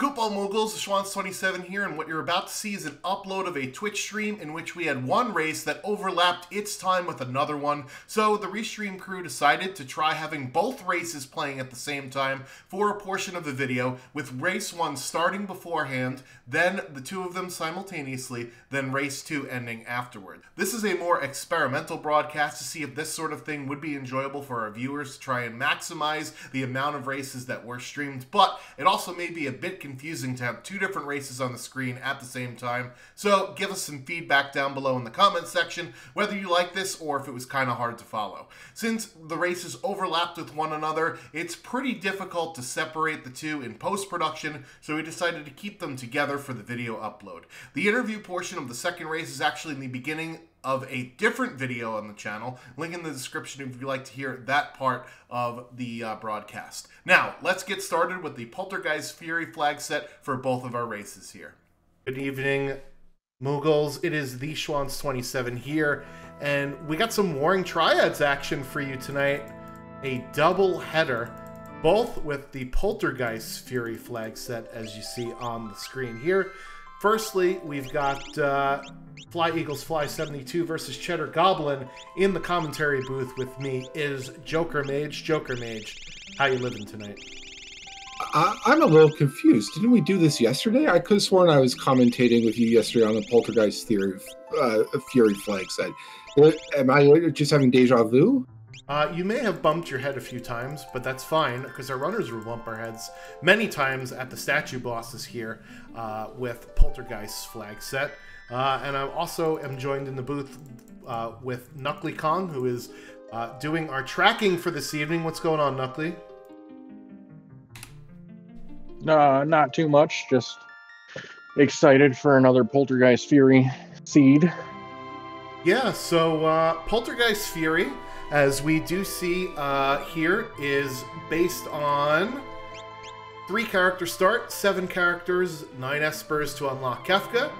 Kupo Moogles, Schwanz27 here, and what you're about to see is an upload of a Twitch stream in which we had one race that overlapped its time with another one. So the Restream crew decided to try having both races playing at the same time for a portion of the video, with race one starting beforehand, then the two of them simultaneously, then race two ending afterward. This is a more experimental broadcast to see if this sort of thing would be enjoyable for our viewers to try and maximize the amount of races that were streamed, but it also may be a bit confusing to have two different races on the screen at the same time. So give us some feedback down below in the comments section whether you like this or if it was kind of hard to follow. Since the races overlapped with one another, it's pretty difficult to separate the two in post-production, so we decided to keep them together for the video upload. The interview portion of the second race is actually in the beginning of a different video on the channel. Link in the description if you'd like to hear that part of the uh, broadcast. Now, let's get started with the Poltergeist Fury flag set for both of our races here. Good evening, Moogles. It is the Schwanz27 here, and we got some Warring Triads action for you tonight. A double header, both with the Poltergeist Fury flag set, as you see on the screen here. Firstly, we've got uh, Fly Eagles Fly 72 versus Cheddar Goblin in the commentary booth with me is Joker Mage. Joker Mage, how you living tonight? I, am a little confused. Didn't we do this yesterday? I could have sworn I was commentating with you yesterday on the Poltergeist Theory, uh, Fury flag set. Am I just having deja vu? Uh, you may have bumped your head a few times, but that's fine because our runners will bump our heads many times at the statue bosses here uh, with Poltergeist's flag set. Uh, and I also am joined in the booth uh, with Knuckly Kong, who is uh, doing our tracking for this evening. What's going on, Knuckly? Uh, not too much. Just excited for another Poltergeist Fury seed. Yeah, so uh, Poltergeist Fury as we do see uh, here, is based on three character start, seven characters, nine espers to unlock Kefka.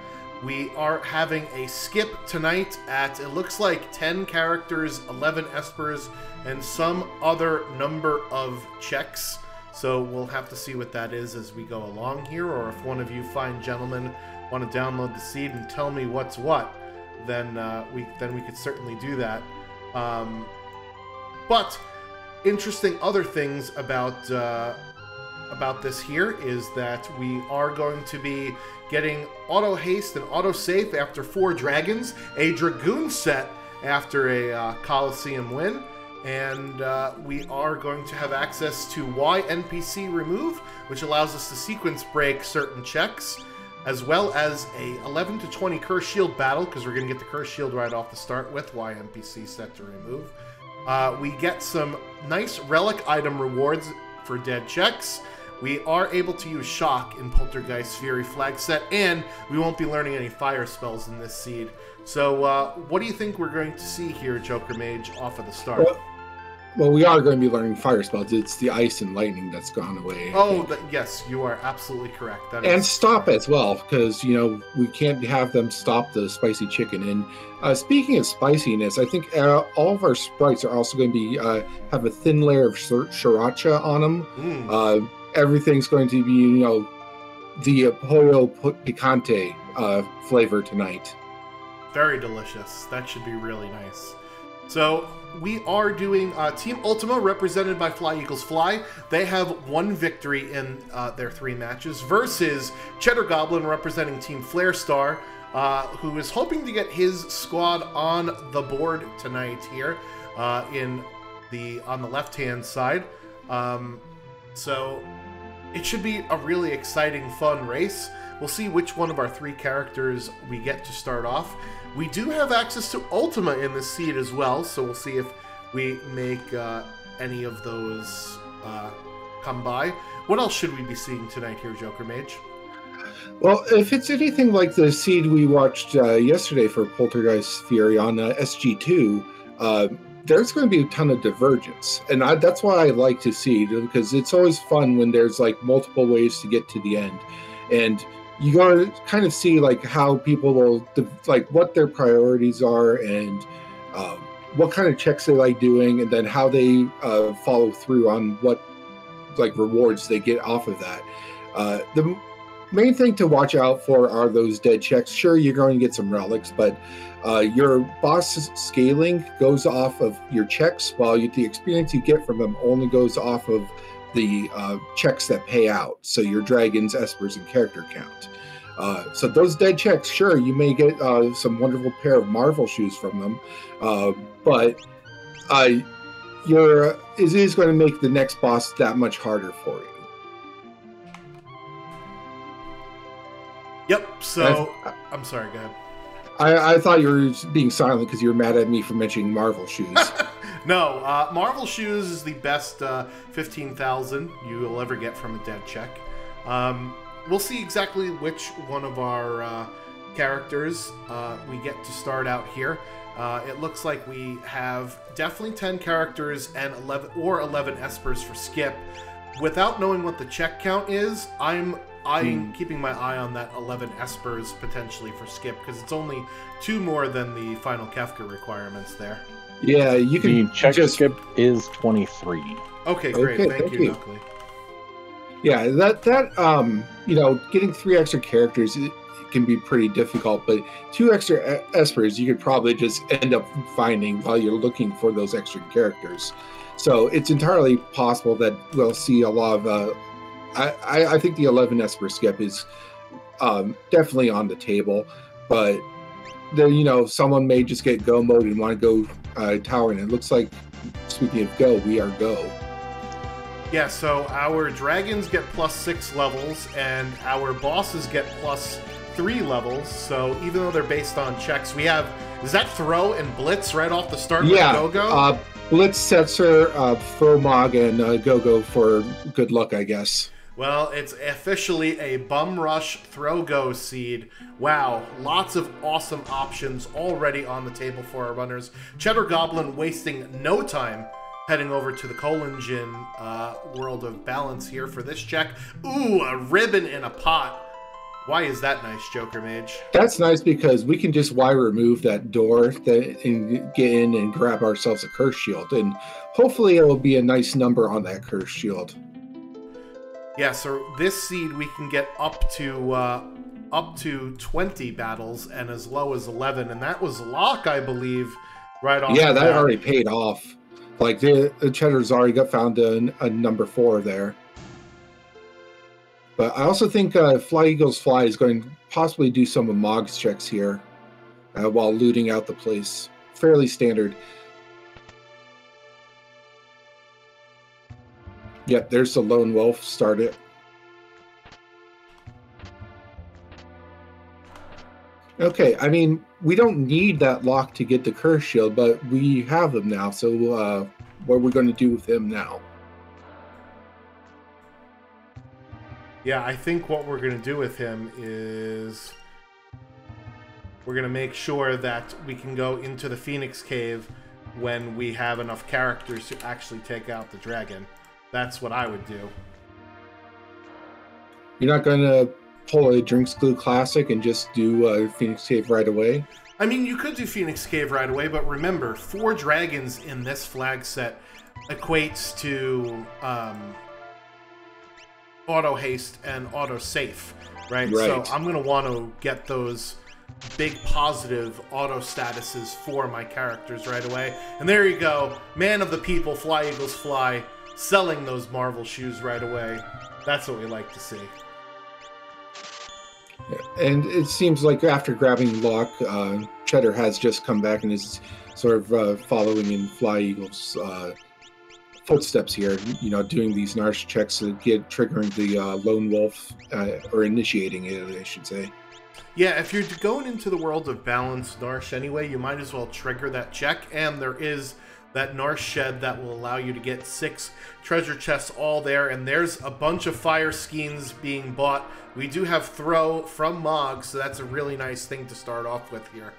We are having a skip tonight at, it looks like 10 characters, 11 espers, and some other number of checks. So we'll have to see what that is as we go along here, or if one of you fine gentlemen want to download the seed and tell me what's what, then uh, we then we could certainly do that. Um, but interesting other things about uh, about this here is that we are going to be getting auto haste and auto safe after four dragons, a dragoon set after a uh, Coliseum win, and uh, we are going to have access to Y NPC remove, which allows us to sequence break certain checks, as well as a 11 to 20 curse shield battle because we're going to get the curse shield right off the start with Y NPC set to remove. Uh, we get some nice relic item rewards for dead checks. We are able to use Shock in Poltergeist Fury flag set, and we won't be learning any fire spells in this seed. So, uh, what do you think we're going to see here, Joker Mage, off of the start? Well, well, we are going to be learning fire spells. It's the ice and lightning that's gone away. Oh, the, yes, you are absolutely correct. That and is... stop as well, because you know we can't have them stop the spicy chicken. And uh, speaking of spiciness, I think uh, all of our sprites are also going to be uh, have a thin layer of sriracha on them. Mm. Everything's going to be you know the pollo picante uh, flavor tonight. Very delicious. That should be really nice. So we are doing uh, Team Ultima, represented by Fly Eagles Fly. They have one victory in uh, their three matches versus Cheddar Goblin, representing Team Flare Star, uh, who is hoping to get his squad on the board tonight here uh, in the on the left hand side. Um, so it should be a really exciting, fun race. We'll see which one of our three characters we get to start off. We do have access to Ultima in this seed as well, so we'll see if we make uh, any of those uh, come by. What else should we be seeing tonight here, Joker Mage? Well, if it's anything like the seed we watched uh, yesterday for Poltergeist Fury on uh, SG2, uh, there's going to be a ton of divergence. And I, that's why I like to see because it's always fun when there's like multiple ways to get to the end. And you got to kind of see like how people will like what their priorities are and um, what kind of checks they like doing and then how they uh, follow through on what like rewards they get off of that uh, the main thing to watch out for are those dead checks. Sure, you're going to get some relics, but uh, your boss scaling goes off of your checks, while you, the experience you get from them only goes off of the uh, checks that pay out. So your dragons, espers, and character count. Uh, so those dead checks, sure, you may get uh, some wonderful pair of Marvel shoes from them, uh, but uh, you're it is going to make the next boss that much harder for you. Yep. So I'm sorry, go ahead. I, I thought you were being silent because you were mad at me for mentioning Marvel shoes. no, uh, Marvel shoes is the best uh, fifteen thousand you will ever get from a dead check. Um, we'll see exactly which one of our uh, characters uh, we get to start out here. Uh, it looks like we have definitely 10 characters and 11 or 11 espers for skip. Without knowing what the check count is, I'm I'm hmm. keeping my eye on that 11 espers potentially for skip because it's only two more than the final Kefka requirements there. Yeah, you can the check just... skip is 23. Okay, great. Okay, thank, thank, you, you. Yeah, that that um, you know, getting three extra characters can be pretty difficult, but two extra espers you could probably just end up finding while you're looking for those extra characters. So it's entirely possible that we'll see a lot of. Uh, I, I think the 11 esper skip is um, definitely on the table, but then you know someone may just get go mode and want to go uh, tower, and it looks like speaking of go, we are go. Yeah, so our dragons get plus six levels, and our bosses get plus three levels. So even though they're based on checks, we have is that throw and blitz right off the start? Yeah, Go Go. Uh, blitz, Setzer, uh, throw Mog, and uh, Go Go for good luck, I guess. Well, it's officially a bum rush throw go seed. Wow, lots of awesome options already on the table for our runners. Cheddar Goblin wasting no time heading over to the Kohlingen uh, World of Balance here for this check. Ooh, a ribbon in a pot. Why is that nice, Joker Mage? That's nice because we can just wire remove that door that, and get in and grab ourselves a curse shield, and hopefully it will be a nice number on that curse shield. Yeah, so this seed we can get up to uh, up to twenty battles and as low as eleven, and that was lock, I believe, right off. Yeah, that already paid off. Like the, the Cheddar's already got found a, a number four there. But I also think uh, Fly Eagles Fly is going to possibly do some of Mog's checks here uh, while looting out the place. Fairly standard. Yep, there's the lone wolf. Start it. Okay, I mean, we don't need that lock to get the curse shield, but we have them now. So, uh, what are we going to do with him now? Yeah, I think what we're going to do with him is we're going to make sure that we can go into the Phoenix Cave when we have enough characters to actually take out the dragon. That's what I would do. You're not going to pull a Drinks Glue Classic and just do uh, Phoenix Cave right away? I mean, you could do Phoenix Cave right away, but remember, four dragons in this flag set equates to um, auto haste and auto safe, right? right. So I'm going to want to get those big positive auto statuses for my characters right away. And there you go. Man of the people, Fly Eagles Fly, selling those Marvel shoes right away. That's what we like to see. And it seems like after grabbing Lock, uh, Cheddar has just come back and is sort of uh, following in Fly Eagle's uh, footsteps here, you know, doing these Narshe checks to get triggering the uh, lone wolf uh, or initiating it, I should say. Yeah, if you're going into the world of balanced Narshe anyway, you might as well trigger that check. And there is that Narshe shed that will allow you to get six treasure chests all there. And there's a bunch of fire skeins being bought. We do have throw from Mog, so that's a really nice thing to start off with here.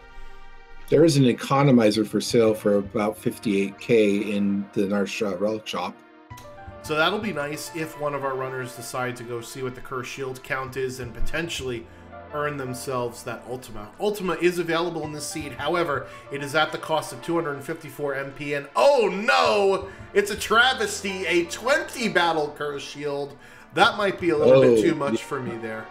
There is an economizer for sale for about 58k in the Narshe Relic Shop. So that'll be nice if one of our runners decide to go see what the Curse Shield count is and potentially earn themselves that Ultima. Ultima is available in this seed, however, it is at the cost of 254 MP, and oh no! It's a travesty, a 20 battle Curse Shield. That might be a little oh, bit too much for me there.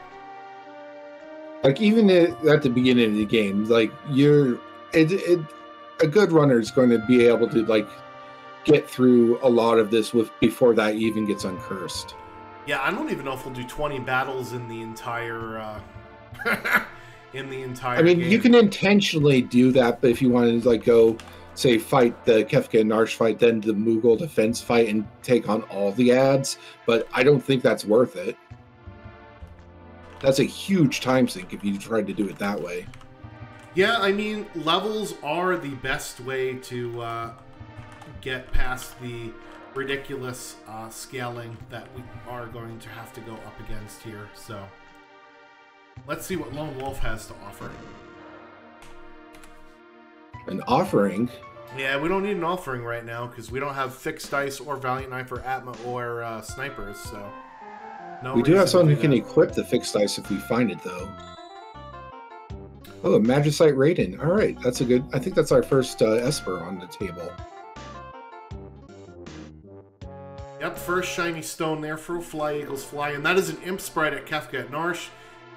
Like even at at the beginning of the game, like you're it, it a good runner is going to be able to like get through a lot of this with before that even gets uncursed. Yeah, I don't even know if we'll do 20 battles in the entire uh in the entire I mean, game. you can intentionally do that, but if you want to like go, say, fight the Kefka and Narshe fight, then the Moogle defense fight, and take on all the ads, but I don't think that's worth it. That's a huge time sink if you tried to do it that way. Yeah, I mean, levels are the best way to uh, get past the ridiculous uh, scaling that we are going to have to go up against here. So, let's see what Lone Wolf has to offer. An offering, Yeah, we don't need an offering right now because we don't have fixed dice or Valiant Knife or Atma or uh, snipers. So, no. we do have someone who can equip the fixed dice if we find it, though. Oh, Magicite Raiden. All right, that's a good. I think that's our first uh, Esper on the table. Yep, first shiny stone there for Fly Eagles Fly, and that is an imp sprite at Kefka at Narshe.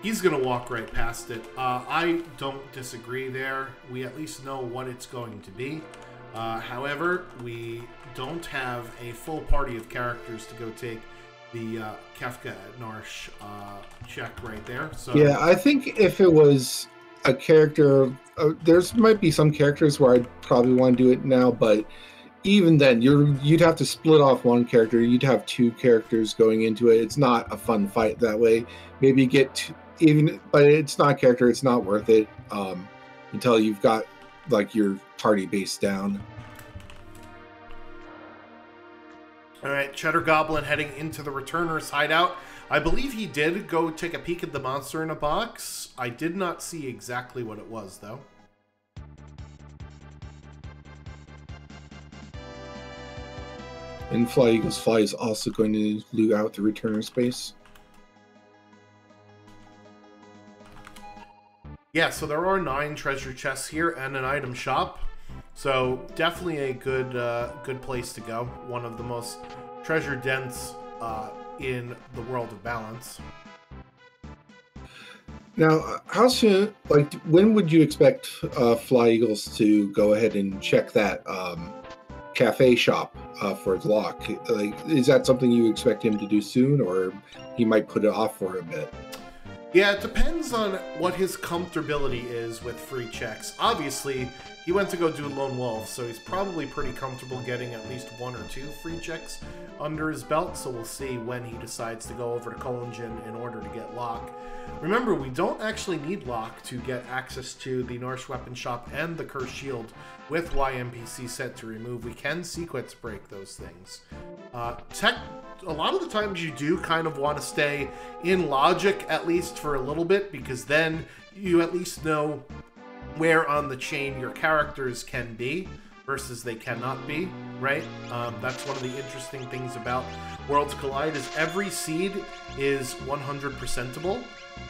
He's gonna walk right past it. Uh, I don't disagree there. We at least know what it's going to be. Uh, however, we don't have a full party of characters to go take the uh, Kefka Narshe uh, check right there. So Yeah, I think if it was a character, uh, there's might be some characters where I'd probably want to do it now, but even then, you're you'd have to split off one character. You'd have two characters going into it. It's not a fun fight that way. Maybe get even, but it's not character. It's not worth it um, until you've got like your party base down. All right, Cheddar Goblin heading into the Returner's hideout. I believe he did go take a peek at the monster in a box. I did not see exactly what it was, though. And Fly Eagles Fly is also going to loot out the returner space. Yeah, so there are nine treasure chests here and an item shop. So definitely a good uh, good place to go. One of the most treasure dense uh, in the world of balance. Now, how soon, like, when would you expect uh, Fly Eagles to go ahead and check that um, cafe shop uh, for its lock? Like, is that something you expect him to do soon, or he might put it off for a bit? Yeah, it depends on what his comfortability is with free checks. Obviously, he went to go do Lone Wolf, so he's probably pretty comfortable getting at least one or two free checks under his belt. So we'll see when he decides to go over to Kohlingen in order to get Lock. Remember, we don't actually need Lock to get access to the Narshe Weapon Shop and the Curse Shield with YNPC set to remove. We can sequence break those things. Uh, tech, a lot of the times you do kind of want to stay in logic at least for a little bit because then you at least know where on the chain your characters can be versus they cannot be, right? Um, that's one of the interesting things about Worlds Collide is every seed is 100%able.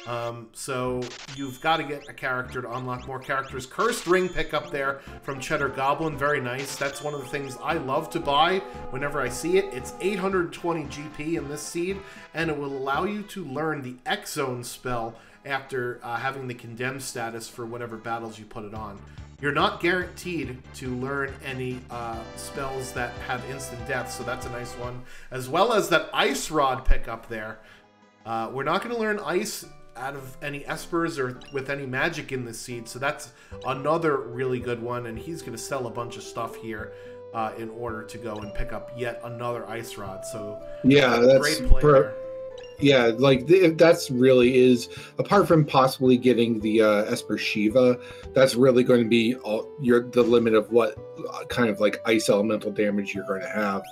Um, so you've got to get a character to unlock more characters. Cursed Ring pickup there from Cheddar Goblin, very nice. That's one of the things I love to buy whenever I see it. It's 820 GP in this seed, and it will allow you to learn the X Zone spell after uh, having the condemned status for whatever battles you put it on. You're not guaranteed to learn any uh, spells that have instant death, so that's a nice one. As well as that Ice Rod pickup there. Uh, we're not going to learn Ice out of any Espers or with any magic in this seed, so that's another really good one, and he's going to sell a bunch of stuff here. Uh, in order to go and pick up yet another ice rod, so Yeah, a that's great player. yeah, like th- that's really is apart from possibly getting the uh, Esper Shiva, that's really going to be all your the limit of what uh, kind of like ice elemental damage you're going to have.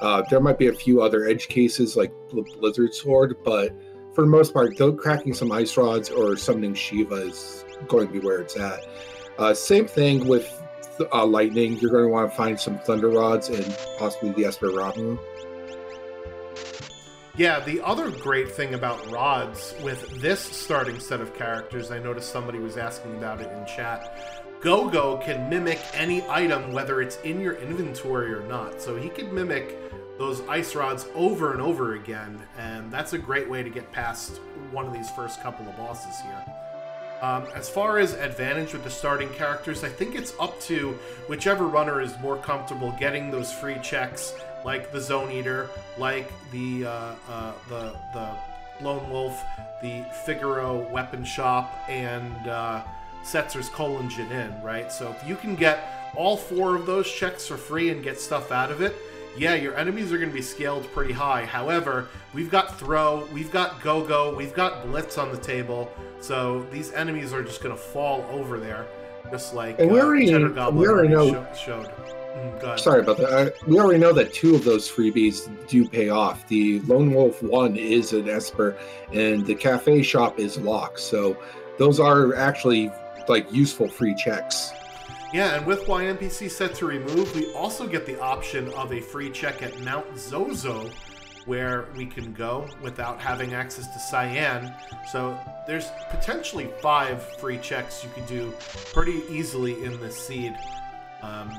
Uh, there might be a few other edge cases like Bl- Blizzard Sword, but for the most part, though, cracking some ice rods or summoning Shiva is going to be where it's at. Uh, same thing with uh, lightning. You're going to want to find some thunder rods and possibly the Esper Ramuh. Yeah, the other great thing about rods with this starting set of characters, I noticed somebody was asking about it in chat. Go-Go can mimic any item, whether it's in your inventory or not. So he could mimic those ice rods over and over again, and that's a great way to get past one of these first couple of bosses here. Um, as far as advantage with the starting characters, I think it's up to whichever runner is more comfortable getting those free checks, like the Zone Eater, like the uh, uh, the the Lone Wolf, the Figaro Weapon Shop, and uh, Setzer's Kohlingen, right? So if you can get all four of those checks for free and get stuff out of it, yeah, your enemies are going to be scaled pretty high. However, we've got Throw, we've got Go-Go, we've got Blitz on the table, so these enemies are just going to fall over there, just like And we uh, already- Cheddar Goblin we already know- sho- showed. Mm. Sorry about that. Uh, we already know that two of those freebies do pay off. The Lone Wolf one is an Esper, and the cafe shop is locked. So those are actually like useful free checks. Yeah, and with YNPC set to remove, we also get the option of a free check at Mount Zozo, where we can go without having access to Cyan. So there's potentially five free checks you can do pretty easily in this seed. Um,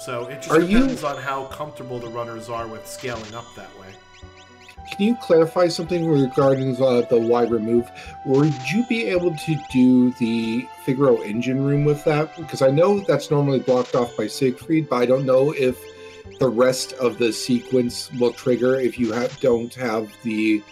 so it just Are you- depends on how comfortable the runners are with scaling up that way. Can you clarify something regarding the, the Y remove? Would you be able to do the Figaro engine room with that? Because I know that's normally blocked off by Siegfried, but I don't know if the rest of the sequence will trigger if you have, don't have the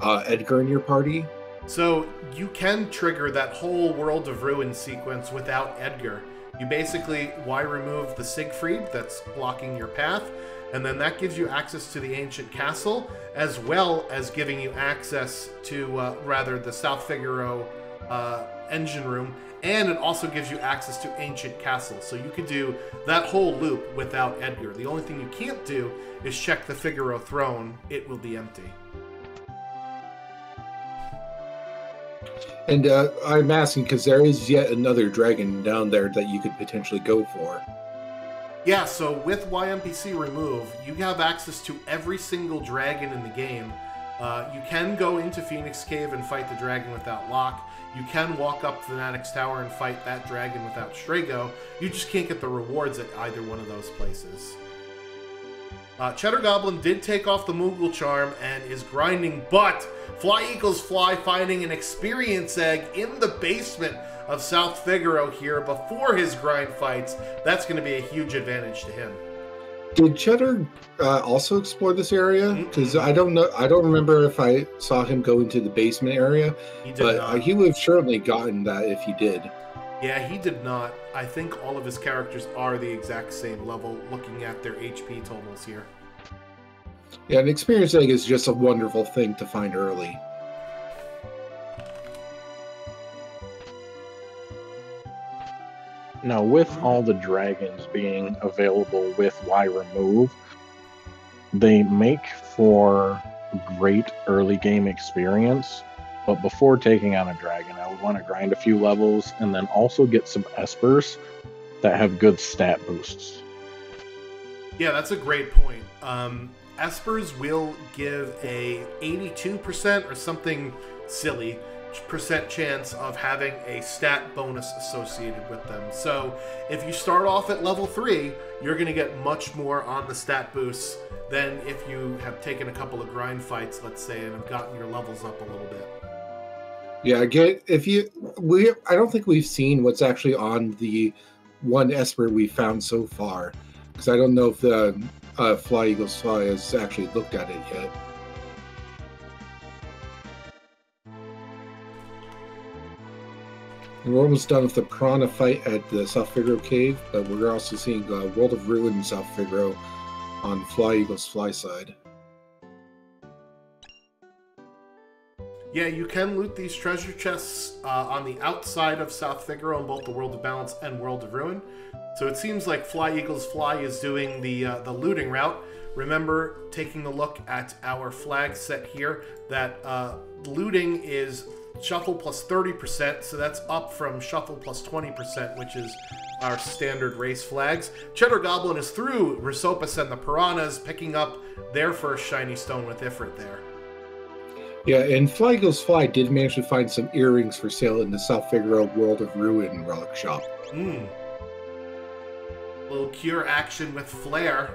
uh, Edgar in your party. So you can trigger that whole World of Ruin sequence without Edgar. You basically Y remove the Siegfried that's blocking your path, and then that gives you access to the ancient castle, as well as giving you access to uh, rather the South Figaro uh, engine room, and it also gives you access to ancient castle. So you could do that whole loop without Edgar. The only thing you can't do is check the Figaro throne; it will be empty. And uh, I'm asking because there is yet another dragon down there that you could potentially go for. Yeah, so with YNPC remove, you have access to every single dragon in the game. Uh, you can go into Phoenix Cave and fight the dragon without Locke. You can walk up Fanatic's Tower and fight that dragon without Strago. You just can't get the rewards at either one of those places. Uh, Cheddar Goblin did take off the Moogle Charm and is grinding, but Fly Eagles Fly finding an experience egg in the basement of South Figaro here before his grind fights. That's going to be a huge advantage to him. Did Cheddar uh, also explore this area? Because I don't know. I don't remember if I saw him go into the basement area, He did but not. uh, he would have certainly gotten that if he did. Yeah, he did not. I think all of his characters are the exact same level looking at their HP totals here. Yeah, an experience egg is just a wonderful thing to find early. Now, with all the dragons being available with Y remove, they make for great early game experience. But before taking on a dragon, I would want to grind a few levels and then also get some espers that have good stat boosts. Yeah, that's a great point. Um, Espers will give a 82% or something silly percent chance of having a stat bonus associated with them. So if you start off at level 3, you're going to get much more on the stat boosts than if you have taken a couple of grind fights, let's say, and have gotten your levels up a little bit. Yeah, get if you we I don't think we've seen what's actually on the one Esper we found so far because I don't know if the uh, Fly Eagles Fly has actually looked at it yet. And we're almost done with the Piranha fight at the South Figaro Cave, but we're also seeing uh, World of Ruin in South Figaro on Fly Eagles Fly side. Yeah, you can loot these treasure chests uh, on the outside of South Figaro in both the World of Balance and World of Ruin. So it seems like Fly Eagles Fly is doing the uh, the looting route. Remember, taking a look at our flag set here, that uh, looting is shuffle plus 30%, so that's up from shuffle plus 20%, which is our standard race flags. Cheddar Goblin is through Rizopas and the Piranhas, picking up their first shiny stone with Ifrit there. Yeah, and Fly Fly did manage to find some earrings for sale in the South Figaro World of Ruin relic shop. Mm. Little cure action with flare.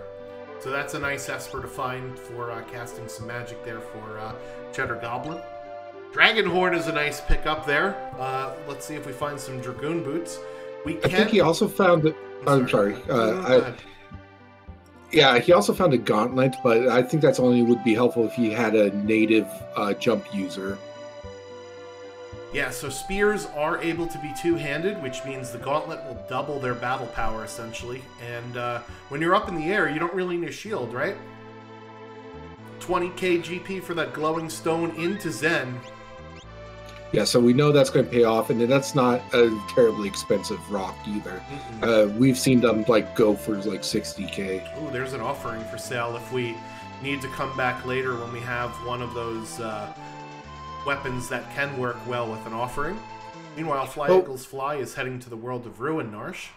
So that's a nice Esper to find for uh, casting some magic there for uh, Cheddar Goblin. Dragonhorn is a nice pickup there. Uh, let's see if we find some Dragoon boots. We I think he also found. I'm sorry. No, no, Uh, I, yeah, he also found a gauntlet, but I think that's only would be helpful if he had a native uh, jump user. Yeah, so spears are able to be two-handed, which means the gauntlet will double their battle power essentially. And uh, when you're up in the air, you don't really need a shield, right? 20k GP for that glowing stone into Tzen. Yeah, so we know that's going to pay off, and that's not a terribly expensive rock either. Mm-mm. Uh, we've seen them like go for like 60k. Ooh, there's an offering for sale if we need to come back later when we have one of those uh, weapons that can work well with an offering. Meanwhile, Fly Oh. Eagles Fly is heading to the world of Ruin Narshe.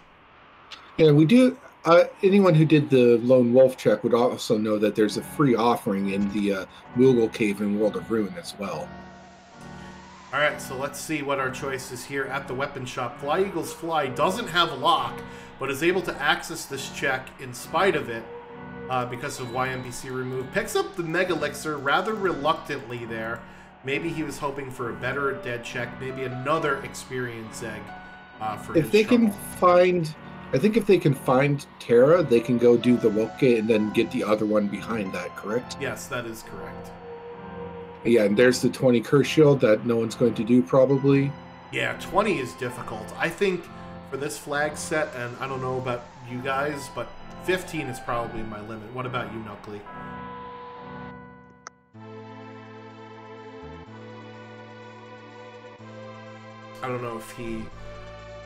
Yeah, we do. Uh, anyone who did the lone wolf check would also know that there's a free offering in the uh, Moogle Cave in World of Ruin as well. All right, so let's see what our choice is here at the weapon shop. Fly Eagles Fly doesn't have a lock, but is able to access this check in spite of it uh, because of YNPC remove. Picks up the Mega Elixir rather reluctantly there. Maybe he was hoping for a better dead check, maybe another experience egg uh, for If they can find, I think if they can find Terra, they can go do the gate and then get the other one behind that. Correct? Yes, that is correct. Yeah, and there's the 20 curse shield that no one's going to do probably. Yeah, 20 is difficult. I think for this flag set, and I don't know about you guys, but 15 is probably my limit. What about you, Knuckly? I don't know if he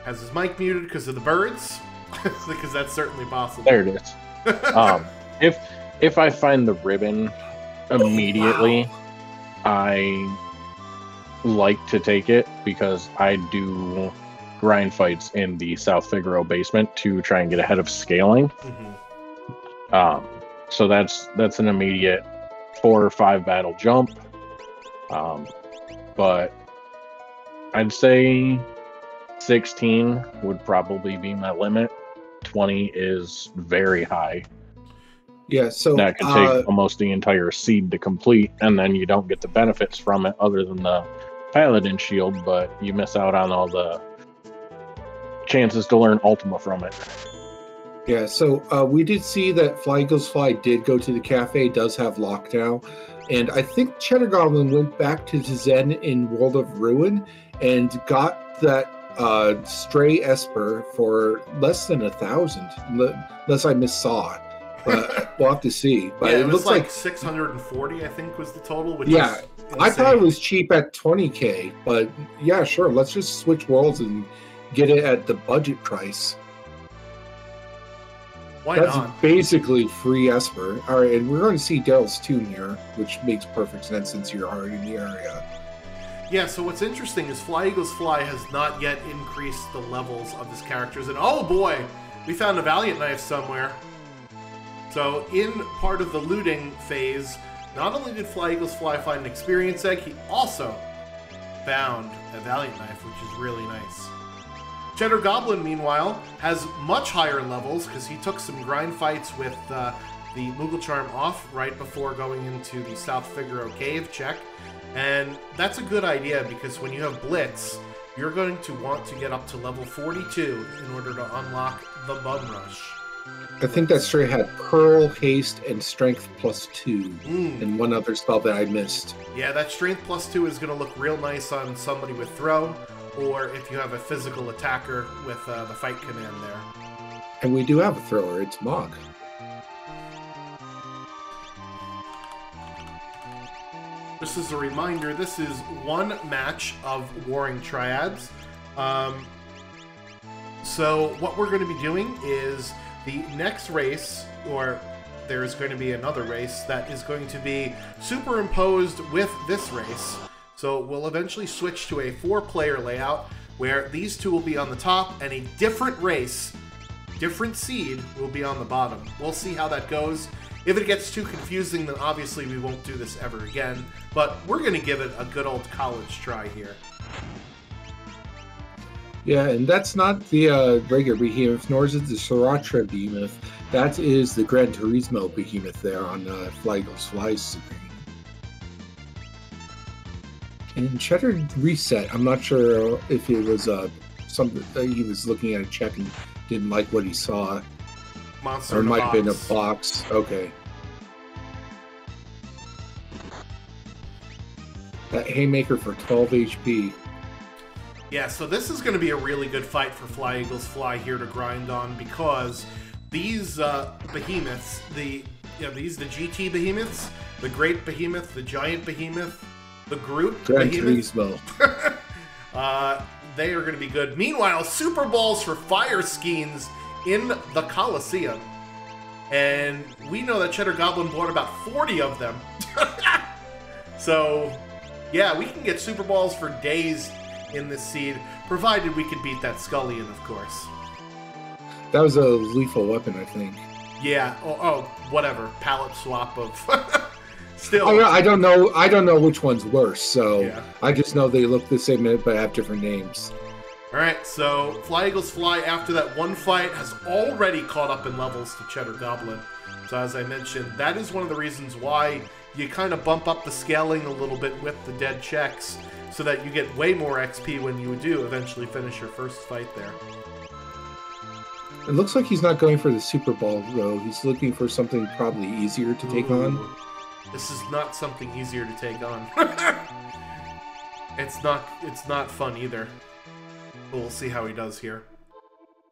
has his mic muted because of the birds, because that's certainly possible. There it is. Um, if if I find the ribbon immediately, I like to take it because I do grind fights in the South Figaro basement to try and get ahead of scaling. Mhm. Um, so that's that's an immediate four or five battle jump. Um, but I'd say 16 would probably be my limit. 20 is very high. Yeah, so That can take uh, almost the entire seed to complete, and then you don't get the benefits from it other than the paladin shield, but you miss out on all the chances to learn Ultima from it. Yeah, so uh, we did see that Fly Goes Fly did go to the cafe, does have lockdown. And I think Cheddar Goblin went back to Tzen in World of Ruin and got that uh, stray Esper for less than a thousand, unless I missaw it. But we'll have to see. But yeah, it, it, was looks like, like, 640, I think, was the total. Which Yeah, I thought it was cheap at 20k. But yeah, sure, let's just switch worlds and get it at the budget price. Why That's not? basically free Esper. All right, and we're going to see Darill's Tomb here, which makes perfect sense since you're already in the area. Yeah, so what's interesting is Fly Eagles Fly has not yet increased the levels of his characters. And oh boy, we found a Valiant Knife somewhere. So, in part of the looting phase, not only did Fly Eagles Fly find an experience egg, he also found a Valiant Knife, which is really nice. Cheddar Goblin, meanwhile, has much higher levels because he took some grind fights with uh, the Moogle Charm off right before going into the South Figaro Cave check. And that's a good idea because when you have Blitz, you're going to want to get up to level 42 in order to unlock the Bum Rush. I think that stray had Pearl, Haste, and Strength plus two, Mm. and one other spell that I missed. Yeah, that Strength plus 2 is going to look real nice on somebody with Throw, or if you have a physical attacker with uh, the Fight Command there. And we do have a thrower, it's Mog. Just as a reminder, this is one match of Warring Triads. Um, so, what we're going to be doing is the next race, or there is going to be another race that is going to be superimposed with this race. So, we'll eventually switch to a four player layout where these two will be on the top and a different race, different seed, will be on the bottom. We'll see how that goes. If it gets too confusing, then obviously we won't do this ever again. But we're going to give it a good old college try here. Yeah, and that's not the uh, regular behemoth, nor is it the Sriracha behemoth. That is the Gran Turismo behemoth there on uh, Fly Eagles Fly's screen. And Cheddar reset. I'm not sure if it was uh, something uh, he was looking at a check and didn't like what he saw, Monster or it in a might have been a box. box. Okay. That haymaker for 12 HP. Yeah, so this is going to be a really good fight for Fly Eagles Fly here to grind on because these uh, behemoths, the you know, these the GT behemoths, the Great Behemoth, the Giant Behemoth, the Groot Gran Behemoth, Turismo. uh, they are going to be good. Meanwhile, Super Balls for Fire Skeins in the Coliseum. And we know that Cheddar Goblin bought about 40 of them. so, yeah, we can get Super Balls for days in this seed, provided we can beat that Scullion, of course. That was a lethal weapon, I think. Yeah, oh, oh whatever. Palette swap of. Still. I, I don't know. I don't know which one's worse. So Yeah. I just know they look the same but have different names. All right, so Fly Eagles Fly after that one fight has already caught up in levels to Cheddar Goblin. So as I mentioned, that is one of the reasons why you kind of bump up the scaling a little bit with the dead checks, so that you get way more XP when you do eventually finish your first fight there. It looks like he's not going for the Super Ball though. He's looking for something probably easier to take on. This is not something easier to take on. it's not. It's not fun either. But we'll see how he does here.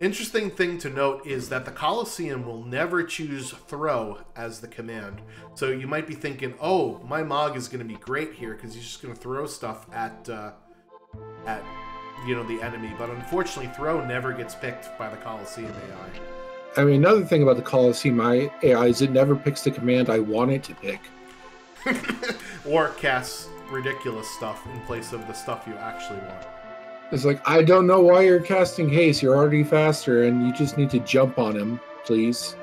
Interesting thing to note is that the Colosseum will never choose throw as the command. So you might be thinking, "Oh, my Mog is going to be great here because he's just going to throw stuff at uh, at you know the enemy." But unfortunately, throw never gets picked by the Colosseum AI. I mean, another thing about the Coliseum AI is it never picks the command I want it to pick. or casts ridiculous stuff in place of the stuff you actually want. It's like I don't know why you're casting haste. You're already faster, and you just need to jump on him, please.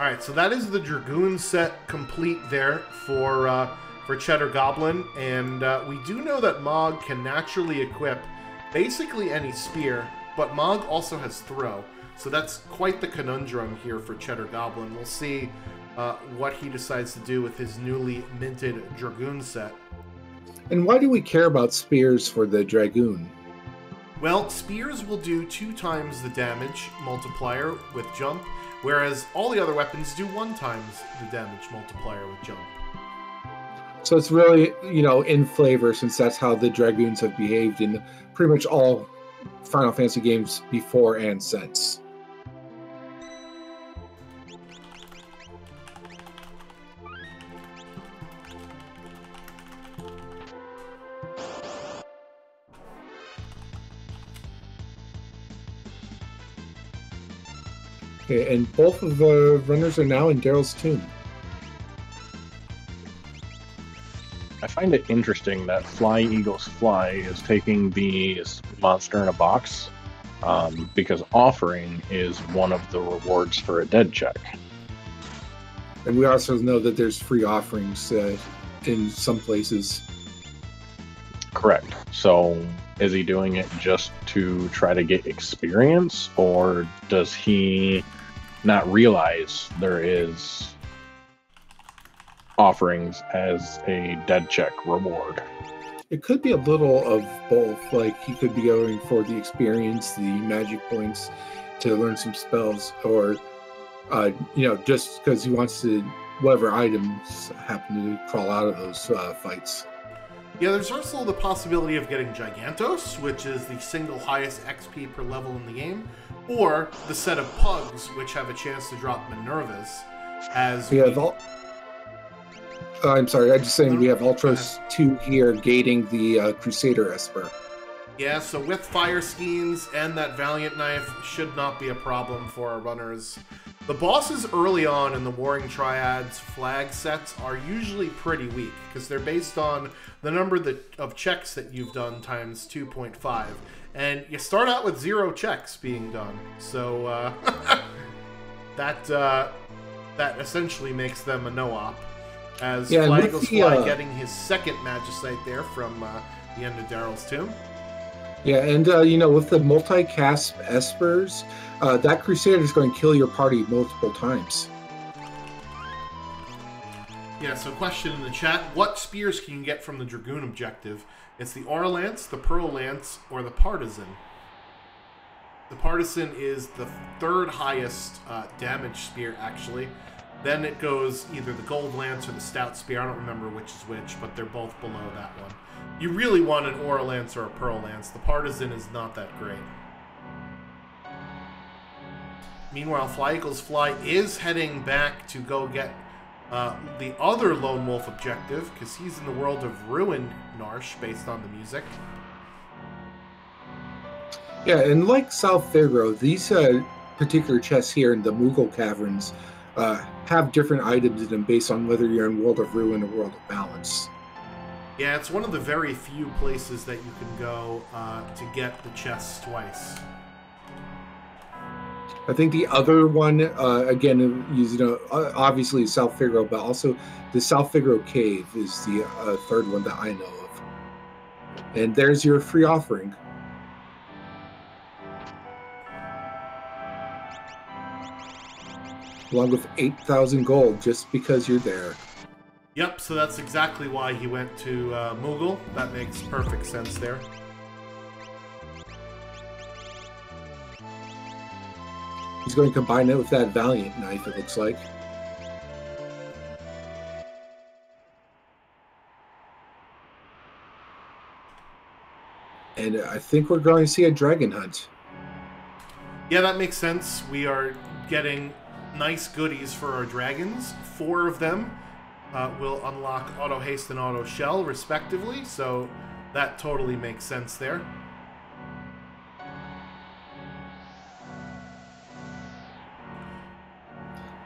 All right, so that is the dragoon set complete there for uh, for Cheddar Goblin, and uh, we do know that Mog can naturally equip basically any spear, but Mog also has throw, so that's quite the conundrum here for Cheddar Goblin. We'll see uh, what he decides to do with his newly minted dragoon set. And why do we care about spears for the dragoon? Well, spears will do two times the damage multiplier with jump, whereas all the other weapons do one times the damage multiplier with jump. So it's really, you know, in flavor since that's how the dragoons have behaved in pretty much all Final Fantasy games before and since. Okay, and both of the runners are now in Darill's tomb. I find it interesting that Fly Eagles Fly is taking the monster in a box um, because offering is one of the rewards for a dead check. And we also know that there's free offerings uh, in some places. Correct. So is he doing it just to try to get experience, or does he not realize there is offerings as a dead check reward? It could be a little of both. Like he could be going for the experience, the magic points to learn some spells, or uh, you know, just because he wants to whatever items happen to crawl out of those uh, fights. Yeah, there's also the possibility of getting Gigantos, which is the single highest XP per level in the game, or the set of Pugs, which have a chance to drop Minervas. As We have all. Uh, I'm sorry, I'm just saying we have Ultros 2 here gating the uh, Crusader Esper. Yeah, so with fire skeins and that Valiant Knife should not be a problem for our runners. The bosses early on in the Warring Triads flag sets are usually pretty weak because they're based on the number that, of checks that you've done times 2.5. And you start out with zero checks being done. So uh, that uh, that essentially makes them a no-op. As Yeah, with the, Fly uh, getting his second Magicite there from uh, the end of Darill's tomb. Yeah, and uh, you know, with the multi-cast espers, uh, that Crusader is going to kill your party multiple times. Yeah, so question in the chat What spears can you get from the Dragoon objective? It's the Aura Lance, the Pearl Lance, or the Partisan. The Partisan is the third highest uh, damage spear, actually. Then it goes either the Gold Lance or the Stout Spear. I don't remember which is which, but they're both below that one. You really want an Aura Lance or a Pearl Lance. The Partisan is not that great. Meanwhile, Fly Eagles Fly is heading back to go get uh, the other Lone Wolf objective, because he's in the world of Ruin Narshe, based on the music. Yeah, and like South Figaro, these uh, particular chests here in the Moogle Caverns uh, have different items in them based on whether you're in World of Ruin or World of Balance. Yeah, it's one of the very few places that you can go uh, to get the chests twice. I think the other one, uh, again, you know, obviously South Figaro, but also the South Figaro Cave is the uh, third one that I know of. And there's your free offering. Along with 8,000 gold just because you're there. Yep, so that's exactly why he went to uh, Moogle. That makes perfect sense there. He's going to combine it with that Valiant knife, it looks like. And I think we're going to see a dragon hunt. Yeah, that makes sense. We are getting nice goodies for our dragons. Four of them uh, will unlock auto haste and auto shell, respectively. So that totally makes sense there.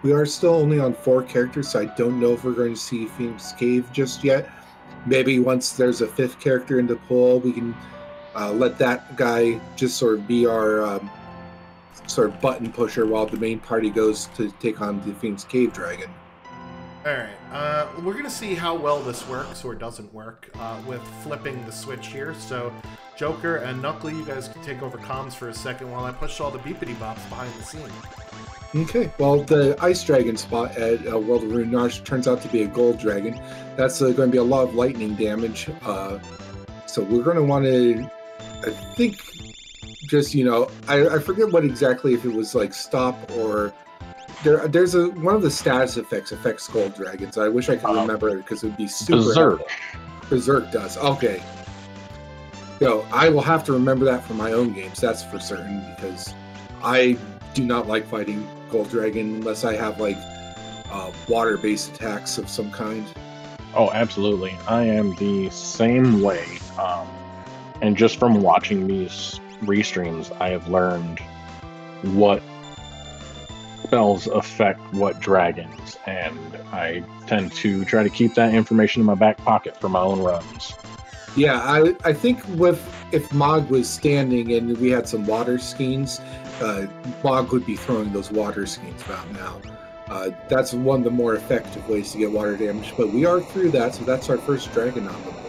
We are still only on four characters, so I don't know if we're going to see Phoenix Cave just yet. Maybe once there's a fifth character in the pool, we can uh, let that guy just sort of be our um, sort of button pusher while the main party goes to take on the Phoenix Cave Dragon. All right, uh, we're gonna see how well this works or doesn't work uh, with flipping the switch here. So, Joker and Knuckly, you guys can take over comms for a second while I push all the beepity bops behind the scene. Okay, well, the Ice Dragon spot at uh, World of Ruin Narshe turns out to be a Gold Dragon. That's uh, going to be a lot of lightning damage. Uh, so we're going to want to, I think, just, you know, I, I forget what exactly, if it was like stop or. There, there's a one of the status effects affects gold dragons. I wish I could Uh, remember it because it would be super. Berserk. helpful. Berserk does. Okay. Yo, I will have to remember that for my own games. That's for certain because I do not like fighting Gold Dragon unless I have like uh, water-based attacks of some kind. Oh, absolutely. I am the same way. Um, and just from watching these restreams, I have learned what spells affect what dragons, and I tend to try to keep that information in my back pocket for my own runs. Yeah, I I think with if Mog was standing and we had some water skeins, uh, Mog would be throwing those water skeins about now. Uh, that's one of the more effective ways to get water damage. But we are through that, so that's our first dragon on.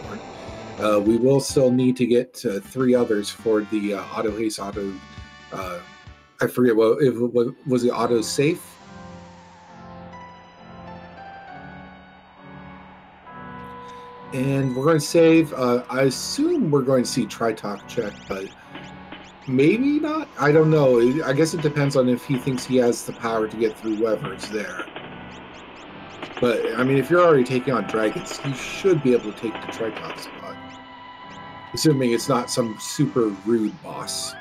Uh, we will still need to get uh, three others for the uh, auto haste auto. Uh, I forget what if was it auto safe. And we're going to save. Uh, I assume we're going to see Tritoch check, but maybe not. I don't know. I guess it depends on if he thinks he has the power to get through whoever's there. But I mean, if you're already taking on dragons, you should be able to take the Tritoch spot, assuming it's not some super rude boss.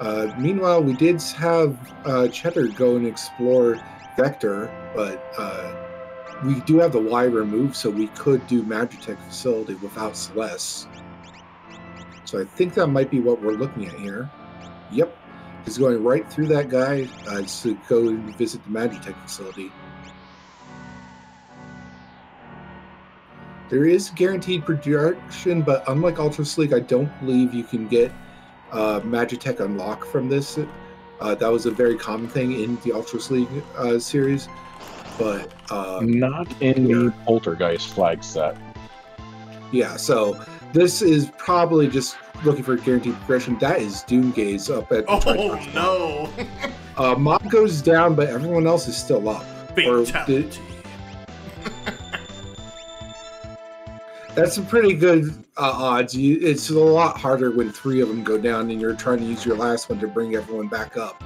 Uh, meanwhile, we did have uh, Cheddar go and explore Vector, but uh, we do have the Y removed, so we could do Magitech facility without Celes. So I think that might be what we're looking at here. Yep, he's going right through that guy uh, to go and visit the Magitech facility. There is guaranteed production, but unlike Ultros League, I don't believe you can get uh, Magitech unlock from this. Uh, that was a very common thing in the Ultros League uh, series, but uh, Not in the Poltergeist flag set. yeah. So this is probably just looking for guaranteed progression. That is Doomgaze up at. the Oh no! Uh, Mob goes down, but everyone else is still up. Or That's a pretty good uh, odds. You, it's a lot harder when three of them go down and you're trying to use your last one to bring everyone back up.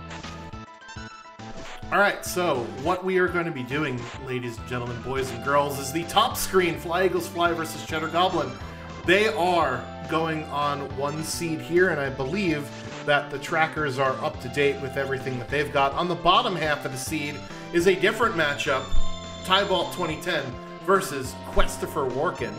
All right, so what we are going to be doing, ladies and gentlemen, boys and girls, is the top screen Fly Eagles Fly versus Cheddar Goblin. They are going on one seed here, and I believe that the trackers are up to date with everything that they've got. On the bottom half of the seed is a different matchup Tybalt 2010 versus Kwestopher Warken.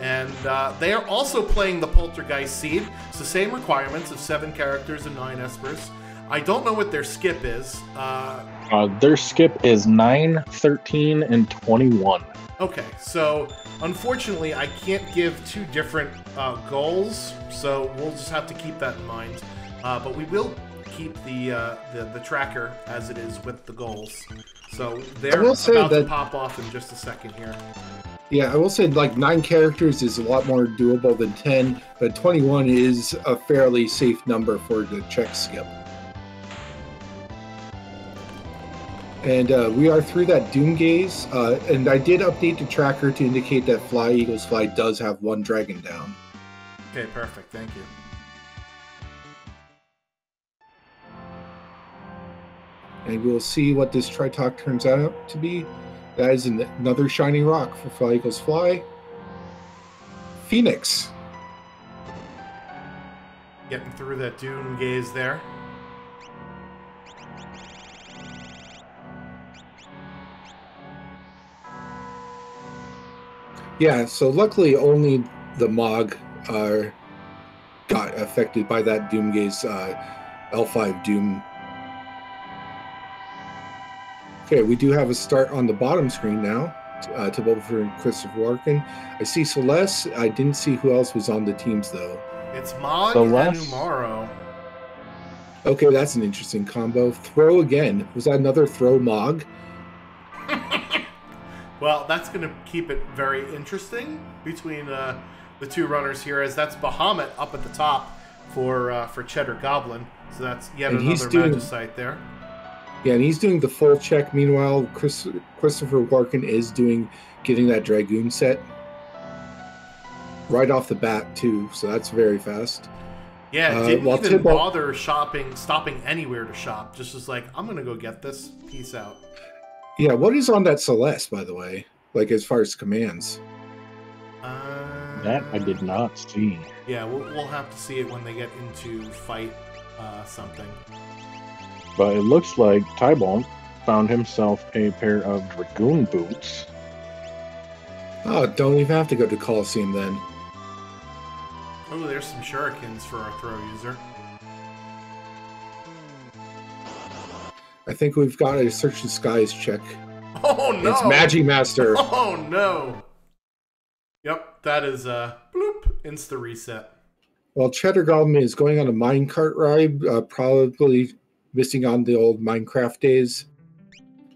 And uh, they are also playing the Poltergeist seed. It's the same requirements of seven characters and nine espers. I don't know what their skip is. Uh, Uh, their skip is 9, 13, and 21. Okay, so unfortunately, I can't give two different uh, goals, so we'll just have to keep that in mind. Uh, but we will keep the, uh, the the tracker as it is with the goals. So they're about to pop off in just a second here. Yeah, I will say like nine characters is a lot more doable than 10, but 21 is a fairly safe number for the check skip. And uh, we are through that Doom Gaze, uh, and I did update the tracker to indicate that Fly Eagles Fly does have one dragon down. Okay, perfect. Thank you. And we'll see what this Tritoch turns out to be. That is an- another shiny rock for Fly Eagles Fly. Phoenix. Getting through that Doom Gaze there. Yeah, so luckily only the Mog uh, got affected by that Doomgaze uh, L5 Doom. Okay, we do have a start on the bottom screen now. Uh, to both for Christopher Larkin. I see Celes. I didn't see who else was on the teams though. It's Mog The and last- Umaro. Okay, that's an interesting combo. Throw again. Was that another throw Mog? Well, that's going to keep it very interesting between uh, the two runners here, as that's Bahamut up at the top for uh, for Cheddar Goblin. So that's yet And he's another doing- Magicite there. Yeah, and he's doing the full check. Meanwhile, Chris, Christopher Larkin is doing getting that Dragoon set right off the bat too. So that's very fast. Yeah, Uh, didn't well, even Tybalt- bother shopping, stopping anywhere to shop. Just was like, I'm gonna go get this. Peace out. Yeah, what is on that Celes, by the way? Like as far as commands. Uh, That I did not see. Yeah, we'll, we'll have to see it when they get into fight uh, something. But it looks like Tybalt found himself a pair of Dragoon boots. Oh, don't even have to go to Coliseum then. Oh, there's some shurikens for our throw user. I think we've got a search the skies check. Oh no! It's Magi Master. Oh no! Yep, that is uh bloop insta reset. Well, Cheddar Goblin is going on a minecart ride, uh, probably missing on the old Minecraft days.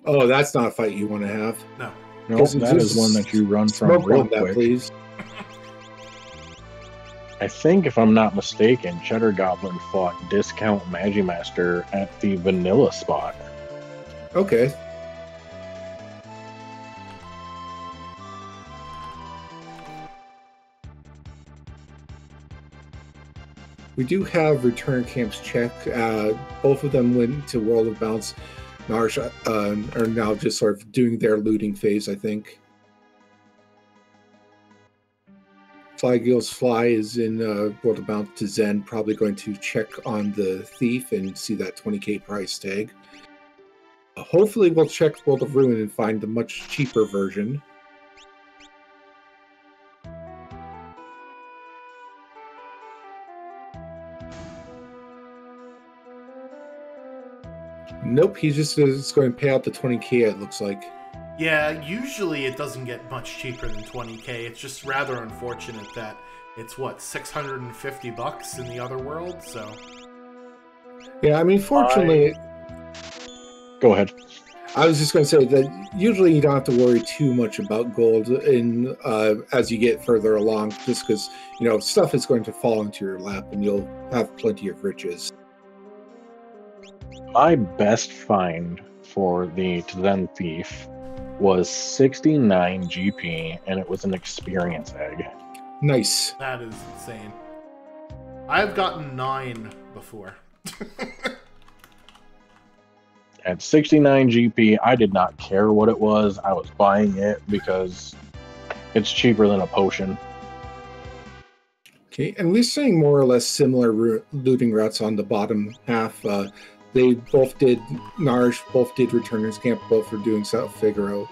Oh, that's not a fight you want to have. No. Nope, Guess it's that is one that you run from Smoke real on that, quick. please. I think, if I'm not mistaken, Cheddar Goblin fought Discount Magimaster at the vanilla spot. Okay. We do have return camps check. Uh, both of them went to World of Balance. Narshe uh, are now just sort of doing their looting phase, I think. Fly Eagles Fly is in uh, World of Balance to Tzen, probably going to check on the thief and see that 20k price tag. Hopefully, we'll check World of Ruin and find the much cheaper version. Nope, he's just is going to pay out the 20k, it looks like. Yeah, usually it doesn't get much cheaper than 20k. It's just rather unfortunate that it's what 650 bucks in the other world. So Yeah, I mean, fortunately, Go ahead. I was just going to say that usually you don't have to worry too much about gold in uh, as you get further along, just because you know stuff is going to fall into your lap and you'll have plenty of riches. My best find for the Tzen Thief was 69 GP, and it was an experience egg. Nice. That is insane. I've gotten nine before. At 69 GP, I did not care what it was. I was buying it because it's cheaper than a potion. Okay, and we're seeing more or less similar ru- looting routes on the bottom half. Uh, they both did Narshe, both did Returners Camp, both were doing South Figaro.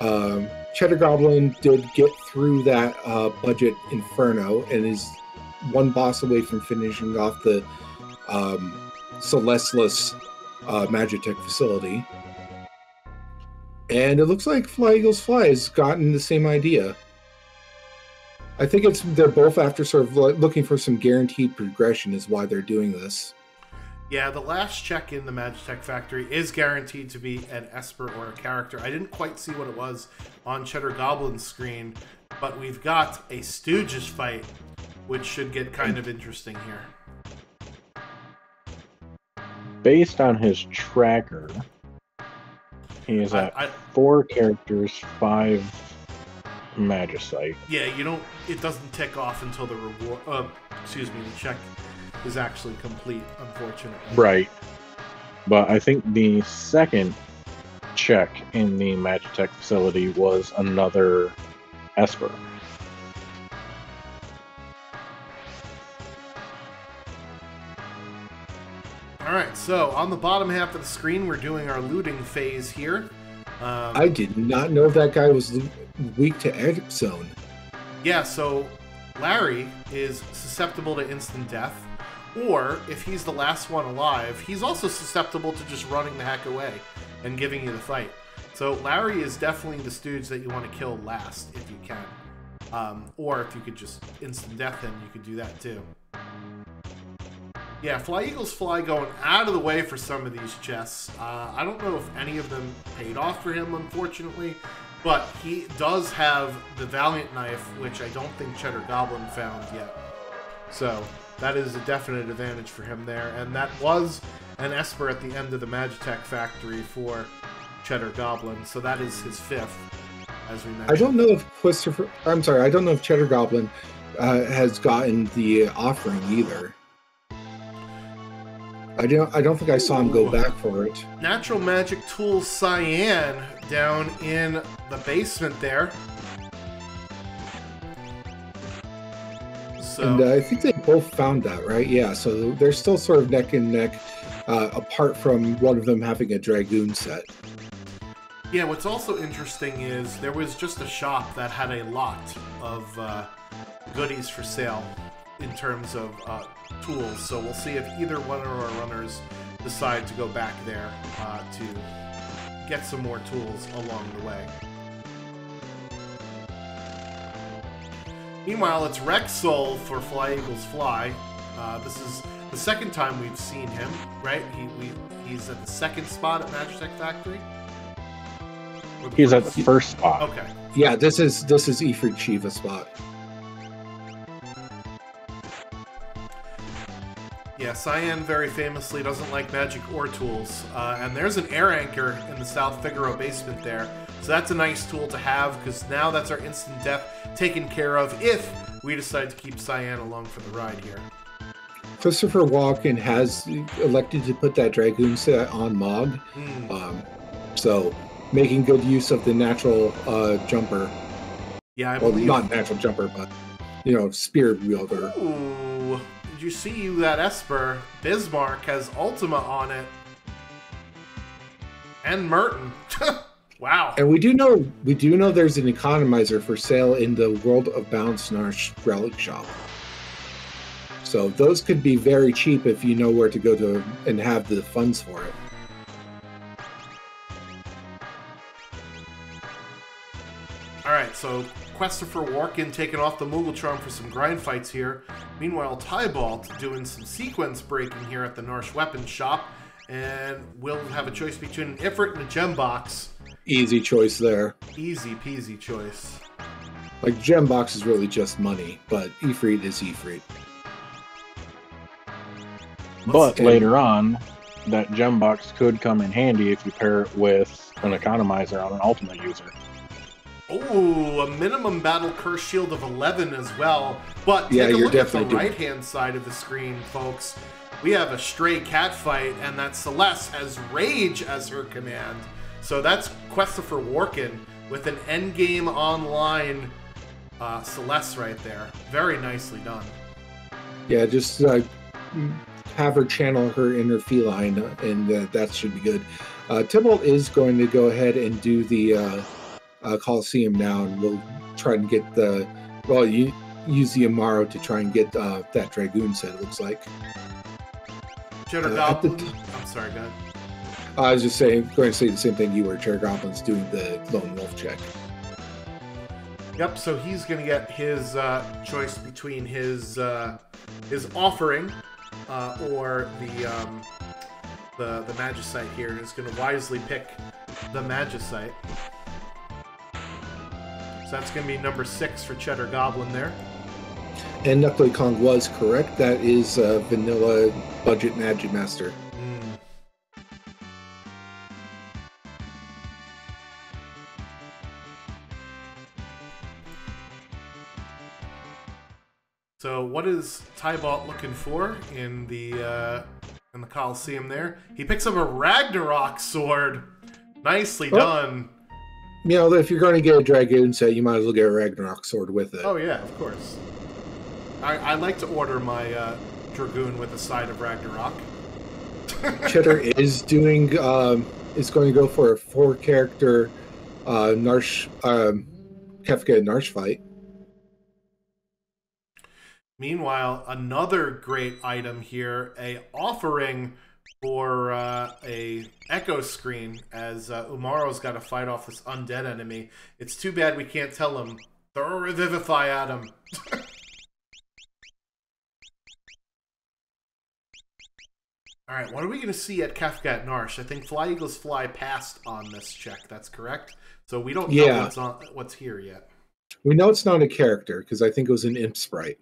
Um, Cheddar Goblin did get through that uh, budget Inferno and is one boss away from finishing off the um, Celesless uh, Magitech facility. And it looks like Fly Eagles Fly has gotten the same idea. I think it's they're both after sort of looking for some guaranteed progression is why they're doing this. Yeah, the last check in the Magitech factory is guaranteed to be an Esper or a character. I didn't quite see what it was on Cheddar Goblin's screen, but we've got a Stooges fight, which should get kind of interesting here. Based on his tracker, he is I, at I, four characters, five Magicite. yeah, you don't. It doesn't tick off until the reward. Uh, excuse me, the check is actually complete. Unfortunately. Right. But I think the second check in the Magitech facility was another Esper. All right. So on the bottom half of the screen, we're doing our looting phase here. Um, I did not know that guy was weak to X-Zone. Yeah, so Larry is susceptible to instant death, or if he's the last one alive, he's also susceptible to just running the heck away and giving you the fight. So Larry is definitely the stooge that you want to kill last if you can. Um, or if you could just instant death him, you could do that too. Yeah, Fly Eagles Fly going out of the way for some of these chests. Uh, I don't know if any of them paid off for him, unfortunately, but he does have the Valiant Knife, which I don't think Cheddar Goblin found yet. So that is a definite advantage for him there. And that was an Esper at the end of the Magitech factory for Cheddar Goblin. So that is his fifth, as we mentioned. I don't know if Christopher. I'm sorry. I don't know if Cheddar Goblin uh, has gotten the offering either. I don't. I don't think I saw him go back for it. Natural Magic Tool Cyan down in the basement there. So And uh, I think they both found that, right? Yeah. So they're still sort of neck and neck, uh, apart from one of them having a dragoon set. Yeah, what's also interesting is there was just a shop that had a lot of uh, goodies for sale in terms of uh, tools. So we'll see if either one of our runners decide to go back there uh, to get some more tools along the way. Meanwhile, it's Rexol for Fly Eagles Fly. Uh, this is the second time we've seen him, right? He, we, he's at the second spot at Magitech Factory. Or the He's at the first? first spot. Okay. Yeah. This is this is Ifrit Shiva spot. Yeah, Cyan very famously doesn't like magic or tools. Uh, and there's an air anchor in the South Figaro basement there. So that's a nice tool to have because now that's our instant death taken care of if we decide to keep Cyan along for the ride here. Christopher Walken has elected to put that dragoon set on Mog, Hmm. um, so making good use of the natural uh, jumper. Yeah, I Well, believe. not natural jumper, but you know, spear wielder. Ooh, did you see that Esper? Bismarck has Ultima on it. And Merton. wow. And we do know we do know there's an economizer for sale in the World of Balance Narshe relic shop. So those could be very cheap if you know where to go to and have the funds for it. Alright, so Christopher Warken taking off the Moogle Charm for some grind fights here. Meanwhile, Tybalt doing some sequence breaking here at the Narshe Weapons Shop. And we'll have a choice between an Ifrit and a Gem Box. Easy choice there. Easy peasy choice. Like gem box is really just money, but Ifrit is Ifrit. But see. later on, that gem box could come in handy if you pair it with an economizer on an ultimate user. Oh, a minimum battle curse shield of 11 as well. But Yeah, take a you're look at the definitely doing- right hand side of the screen, folks. We have a stray cat fight, and that Celes has Rage as her command. So that's Christopher Warken with an endgame online uh, Celes right there. Very nicely done. Yeah, just uh, have her channel her inner feline, and uh, that should be good. Uh, Tybalt is going to go ahead and do the uh, uh, Coliseum now, and we'll try and get the well, you use the Umaro to try and get uh, that Dragoon set. It looks like. Cheddar uh, Goblin. I'm sorry, go ahead. I was just saying, going to say the same thing you were. Chair Goblin's doing the Lone Wolf check. Yep, so he's gonna get his uh, choice between his uh, his offering uh, or the um, the the magicite here, and is gonna wisely pick the magicite. So that's gonna be number six for Cheddar Goblin there. And Knuckly Kong was correct. That is uh, Vanilla Budget Magimaster. What is Tybalt looking for in the uh, in the Coliseum there? He picks up a Ragnarok sword. Nicely Oh. done. You know, if you're going to get a Dragoon set, you might as well get a Ragnarok sword with it. Oh yeah, of course. I, I like to order my uh, Dragoon with a side of Ragnarok. Cheddar is doing um, is going to go for a four character uh, Narshe um, Kefka and Narshe fight. Meanwhile, another great item here, a offering for uh, a echo screen as uh, Umaro's got to fight off this undead enemy. It's too bad we can't tell him throw revivify at him. All right, what are we going to see at Kefka at Narshe? I think Fly Eagles Fly passed on this check. That's correct. So we don't know what's on what's here yet. We know it's not a character because I think it was an imp sprite.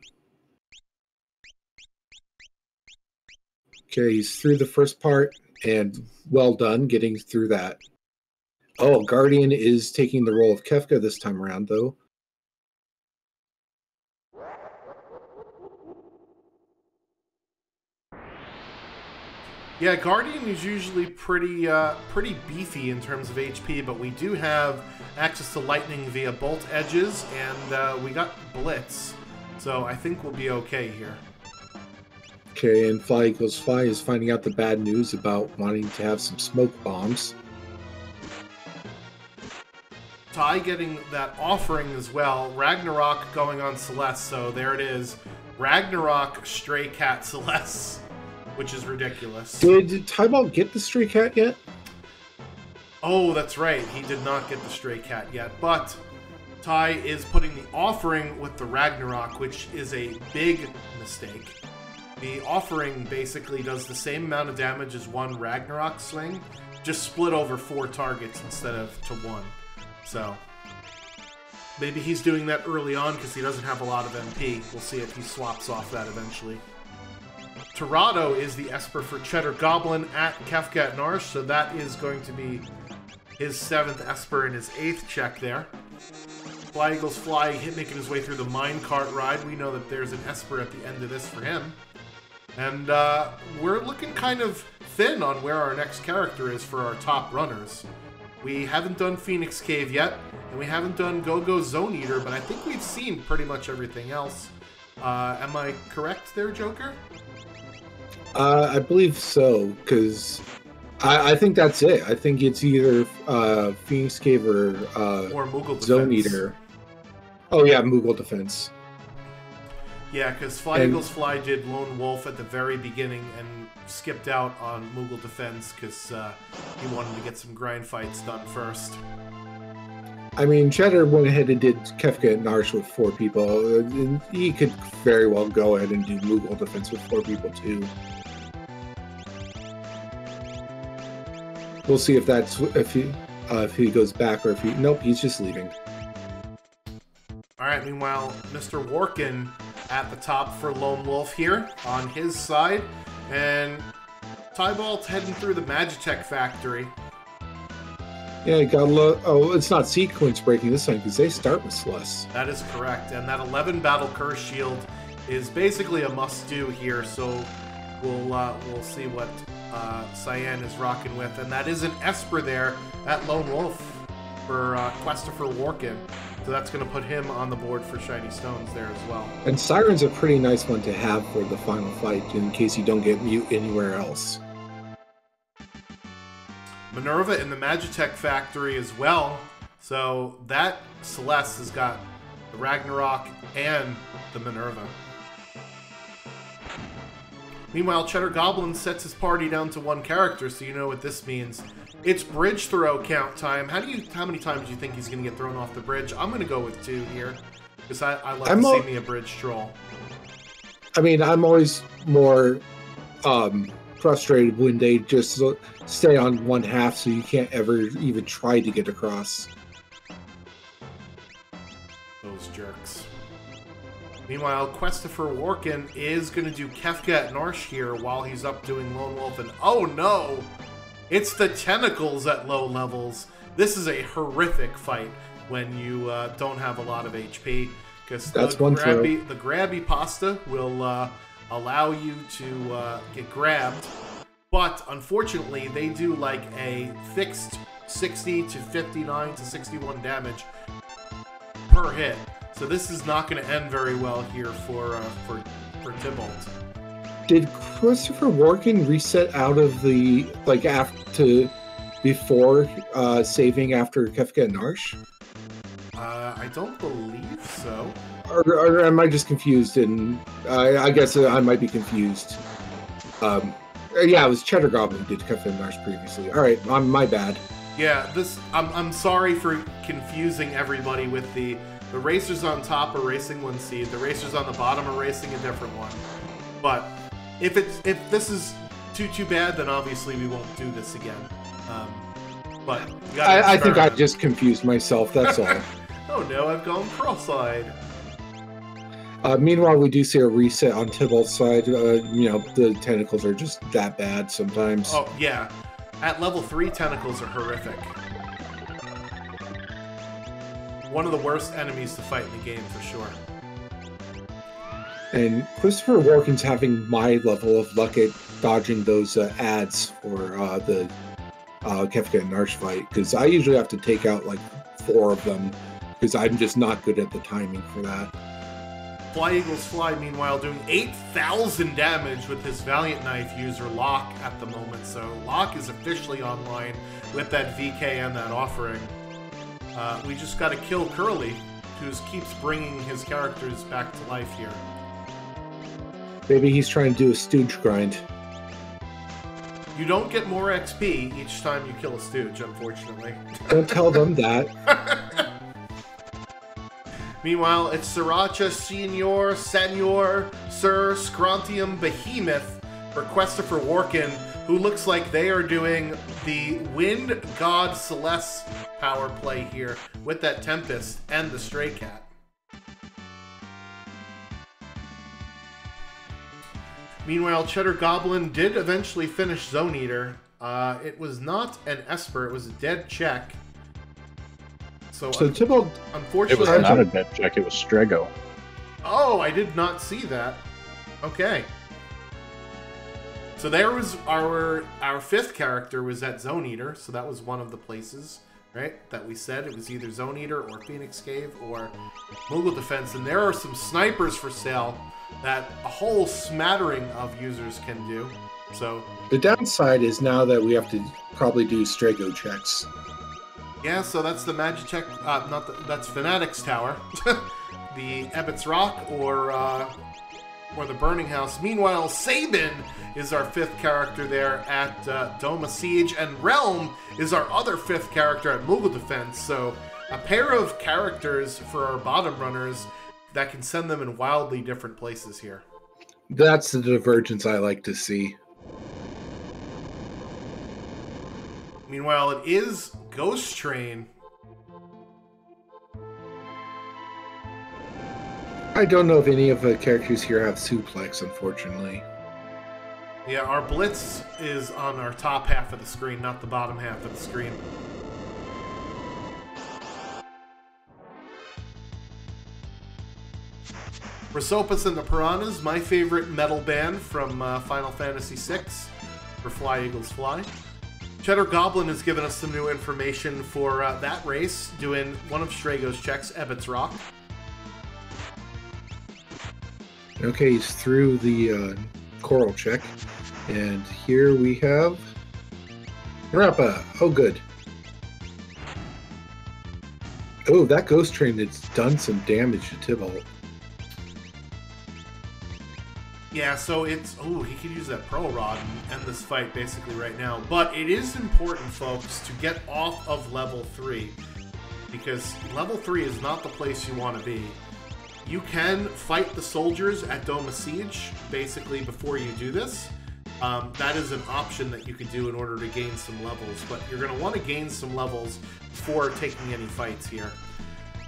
He's through the first part, and well done getting through that. Oh, Guardian is taking the role of Kefka this time around, though. Yeah, Guardian is usually pretty uh, pretty beefy in terms of HP, but we do have access to lightning via bolt edges, and uh, we got blitz, so I think we'll be okay here. Okay, and Fly Eagles Fly is finding out the bad news about wanting to have some smoke bombs. Ty getting that offering as well. Ragnarok going on Celes, so there it is. Ragnarok Stray Cat Celes, which is ridiculous. Did Tybalt get the stray cat yet? Oh, that's right. He did not get the stray cat yet, but Ty is putting the offering with the Ragnarok, which is a big mistake. The offering basically does the same amount of damage as one Ragnarok sling, just split over four targets instead of to one. So maybe he's doing that early on because he doesn't have a lot of MP. We'll see if he swaps off that eventually. Terrato is the Esper for Cheddar Goblin at Kefka at so that is going to be his seventh Esper and his eighth check there. Fly Eagles Fly hit making his way through the minecart ride. We know that there's an Esper at the end of this for him. And uh, we're looking kind of thin on where our next character is for our top runners. We haven't done Phoenix Cave yet, and we haven't done Go Go Zone Eater, but I think we've seen pretty much everything else. Uh, am I correct there, Joker? Uh, I believe so, because I, I think that's it. I think it's either uh, Phoenix Cave or uh, Or Zone Defense? Eater. Oh yeah, Moogle Defense. Yeah, because Fly And- Eagles Fly did Lone Wolf at the very beginning and skipped out on Moogle Defense because uh, he wanted to get some grind fights done first. I mean, Cheddar went ahead and did Kefka and Narshe with four people. And He could very well go ahead and do Moogle Defense with four people too. We'll see if that's if he uh, if he goes back or if he nope he's just leaving. All right, meanwhile, Mr. Warken at the top for Lone Wolf here on his side. And Tybalt's heading through the Magitech factory. Yeah, you got a lo- oh, it's not sequence breaking this time because they start with Celes. That is correct. And that 11 battle curse shield is basically a must do here. So we'll uh, we'll see what uh, Cyan is rocking with. And that is an Esper there at Lone Wolf for uh, Christopher Warken. So that's going to put him on the board for Shiny Stones there as well. And Siren's a pretty nice one to have for the final fight in case you don't get mute anywhere else. Minerva in the Magitech factory as well. So that Celes has got the Ragnarok and the Minerva. Meanwhile, Cheddar Goblin sets his party down to one character, so you know what this means. It's bridge throw count time. How do you? How many times do you think he's going to get thrown off the bridge? I'm going to go with two here, because I, I like I'm to al- see me a bridge troll. I mean, I'm always more um, frustrated when they just stay on one half, so you can't ever even try to get across. Those jerks. Meanwhile, Christopher Warken is going to do Kefka at Narshe here while he's up doing Lone Wolf, and oh no! It's the tentacles at low levels. This is a horrific fight when you uh, don't have a lot of HP, because the That's one throw. grabby, the grabby pasta will uh, allow you to uh, get grabbed, but unfortunately, they do like a fixed 60 to 59 to 61 damage per hit. So this is not going to end very well here for uh, for for Tybalt. Did Christopher Walken reset out of the like after to before uh, saving after Kefka and Narshe? Uh, I don't believe so. Or, or am I just confused? And I, I guess I might be confused. Um, yeah, it was Cheddar Goblin who did Kefka and Narshe previously. All right, I'm my bad. Yeah, this I'm I'm sorry for confusing everybody with the the racers on top are racing one seed, the racers on the bottom are racing a different one. But if it's if this is too too bad, then obviously we won't do this again. Um, but I, I think I just confused myself. That's all. Oh no, I've gone cross-eyed. Uh, meanwhile, we do see a reset on Tybalt's side. Uh, you know, the tentacles are just that bad sometimes. Oh yeah, at level three, tentacles are horrific. One of the worst enemies to fight in the game for sure. And Christopher Walken's having my level of luck at dodging those uh, ads for uh, the uh, Kefka and Narshe fight because I usually have to take out like four of them because I'm just not good at the timing for that. Fly Eagles Fly, meanwhile, doing 8,000 damage with his Valiant Knife user Locke at the moment. So Locke is officially online with that VK and that offering. Uh, we just got to kill Curly, who keeps bringing his characters back to life here. Maybe he's trying to do a stooge grind. You don't get more XP each time you kill a stooge, unfortunately. Don't tell them that. Meanwhile, it's Sriracha Senior, Senor, Sir, Scrontium, Behemoth for Christopher Warken, who looks like they are doing the Wind God Celeste power play here with that Tempest and the Stray Cat. Meanwhile, Cheddar Goblin did eventually finish Zone Eater. Uh, it was not an Esper, it was a dead check. So, So Tybalt, It unfortunately, was not a dead check. It was Strago. Oh, I did not see that. Okay. So there was our our fifth character was at Zone Eater, so that was one of the places, right? That we said it was either Zone Eater or Phoenix Cave or Moogle Defense, and there are some snipers for sale that a whole smattering of users can do. So the downside is now that we have to probably do Strago checks. Yeah, so that's the Magitech, uh, not the, that's Fanatics Tower, the Ebot's Rock, or uh, or the Burning House. Meanwhile, Sabin is our fifth character there at uh, Doma Siege, and Relm is our other fifth character at Moogle Defense. So a pair of characters for our bottom runners that can send them in wildly different places here. That's the divergence I like to see. Meanwhile, it is Ghost Train. I don't know if any of the characters here have suplex, unfortunately. Yeah, our blitz is on our top half of the screen, not the bottom half of the screen. Rizopas and the Piranhas, my favorite metal band from uh, Final Fantasy VI, for Fly Eagles Fly. Cheddar Goblin has given us some new information for uh, that race, doing one of Strago's checks, Ebot's Rock. Okay, he's through the uh, coral check. And here we have Rappa. Oh, good. Oh, that ghost train has done some damage to Tybalt. Yeah, so it's oh he could use that pearl rod and end this fight basically right now. But it is important, folks, to get off of level three because level three is not the place you want to be. You can fight the soldiers at Doma Siege basically before you do this. Um, that is an option that you could do in order to gain some levels, but you're going to want to gain some levels before taking any fights here.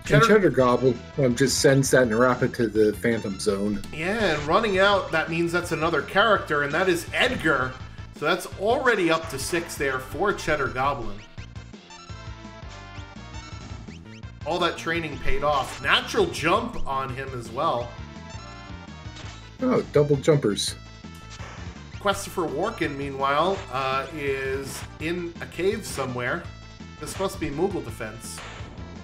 Cheddar, Cheddar Goblin um, just sends that Narapa to the Phantom Zone. Yeah, and running out, that means that's another character, and that is Edgar. So that's already up to six there for Cheddar Goblin. All that training paid off. Natural jump on him as well. Oh, double jumpers. Christopher Warken, meanwhile, uh, is in a cave somewhere. This must be Moogle Defense.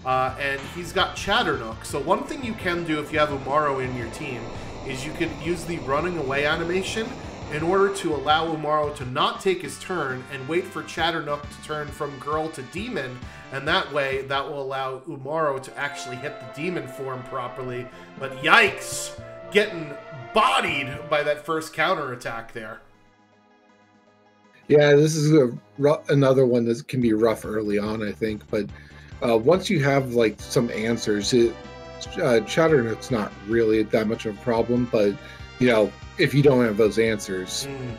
Uh, and he's got Chadarnook. So one thing you can do if you have Umaro in your team is you can use the running away animation in order to allow Umaro to not take his turn and wait for Chadarnook to turn from girl to demon, and that way that will allow Umaro to actually hit the demon form properly. But yikes! Getting bodied by that first counter attack there. Yeah, this is a, another one that can be rough early on, I think, but uh, once you have like some answers, it, uh, Chadarnook's not really that much of a problem. But you know, if you don't have those answers, mm.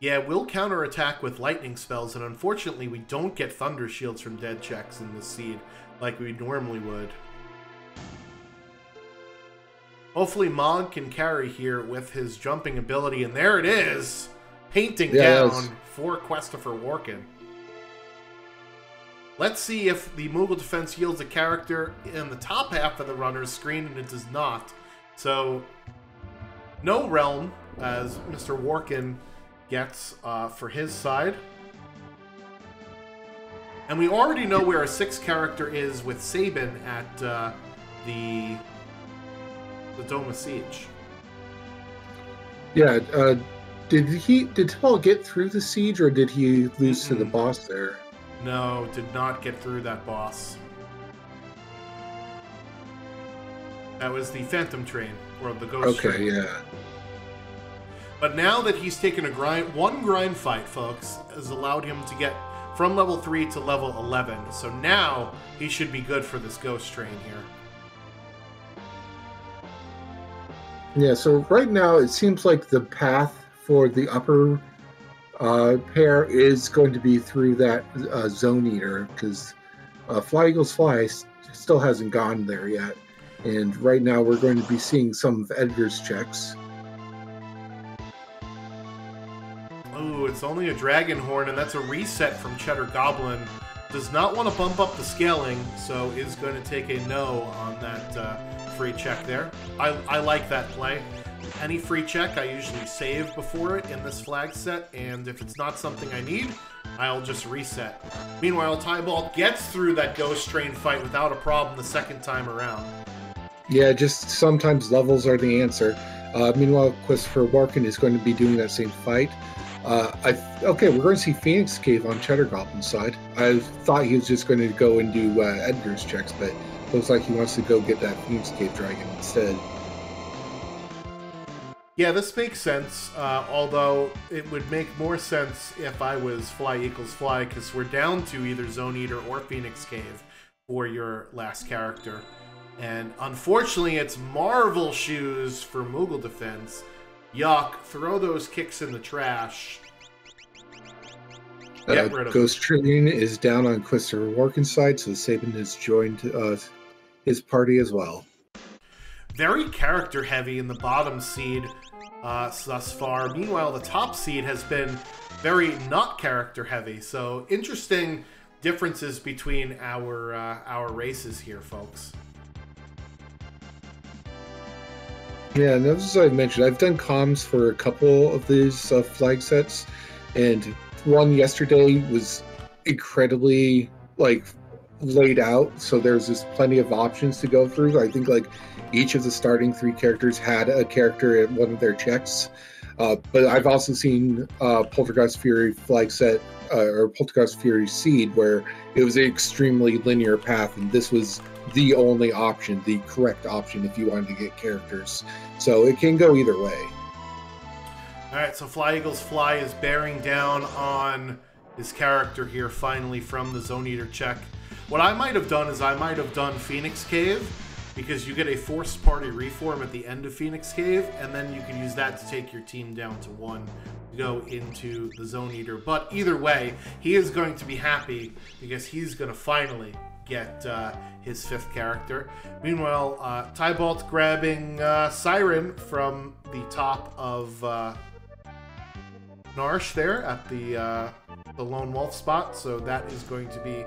Yeah, we'll counterattack with lightning spells, and unfortunately, we don't get thunder shields from dead checks in this seed like we normally would. Hopefully, Mog can carry here with his jumping ability, and there it is, painting yeah, down for Christopher Warken. Let's see if the Moogle defense yields a character in the top half of the runner's screen, and it does not. So, no Relm, as Mr. Warken gets uh, for his side. And we already know where a sixth character is with Sabin at uh, the the Doma Siege. Yeah, uh, did he did Paul get through the siege, or did he lose mm to the boss there? No, did not get through that boss. That was the Phantom Train, or the Ghost okay, Train. Okay, yeah. But now that he's taken a grind, one grind fight, folks, has allowed him to get from level 3 to level 11. So now he should be good for this Ghost Train here. Yeah, so right now it seems like the path for the upper uh, pair is going to be through that uh, Zone Eater because uh, Fly Eagles Fly still hasn't gone there yet. And right now we're going to be seeing some of Edgar's checks. Oh, it's only a Dragon Horn, and that's a reset from Cheddar Goblin. Does not want to bump up the scaling, so is going to take a no on that uh, free check there. I, I like that play any free check, I usually save before it in this flag set, and if it's not something I need, I'll just reset. Meanwhile, Tybalt gets through that Ghost Train fight without a problem the second time around. Yeah, just sometimes levels are the answer. Uh, meanwhile, Christopher Warken is going to be doing that same fight. Uh, I okay, we're going to see Phoenix Cave on Cheddar Goblin's side. I thought he was just going to go and do uh, Edgar's checks, but looks like he wants to go get that Phoenix Cave dragon instead. Yeah, this makes sense. Uh, although it would make more sense if I was Fly Eagles Fly, because we're down to either Zone Eater or Phoenix Cave for your last character. And unfortunately, it's Marvel shoes for Moogle defense. Yuck! Throw those kicks in the trash. Get uh, rid of Ghost Train is down on Christopher Warken's side, so Sabin has joined uh, his party as well. Very character heavy in the bottom seed uh, thus far. Meanwhile, the top seed has been very not character heavy. So interesting differences between our uh, our races here, folks. Yeah, and as I mentioned, I've done comms for a couple of these uh, flag sets, and one yesterday was incredibly like laid out. So there's just plenty of options to go through. I think like each of the starting three characters had a character at one of their checks. Uh, but I've also seen uh, Poltergeist Fury flag set uh, or Poltergeist Fury Seed where it was an extremely linear path, and this was the only option, the correct option if you wanted to get characters. So it can go either way. All right, so Fly Eagles Fly is bearing down on his character here finally from the Zone Eater check. What I might have done is I might have done Phoenix Cave because you get a forced party reform at the end of Phoenix Cave, and then you can use that to take your team down to one to go into the Zone Eater. But either way, he is going to be happy because he's going to finally get uh, his fifth character. Meanwhile, uh, Tybalt grabbing uh, Siren from the top of uh, Narshe there at the uh, the Lone Wolf spot, so that is going to be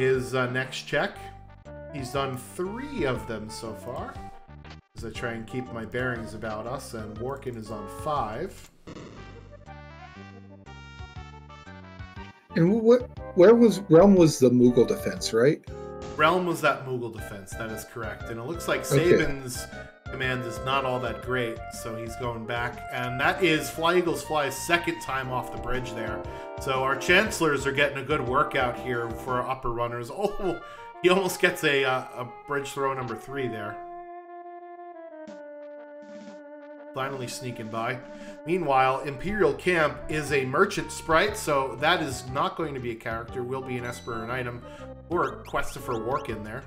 his uh, next check. He's done three of them so far. As I try and keep my bearings about us, and Warken is on five. And what? Where was Relm? Was the Moogle defense right? Relm was that Moogle defense. That is correct, and it looks like Okay. Sabin's command is not all that great, so he's going back, and that is Fly Eagles Fly's second time off the bridge there. So our Chancellors are getting a good workout here for our upper runners. Oh, he almost gets a uh, a bridge throw number three there. Finally sneaking by. Meanwhile, Imperial Camp is a merchant sprite, so that is not going to be a character. Will be an Esper or an item, or a Kwestopher Warken there.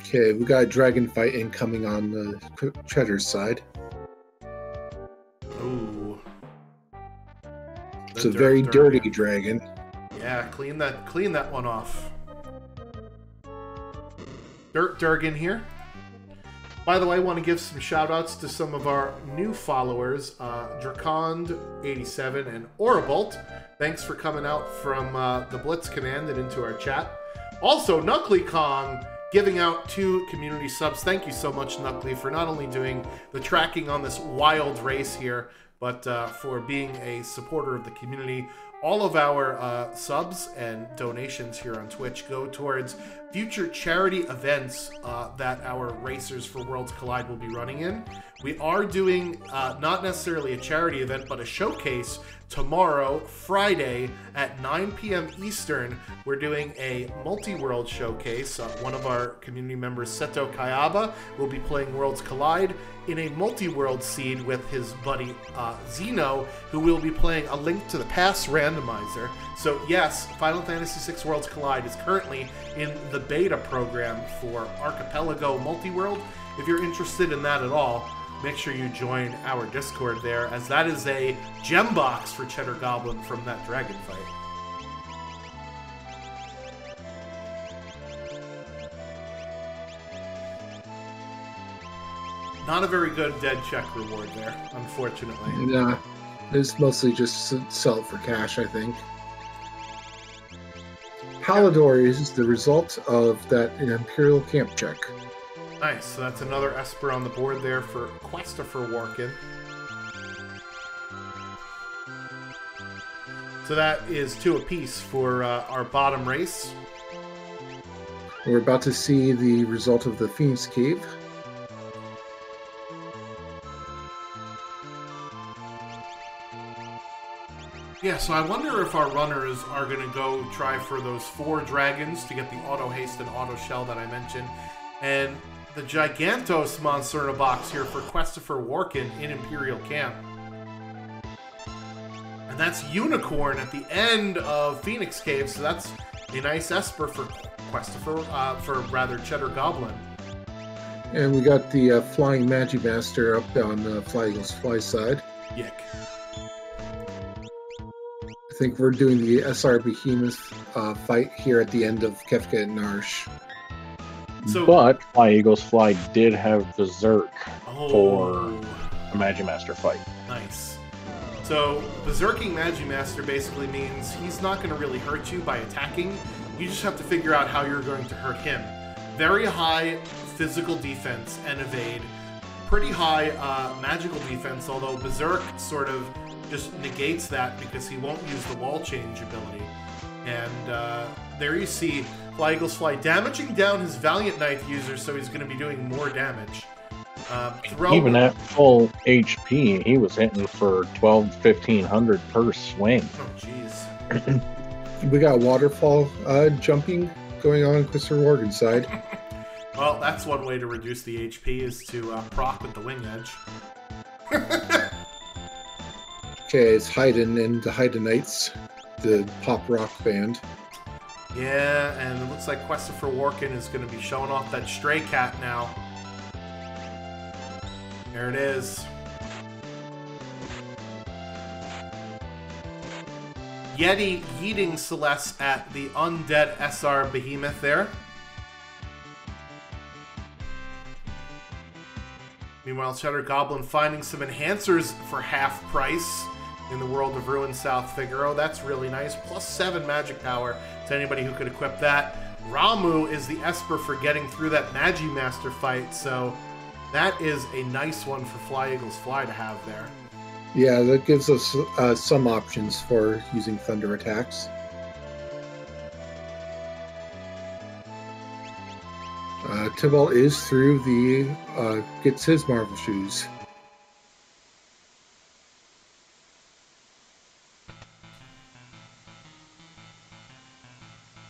Okay, we got a dragon fight incoming on the Cheddar's side. Ooh. It's a dirt- very dirt. dirty dragon. Yeah, clean that clean that one off. Dirt Durgan here. By the way, I want to give some shout outs to some of our new followers, uh, Drakond87 and Orabolt. Thanks for coming out from uh, the Blitz command and into our chat. Also, Knuckly Kong giving out two community subs. Thank you so much, Knuckly, for not only doing the tracking on this wild race here, but uh, for being a supporter of the community. All of our uh, subs and donations here on Twitch go towards future charity events uh, that our Racers for Worlds Collide will be running in. We are doing uh, not necessarily a charity event, but a showcase tomorrow, Friday at 9 p.m. Eastern. We're doing a multi world showcase. Uh, one of our community members, Seto Kayaba, will be playing Worlds Collide in a multi world seed with his buddy uh, Zeno, who will be playing a Link to the Past randomizer. So, yes, Final Fantasy VI Worlds Collide is currently in the beta program for Archipelago Multi World. If you're interested in that at all, make sure you join our Discord there, as that is a gem box for Cheddar Goblin from that dragon fight. Not a very good dead check reward there, unfortunately. Nah, it's mostly just sell it for cash, I think. Palidor is the result of that Imperial camp check. Nice. So that's another Esper on the board there for Kwestopher Warken. So that is two apiece for uh, our bottom race. We're about to see the result of the Phoenix Cave. Yeah, so I wonder if our runners are going to go try for those four dragons to get the auto haste and auto shell that I mentioned. And the Gigantos monster in a box here for Kwestopher Warken in Imperial Camp. And that's Unicorn at the end of Phoenix Cave, so that's a nice Esper for Kwestopher, uh, for rather Cheddar Goblin. And we got the uh, Flying Magimaster up on the Fly Eagles Fly side. Yick. I think we're doing the SR Behemoth uh, fight here at the end of Kefka and Narshe. So, But Fly Eagles Fly did have the Zerk oh, for- a Magimaster fight. Nice. So, Berserking Magimaster basically means he's not going to really hurt you by attacking. You just have to figure out how you're going to hurt him. Very high physical defense and evade, pretty high uh, magical defense, although Berserk sort of just negates that because he won't use the wall change ability. And uh, there you see Fly Eagles Fly damaging down his Valiant Knife user, so he's going to be doing more damage. Uh, throw- Even at full HP, he was hitting for 12, 1500 per swing. Oh, jeez. We got waterfall uh, jumping going on Kwestopher Warken's side. Well, that's one way to reduce the HP is to uh, proc with the wing edge. Okay, it's Hidon and the Hidonites, the pop rock band. Yeah, and it looks like Kwestopher Warken is going to be showing off that stray cat now. There it is. Yeti yeeting Celes at the undead SR behemoth there. Meanwhile, Cheddar Goblin finding some enhancers for half price in the world of Ruin South Figaro. That's really nice. Plus seven magic power to anybody who could equip that. Ramuh is the Esper for getting through that Magimaster fight, so that is a nice one for Fly Eagles Fly to have there. Yeah, that gives us uh, some options for using thunder attacks. Uh, Tybalt is through the uh, gets his Marvel shoes.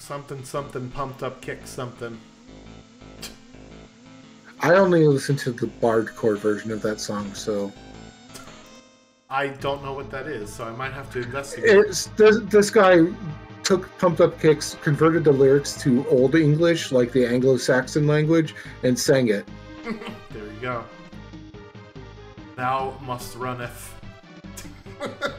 Something, something, pumped up, kick something. I only listen to the bardcore version of that song, so I don't know what that is, so I might have to investigate. it's this, this guy took pumped up kicks, converted the lyrics to Old English, like the Anglo-Saxon language, and sang it. There you go. Thou must runneth.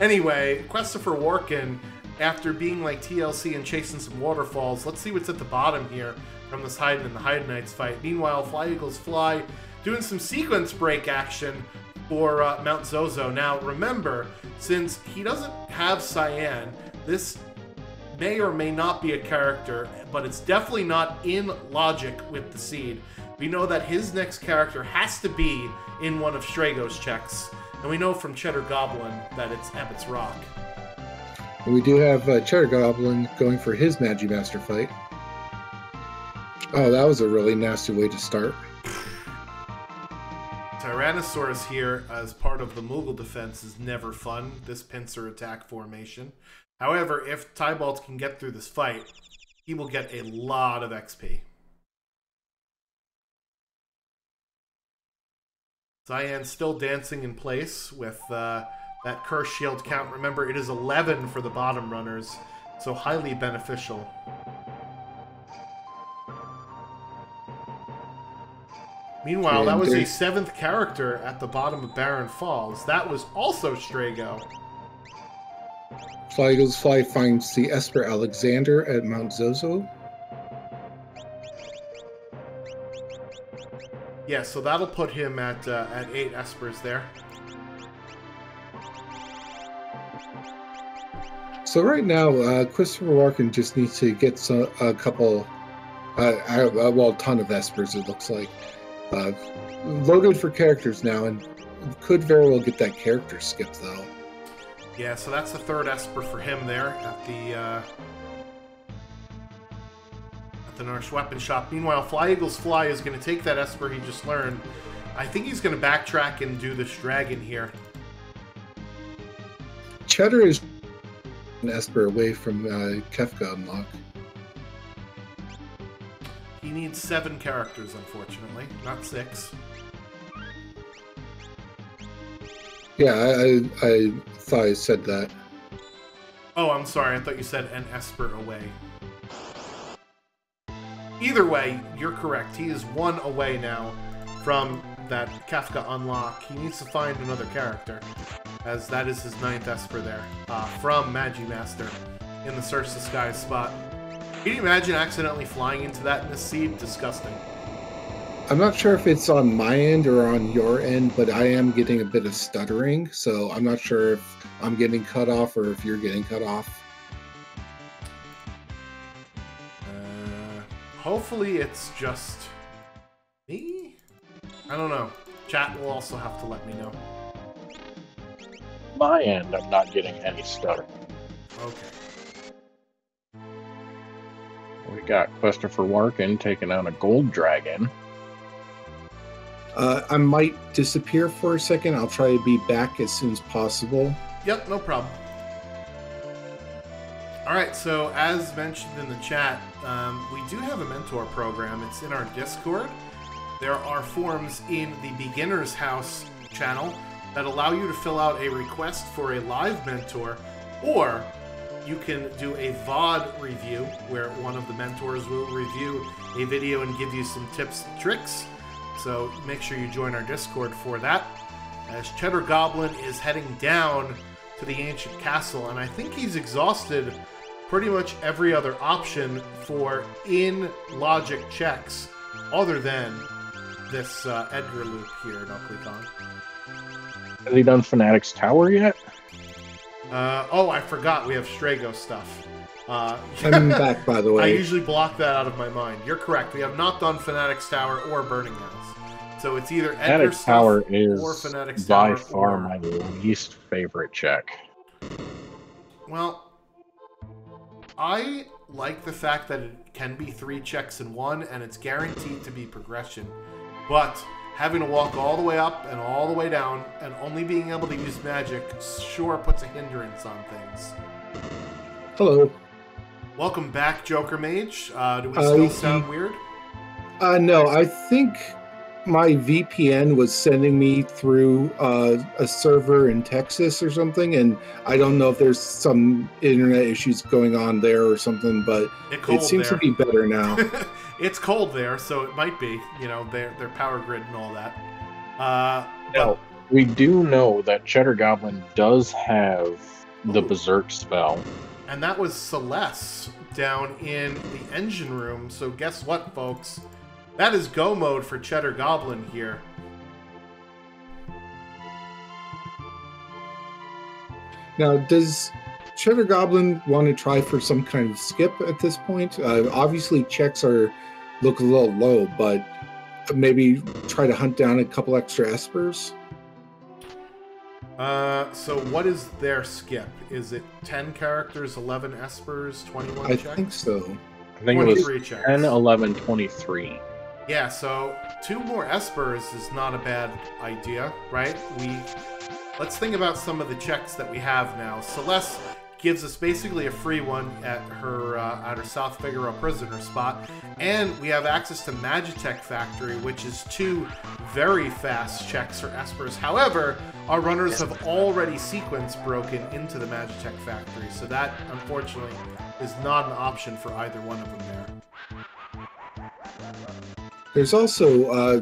anyway, Christopher Warkin, after being like TLC and chasing some waterfalls, let's see what's at the bottom here from this Hidon and the Hidonites fight. Meanwhile, Fly Eagles Fly doing some sequence break action for uh, Mount Zozo. Now, remember, since he doesn't have Cyan, this may or may not be a character, but it's definitely not in logic with the seed. We know that his next character has to be in one of Strago's checks, and we know from Cheddar Goblin that it's Ebot's Rock. And we do have uh, Cheddar Goblin going for his Magimaster fight. Oh, that was a really nasty way to start. Tyrannosaurus here as part of the Moogle defense is never fun, this pincer attack formation. However, if Tybalt can get through this fight, he will get a lot of XP. Cyan still dancing in place with uh, that curse shield count. Remember, it is 11 for the bottom runners, so highly beneficial. Meanwhile, that was a seventh character at the bottom of Barren Falls. That was also Strago. Fly Eagles Fly finds the Esper Alexander at Mount Zozo. Yeah, so that'll put him at uh, at eight Espers there. So right now, uh, Christopher Walken just needs to get some, a couple, uh, uh, well, a ton of Espers. It looks like uh, loaded for characters now, and could very well get that character skipped though. Yeah, so that's the third Esper for him there at the uh, at the Norse Weapon Shop. Meanwhile, Fly Eagles Fly is going to take that Esper he just learned. I think he's going to backtrack and do this dragon here. Cheddar is an Esper away from uh, Kefka unlock. He needs seven characters, unfortunately, not six. Yeah, I, I, I thought I said that. Oh, I'm sorry. I thought you said an Esper away. Either way, you're correct. He is one away now from that Kefka unlock. He needs to find another character, as that is his ninth Esper there, uh, from Magimaster in the Search the Skies spot. Can you imagine accidentally flying into that in this seed? Disgusting. I'm not sure if it's on my end or on your end, but I am getting a bit of stuttering, so I'm not sure if I'm getting cut off or if you're getting cut off. Uh, hopefully, it's just me. I don't know. Chat will also have to let me know. My end, I'm not getting any stutter. Okay. We got Kwestopher Warken taking on a gold dragon. Uh, I might disappear for a second. I'll try to be back as soon as possible. Yep, no problem. All right, so as mentioned in the chat, um, we do have a mentor program. It's in our Discord. There are forms in the Beginner's House channel that allow you to fill out a request for a live mentor, or you can do a VOD review where one of the mentors will review a video and give you some tips and tricks. So make sure you join our Discord for that. As Cheddar Goblin is heading down to the ancient castle, and I think he's exhausted pretty much every other option for in logic checks other than this uh, Edgar loop here in Oklikon. Has he done Fanatic's Tower yet? Uh, oh, I forgot we have Strago stuff. Uh, I'm back, by the way. I usually block that out of my mind. You're correct. We have not done Fanatic's Tower or Burning House. So it's either Edgar Fanatic's stuff Tower is or Fanatic's by Tower far or- my least favorite check. Well, I like the fact that it can be three checks in one and it's guaranteed to be progression. But having to walk all the way up and all the way down and only being able to use magic sure puts a hindrance on things. Hello. Welcome back, Joker Mage. Uh, do we Uh, still you- sound weird? Uh, no, I think my VPN was sending me through uh, a server in Texas or something, and I don't know if there's some internet issues going on there or something, but It, it seems there. to be better now. it's cold there, so it might be. You know, their their power grid and all that. Uh, Now, we do know that Cheddar Goblin does have the Ooh. Berserk spell. and that was Celes down in the engine room. So guess what, folks? That is go mode for Cheddar Goblin here. now, does Cheddar Goblin want to try for some kind of skip at this point? Uh, obviously, checks are look a little low, but maybe try to hunt down a couple extra espers. Uh, so what is their skip? Is it 10 characters, 11 espers, 21 I checks? think so. I think it was 23 checks. 10, 11, 23. Yeah, so two more espers is not a bad idea, right? We let's think about some of the checks that we have now. Celes gives us basically a free one at her uh, at her South Figaro prisoner spot, and we have access to Magitech Factory, which is two very fast checks for espers. However, our runners have already sequence broken into the Magitech Factory, so that unfortunately is not an option for either one of them there. There's also uh,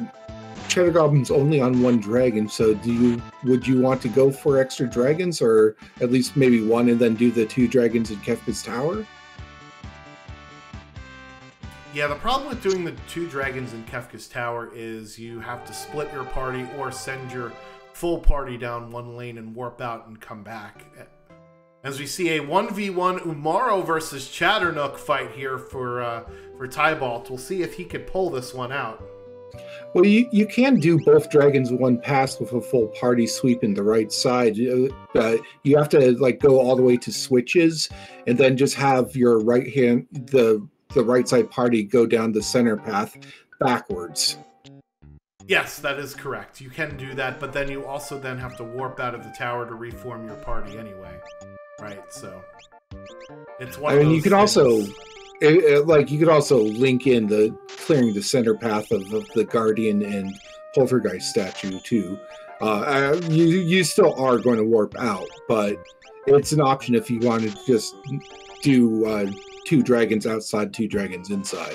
Cheddar Goblin's only on one dragon, so do you would you want to go for extra dragons, or at least maybe one, and then do the two dragons in Kefka's Tower? Yeah, the problem with doing the two dragons in Kefka's Tower is you have to split your party or send your full party down one lane and warp out and come back. As we see a 1v1 Umaro versus Chadarnook fight here for uh, for Tybalt, we'll see if he could pull this one out. Well, you, you can do both dragons one pass with a full party sweep in the right side. Uh, you have to like go all the way to switches, and then just have your right hand the the right side party go down the center path backwards. Yes, that is correct. You can do that, but then you also then have to warp out of the tower to reform your party anyway. Right, so it's one I of mean, you can also things. It, it- like you could also link in the clearing the center path of, of the guardian and poltergeist statue too. Uh, you you still are going to warp out, but it's an option if you want to just do uh, two dragons outside, two dragons inside.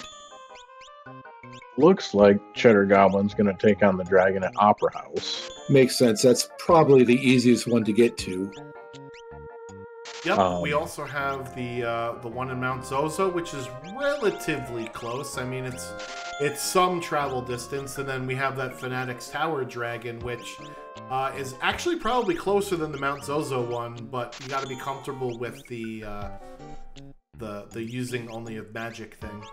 Looks like Cheddar Goblin's going to take on the dragon at Opera House. Makes sense. That's probably the easiest one to get to. Yep. Um, we also have the uh, the one in Mount Zozo, which is relatively close. I mean, it's it's some travel distance, and then we have that Fanatics Tower Dragon, which uh, is actually probably closer than the Mount Zozo one, but you got to be comfortable with the uh, the the using only of magic thing.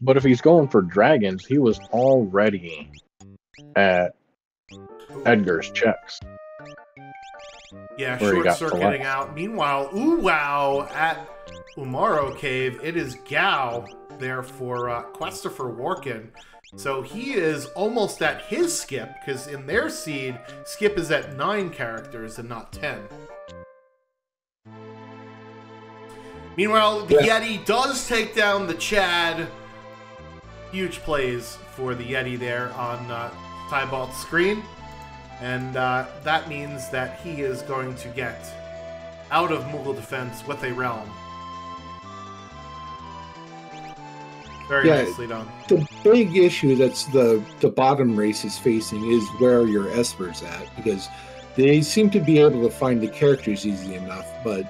But if he's going for dragons, he was already at Edgar's checks. Yeah, short circuiting out. Meanwhile, ooh wow, at Umaro Cave, it is Gau there for uh, Kwestopher Warken. So he is almost at his skip, because in their seed, skip is at nine characters and not ten. Meanwhile, the Yeah. Yeti does take down the Chad. Huge plays for the Yeti there on uh, Tybalt's screen. And uh, that means that he is going to get out of Moogle defense with a Relm. Very Yeah. nicely done. The big issue that's the the bottom race is facing is where are your espers at because they seem to be able to find the characters easy enough, but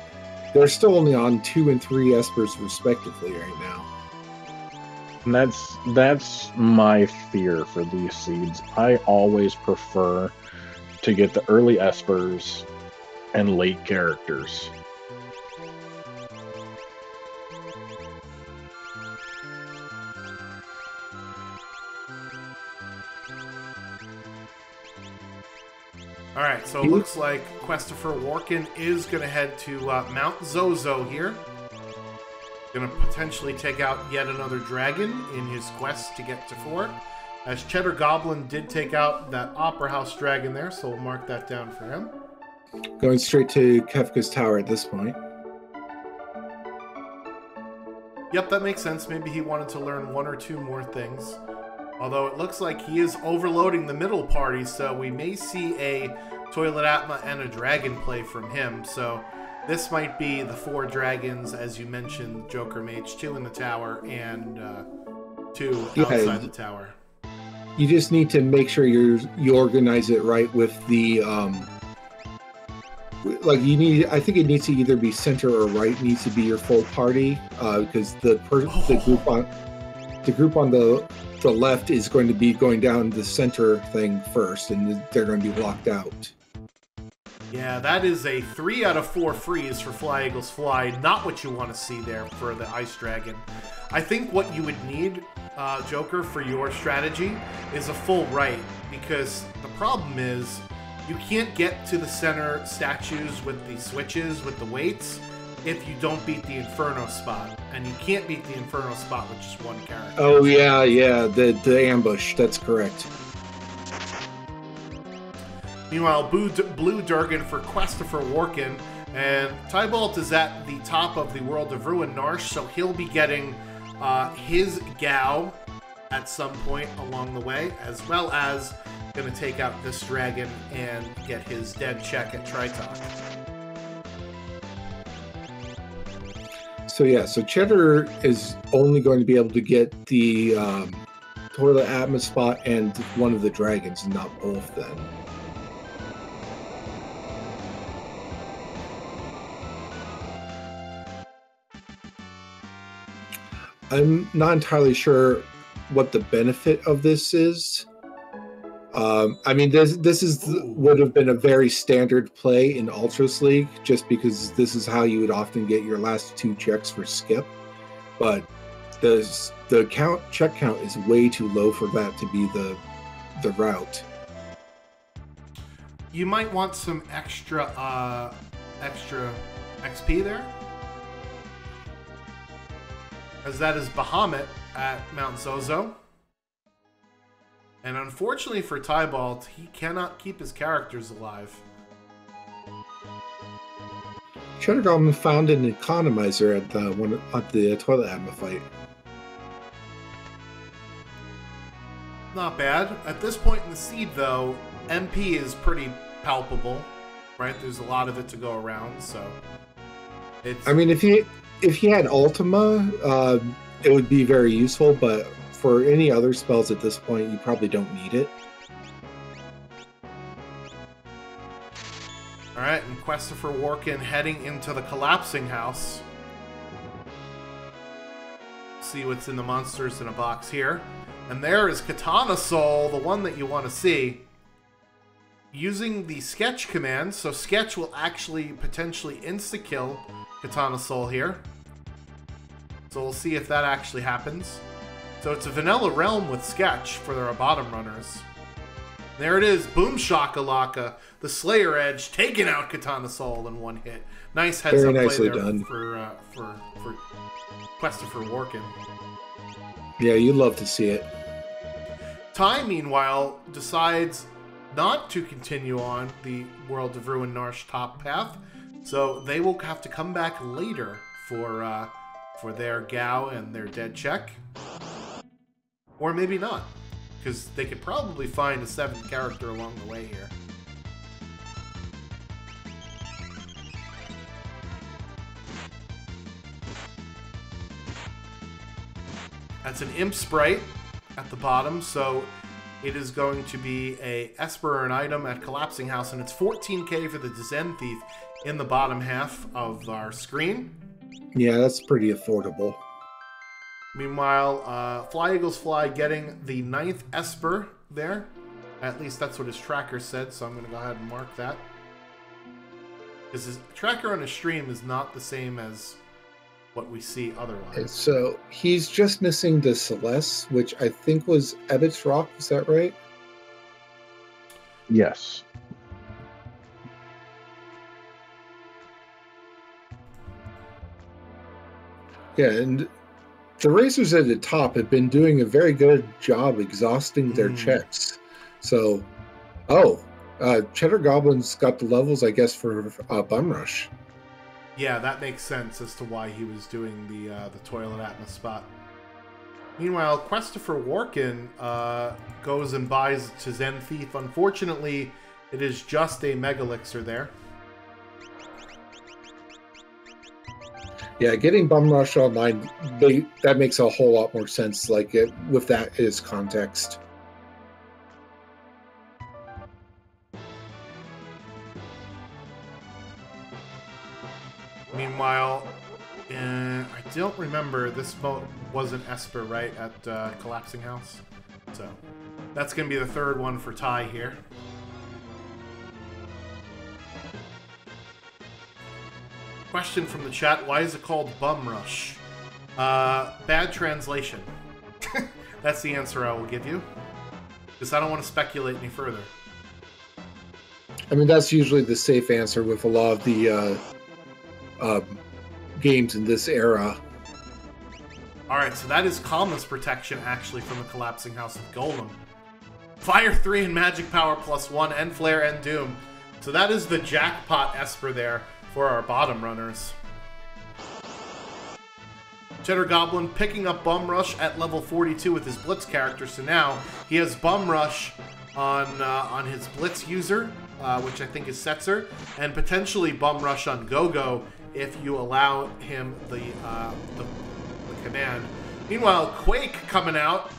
they're still only on two and three espers respectively right now. And that's that's my fear for these seeds. I always prefer to get the early espers and late characters. All right, so it looks like Kwestopher Warken is going to head to uh, Mount Zozo here. Going to potentially take out yet another dragon in his quest to get to four. As Cheddar Goblin did take out that Opera House dragon there, so we'll mark that down for him. Going straight to Kefka's tower at this point. Yep, that makes sense. Maybe he wanted to learn one or two more things. Although it looks like he is overloading the middle party, so we may see a Toilet Atma and a dragon play from him. So this might be the four dragons, as you mentioned, Joker Mage, two in the tower and uh, two Yeah. outside the tower. You just need to make sure you you organize it right with the um like you need I think it needs to either be center or right needs to be your full party uh because the per, the group on the group on the the left is going to be going down the center thing first and they're going to be locked out. Yeah, that is a three out of four freeze for Fly Eagles Fly. Not what you want to see there for the Ice Dragon. I think what you would need, uh, Joker, for your strategy is a full right, because the problem is you can't get to the center statues with the switches, with the weights, if you don't beat the Inferno spot. And you can't beat the Inferno spot with just one character. Oh yeah, yeah, the the ambush, that's correct. Meanwhile, Blue, Blue Durgan for Kwestopher Warken, and Tybalt is at the top of the World of Ruin Narshe, so he'll be getting uh, his Gau at some point along the way, as well as going to take out this dragon and get his dead check at Tritoch. So yeah, so Cheddar is only going to be able to get the um, toilet atma spot and one of the dragons, not both. Then I'm not entirely sure what the benefit of this is. Um, I mean, this this is would have been a very standard play in Ultros League, just because this is how you would often get your last two checks for skip. But the the count check count is way too low for that to be the the route. You might want some extra, uh, extra XP there. As that is Bahamut at Mount Zozo. And unfortunately for Tybalt, he cannot keep his characters alive. Goblin found an economizer at the one at the toilet atma fight. Not bad. At this point in the seed, though, MP is pretty palpable, right? There's a lot of it to go around, so it's. I mean, if he if he had Ultima, uh, it would be very useful. But for any other spells at this point, you probably don't need it. All right, and Kwestopher Warken heading into the collapsing house. See what's in the monsters in a box here. And there is Katana Soul, the one that you want to see. Using the sketch command, so sketch will actually potentially insta kill Katana Soul here. So we'll see if that actually happens. So it's a vanilla Relm with sketch for their bottom runners. There it is. Boom shakalaka. The Slayer Edge taking out Katana Soul in one hit. Nice heads Very up nicely play there done. for uh, for for Kwestopher Warken. Yeah, you love to see it. Ty, meanwhile, decides not to continue on the World of Ruin Narshe top path, so they will have to come back later for uh, for their Gau and their dead check, or maybe not, because they could probably find a seventh character along the way here. That's an imp sprite at the bottom, so it is going to be a Esper or an item at Collapsing House, and it's 14k for the Zen Thief in the bottom half of our screen. Yeah, that's pretty affordable. Meanwhile, uh, Fly Eagles Fly getting the ninth Esper there. At least that's what his tracker said, so I'm going to go ahead and mark that. Because his tracker on his stream is not the same as what we see otherwise. And so he's just missing the Celes, which I think was Ebot's Rock. Is that right? Yes. Yeah, and the racers at the top have been doing a very good job exhausting their Mm. checks. So, oh, uh, Cheddar Goblin's got the levels, I guess, for uh, Bum Rush. Yeah, that makes sense as to why he was doing the uh, the toilet Atmos spot. Meanwhile, Kwestopher Warken uh, goes and buys to Zen Thief. Unfortunately, it is just a Megalixir there. Yeah, getting Bum Rush online, they, that makes a whole lot more sense. Like it with that is context. Meanwhile, uh, I don't remember this boat wasn't Esper right at uh, Collapsing House, so that's gonna be the third one for Ty here. Question from the chat: Why is it called Bum Rush? Uh, bad translation. that's the answer I will give you, because I don't want to speculate any further. I mean, that's usually the safe answer with a lot of the uh, um, games in this era. All right, so that is calmness protection actually from the collapsing house of Golem. Fire three and magic power plus one, and flare and doom. So that is the jackpot Esper there for our bottom runners. Cheddar Goblin picking up Bum Rush at level 42 with his Blitz character. So now he has Bum Rush on uh, on his Blitz user, uh, which I think is Setzer, and potentially Bum Rush on Gogo if you allow him the uh, the, the command. Meanwhile, Quake coming out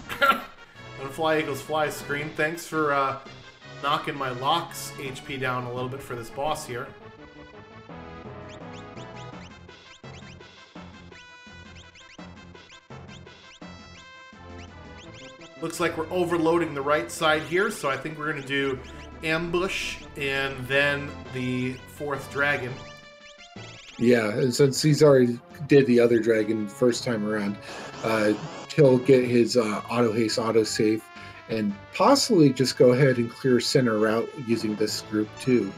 on Fly Eagles Fly screen. Thanks for uh, knocking my locks HP down a little bit for this boss here. Looks like we're overloading the right side here, so I think we're going to do ambush and then the fourth dragon. Yeah, and since he's already did the other dragon first time around, uh, he'll get his uh, auto haste, auto save, and possibly just go ahead and clear center route using this group too.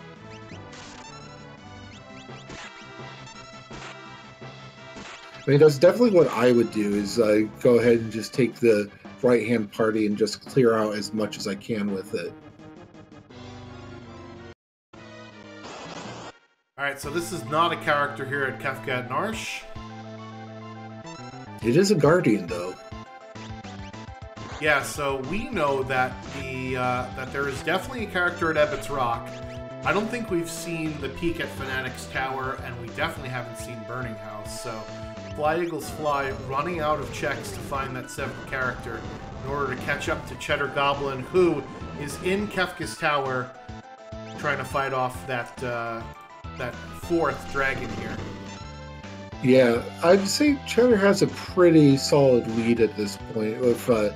I mean, that's definitely what I would do. Is uh, go ahead and just take the right hand party and just clear out as much as I can with it. All right, so this is not a character here at Kefka at Narshe. It is a guardian though. Yeah, so we know that the uh, that there is definitely a character at Ebot's Rock. I don't think we've seen the peak at Fanatics Tower, and we definitely haven't seen Burning House. So, Fly Eagles Fly running out of checks to find that seventh character in order to catch up to Cheddar Goblin, who is in Kefka's Tower, trying to fight off that uh, that fourth dragon here. Yeah, I'd say Cheddar has a pretty solid lead at this point. Uh,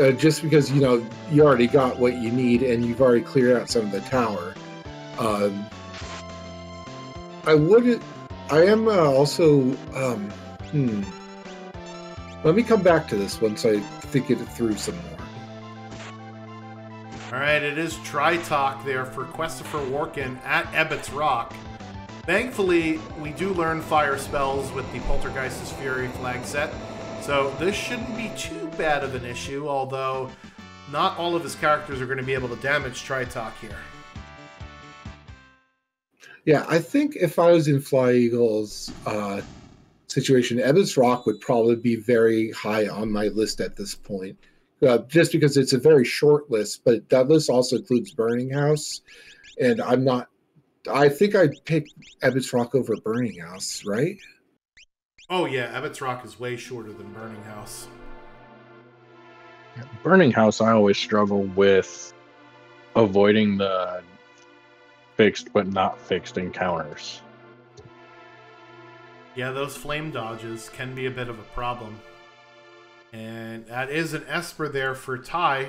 uh, just because you know you already got what you need and you've already cleared out some of the tower. Um, I wouldn't. I am uh, also. Um, hmm. Let me come back to this once I think it through some more. All right, it is Tritoch there for Kwestopher Warken at Ebot's Rock. Thankfully, we do learn fire spells with the Poltergeist's Fury flag set, so this shouldn't be too bad of an issue, although not all of his characters are going to be able to damage Tritoch here. Yeah, I think if I was in Fly Eagle's uh, situation, Ebot's Rock would probably be very high on my list at this point uh, just because it's a very short list, but that list also includes Burning House, and I'm not. I think I'd pick Ebot's Rock over Burning House, right? Oh yeah, Ebot's Rock is way shorter than Burning House. Burning House, I always struggle with avoiding the fixed but not fixed encounters. Yeah, those flame dodges can be a bit of a problem. And that is an Esper there for Ty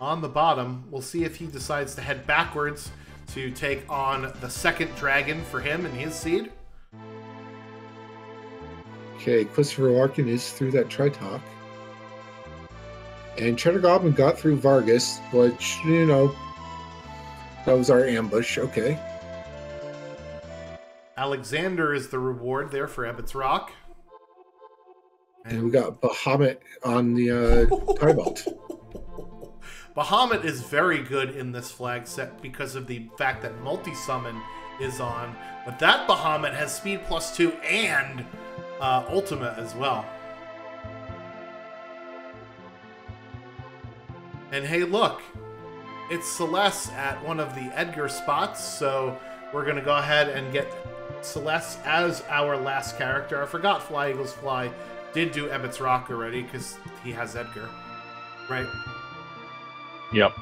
on the bottom. We'll see if he decides to head backwards to take on the second dragon for him and his seed. Okay, Kwestopher Warken is through that Tritoch. And Cheddar Goblin got through Vargas, which, you know, that was our ambush. Okay. Alexander is the reward there for Ebot's Rock. And we got Bahamut on the uh. Bahamut is very good in this flag set because of the fact that multi summon is on. But that Bahamut has speed plus two and uh, ultimate as well. And hey, look, it's Celes at one of the Edgar spots, so we're gonna go ahead and get Celes as our last character. I forgot Fly Eagles Fly did do Ebot's Rock already because he has Edgar, right? Yep.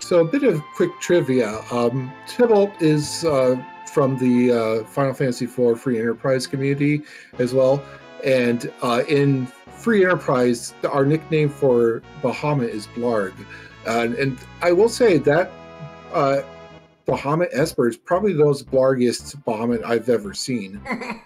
So a bit of quick trivia. Um, Tybalt is uh, from the uh, Final Fantasy IV Free Enterprise community as well, and uh, in Free Enterprise, our nickname for Bahamut is Blarg, and, and I will say that uh, Bahamut Esper is probably the most Blargiest Bahamut I've ever seen.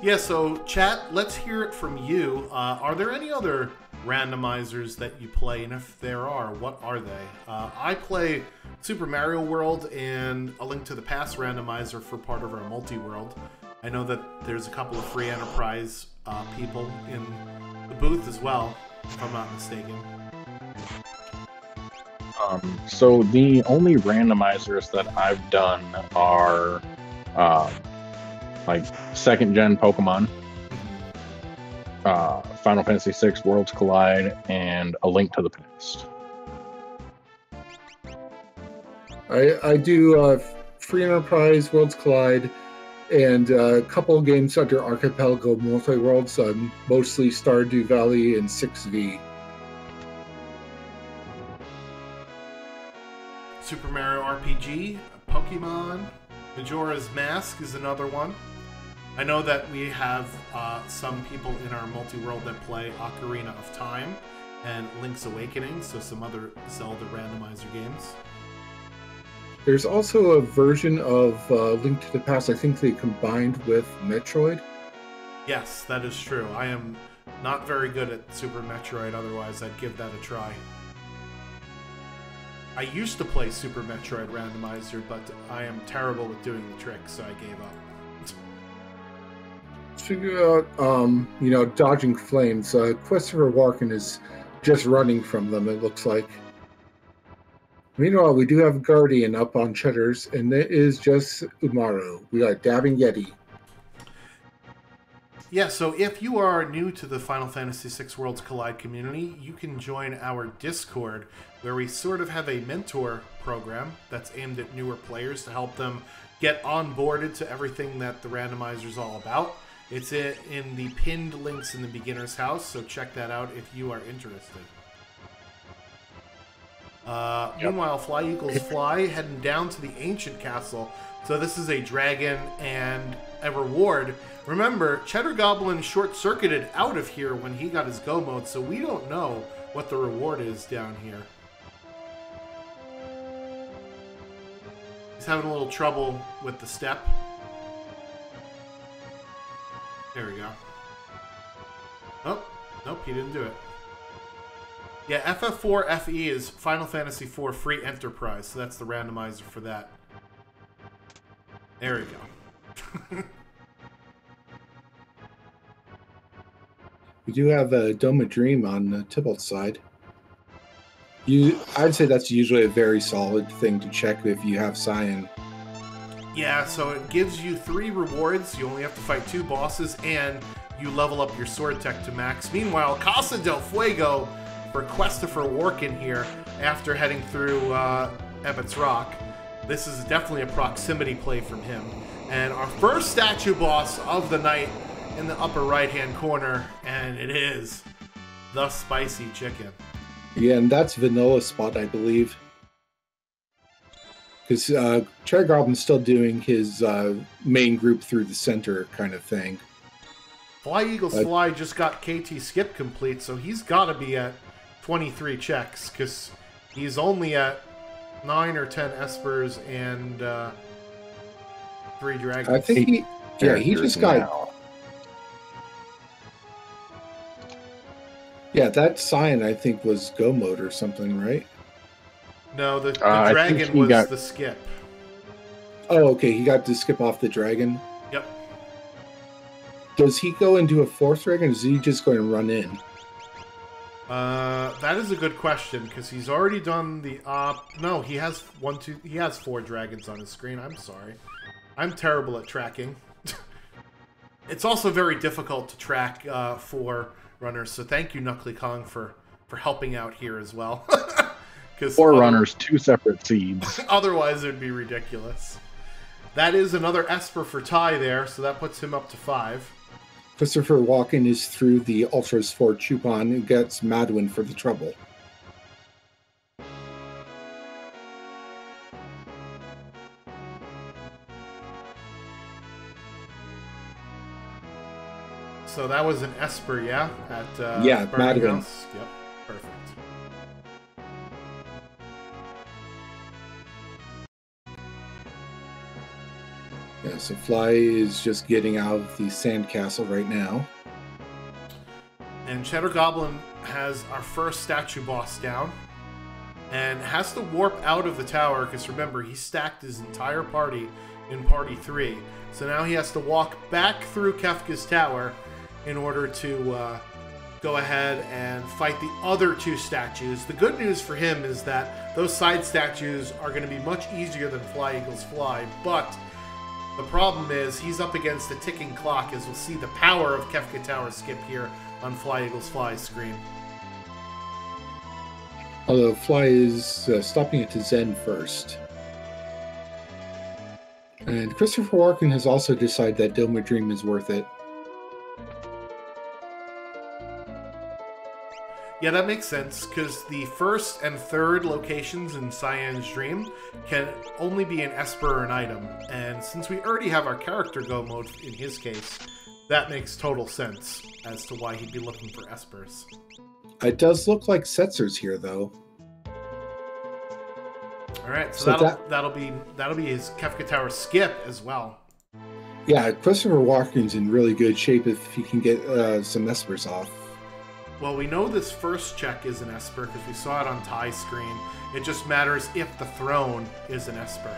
Yeah, so chat, let's hear it from you. Uh, are there any other randomizers that you play? And if there are, what are they? Uh, I play Super Mario World and A Link to the Past randomizer for part of our multi world. I know that there's a couple of free enterprise uh, people in the booth as well, if I'm not mistaken. Um, so the only randomizers that I've done are um, like second gen Pokemon, uh, Final Fantasy VI Worlds Collide, and A Link to the Past. I, I do uh, Free Enterprise, Worlds Collide, and uh, a couple games under Archipelago Multi Worlds, um, mostly Stardew Valley and 6V. Super Mario RPG, Pokemon, Majora's Mask is another one. I know that we have uh, some people in our multi-world that play Ocarina of Time and Link's Awakening, so some other Zelda randomizer games. There's also a version of uh, Link to the Past. I think they combined with Metroid. Yes, that is true. I am not very good at Super Metroid. Otherwise, I'd give that a try. I used to play Super Metroid Randomizer, but I am terrible with doing the tricks, so I gave up figure out, um, you know, dodging flames. Uh, Christopher Walken is just running from them, it looks like. Meanwhile, we do have Guardian up on Cheddar's, and it is just Umaro. We got Dabbing Yeti. Yeah, so if you are new to the Final Fantasy VI Worlds Collide community, you can join our Discord, where we sort of have a mentor program that's aimed at newer players to help them get onboarded to everything that the randomizer is all about. It's in the pinned links in the beginner's house, so check that out if you are interested. Uh, yep. Meanwhile, Fly Eagles Fly heading down to the ancient castle. So this is a dragon and a reward. Remember, Cheddar Goblin short circuited out of here when he got his go mode, so we don't know what the reward is down here. He's having a little trouble with the step. There we go. Oh, nope, he didn't do it. Yeah, FF4 FE is Final Fantasy IV Free Enterprise, so that's the randomizer for that. There we go. We do have a Doma Dream on the Tybalt's side. You, I'd say that's usually a very solid thing to check if you have Cyan. Yeah, so it gives you three rewards. You only have to fight two bosses, and you level up your sword tech to max. Meanwhile, Casa del Fuego for Kwestopher Warken here after heading through uh, Ebot's Rock. This is definitely a proximity play from him. And our first statue boss of the night in the upper right hand corner, and it is the Spicy Chicken. Yeah, and that's Vanilla Spot, I believe. Because uh, Cheddar Goblin's still doing his uh, main group through the center kind of thing. Fly Eagle Uh, Fly just got KT skip complete, so he's got to be at 23 checks because he's only at 9 or 10 Espers and uh, 3 Dragons. I think he, yeah, he just got, now. Yeah, that sign I think, was Go Mode or something, right? no, the, the Uh, Dragon was got- the skip. Oh, okay, he got to skip off the Dragon. Yep. Does he go into a fourth Dragon, or is he just going to run in? Uh, that is a good question because he's already done the op. No, he has one, two. He has four dragons on his screen. I'm sorry, I'm terrible at tracking. it's also very difficult to track uh, for runners. So thank you, Knuckly Kong, for for helping out here as well. Because Four runners, two separate seeds. Otherwise, it would be ridiculous. That is another Esper for Ty there, so that puts him up to five. Kwestopher Warken is through the Ultros for Chupon and gets Maduin for the trouble. So that was an Esper, yeah, at uh, Yeah. House. Yep, perfect. Yeah, so Fly is just getting out of the sandcastle right now. And Cheddar Goblin has our first statue boss down and has to warp out of the tower because remember, he stacked his entire party in Party 3. So now he has to walk back through Kefka's tower in order to uh, go ahead and fight the other two statues. The good news for him is that those side statues are going to be much easier than Fly Eagles Fly, but the problem is he's up against a ticking clock, as we'll see the power of Kefka Tower skip here on Fly Eagles Fly screen. Although Fly is uh, stopping it to Tzen first. And Kwestopher Warken has also decided that Doma Dream is worth it. Yeah, that makes sense because the first and third locations in Cyan's Dream can only be an Esper or an item, and since we already have our character go mode in his case, that makes total sense as to why he'd be looking for Espers. It does look like Setzer's here, though. All right, so, So that'll that- that'll be that'll be his Kefka Tower skip as well. Yeah, Kwestopher Warken's in really good shape if he can get uh, some Espers off. Well, we know this first check is an Esper because we saw it on Ty's screen. It just matters if the throne is an Esper.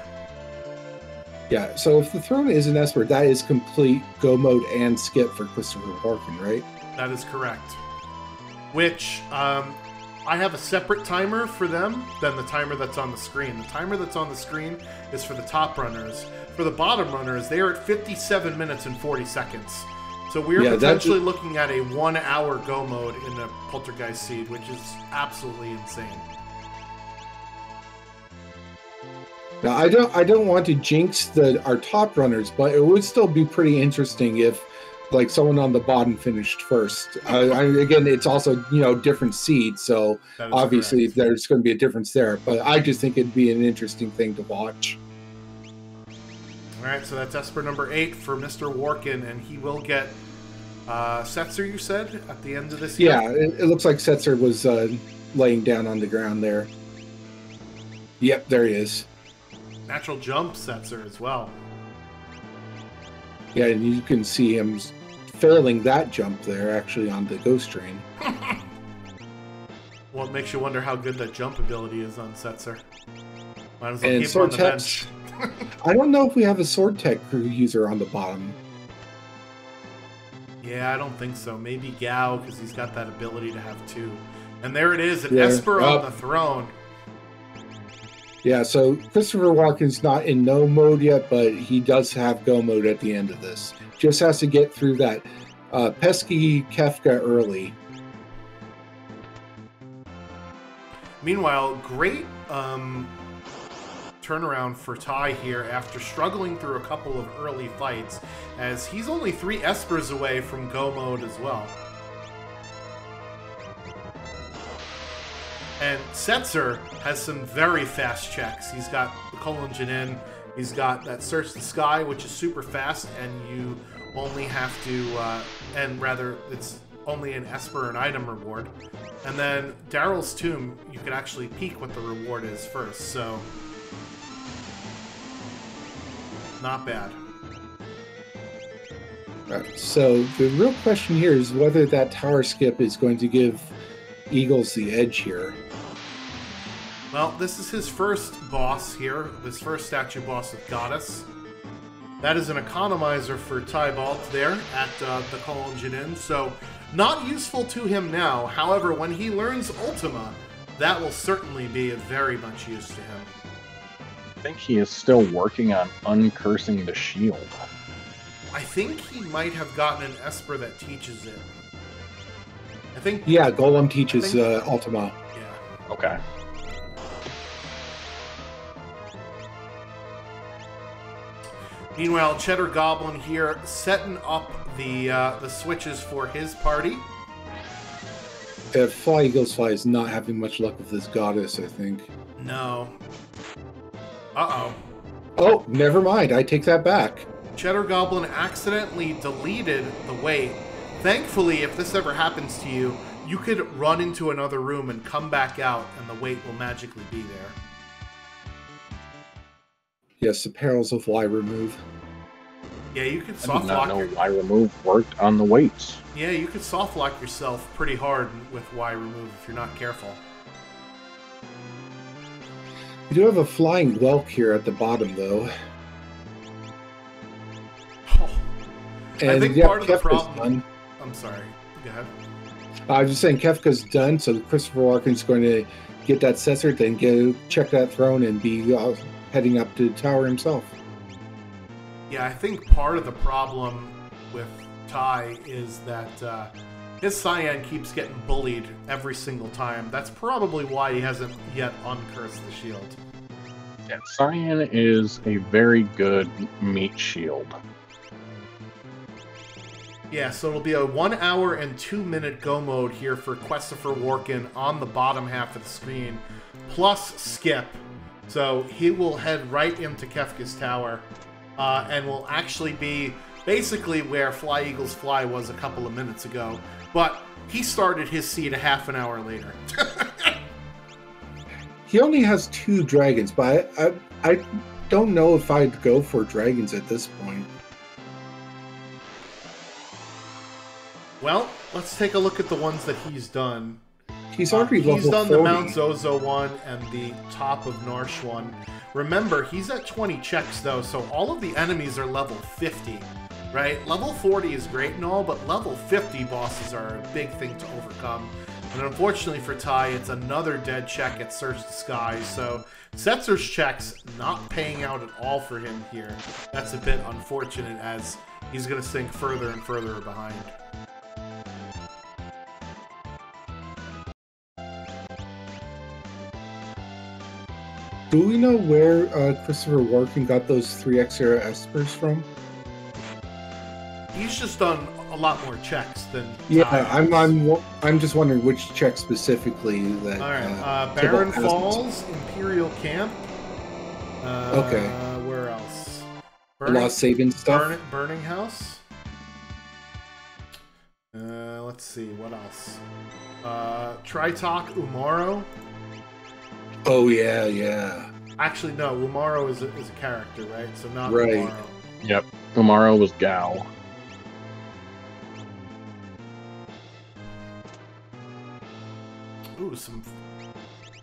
Yeah, so if the throne is an Esper, that is complete go mode and skip for Kwestopher Warken, right? That is correct. Which um, I have a separate timer for them than the timer that's on the screen. The timer that's on the screen is for the top runners. For the bottom runners, they are at 57 minutes and 40 seconds. So we're Yeah, potentially looking at a one hour go mode in the Poltergeist Seed, which is absolutely insane. Now I don't I don't want to jinx the our top runners, but it would still be pretty interesting if like someone on the bottom finished first. I, I, again, it's also you know different seeds, so obviously correct. there's going to be a difference there. But I just think it'd be an interesting thing to watch. All right, so that's Esper number eight for Mr. Warken, and he will get uh, Setzer, you said, at the end of this year? Yeah, it, it looks like Setzer was uh, laying down on the ground there. Yep, there he is. Natural jump Setzer as well. Yeah, and you can see him failing that jump there actually on the ghost train. Well, it makes you wonder how good that jump ability is on Setzer. Might as well And keep on the bench. I don't know if we have a sword tech crew user on the bottom. Yeah, I don't think so. Maybe Gau, because he's got that ability to have two. And there it is, an Yeah. Esper Oh. on the throne. Yeah, so Kwestopher Warken's not in no mode yet, but he does have go mode at the end of this. Just has to get through that uh, pesky Kefka early. Meanwhile, great um, turnaround for Ty here after struggling through a couple of early fights, as he's only three Espers away from go mode as well. And Setzer has some very fast checks. He's got the Kohlingen, he's got that Search the Sky, which is super fast, and you only have to, uh, and rather, it's only an Esper and item reward. And then Darill's Tomb, you can actually peek what the reward is first, so. Not bad. Right. So the real question here is whether that tower skip is going to give Eagles the edge here. Well, this is his first boss here, his first statue boss of Goddess. That is an economizer for Tybalt there at uh, the Colon Inn, so not useful to him now. However, when he learns Ultima, that will certainly be of very much use to him. I think he is still working on uncursing the shield. I think he might have gotten an Esper that teaches it. I think, Yeah, Golem teaches think- uh, Ultima. yeah. Okay. Meanwhile, Cheddar Goblin here setting up the uh, the switches for his party. Uh, Fly Eagles Fly is not having much luck with this goddess, I think. No. Uh oh. Oh, never mind. I take that back. Cheddar Goblin accidentally deleted the weight. Thankfully, if this ever happens to you, you could run into another room and come back out, and the weight will magically be there. Yes, the perils of Y remove. Yeah, you could I soft did not know Your, Y remove worked on the weights. yeah, you could soft lock yourself pretty hard with Y remove if you're not careful. We do have a flying whelk here at the bottom, though. Oh, And think yeah, part of the problem- done. I'm sorry. Go ahead. I was just saying Kefka's done, so Kwestopher Warken's going to get that Setzer, then go check that throne and be uh, heading up to the tower himself. Yeah, I think part of the problem with Ty is that uh, his Cyan keeps getting bullied every single time. That's probably why he hasn't yet uncursed the shield. Yeah, Cyan is a very good meat shield. Yeah, so it'll be a one hour and two minute go mode here for Kwestopher Warken on the bottom half of the screen, plus skip. So he will head right into Kefka's tower uh, and will actually be basically where Fly Eagles Fly was a couple of minutes ago. But he started his seed a half an hour later. He only has two dragons, but I, I, I don't know if I'd go for dragons at this point. well, let's take a look at the ones that he's done. He's Uh, already level he's done 40. the Mount Zozo one and the top of Narshe one. Remember, he's at 20 checks though, so all of the enemies are level 50, right? Level 40 is great and all, but level 50 bosses are a big thing to overcome. And unfortunately for Ty, it's another dead check at Search the Sky, so Setzer's checks not paying out at all for him here. That's a bit unfortunate as he's going to sink further and further behind. Do we know where uh, Kwestopher Warken got those three extra espers from? He's just done a lot more checks than Yeah, Ty I'm. I'm, I'm just wondering which check specifically that. All right, uh, uh, Tybalt Barren has. Falls, Imperial Camp. Uh, Okay. Where else? A lot of saving stuff. Burn, Burning House. Uh, let's see what else. Uh, Tritoch Umaro. Oh yeah, yeah. Actually, no. Umaro is a, is a character, right? So not Right. Umaro. Yep. Umaro was Gau. Ooh, some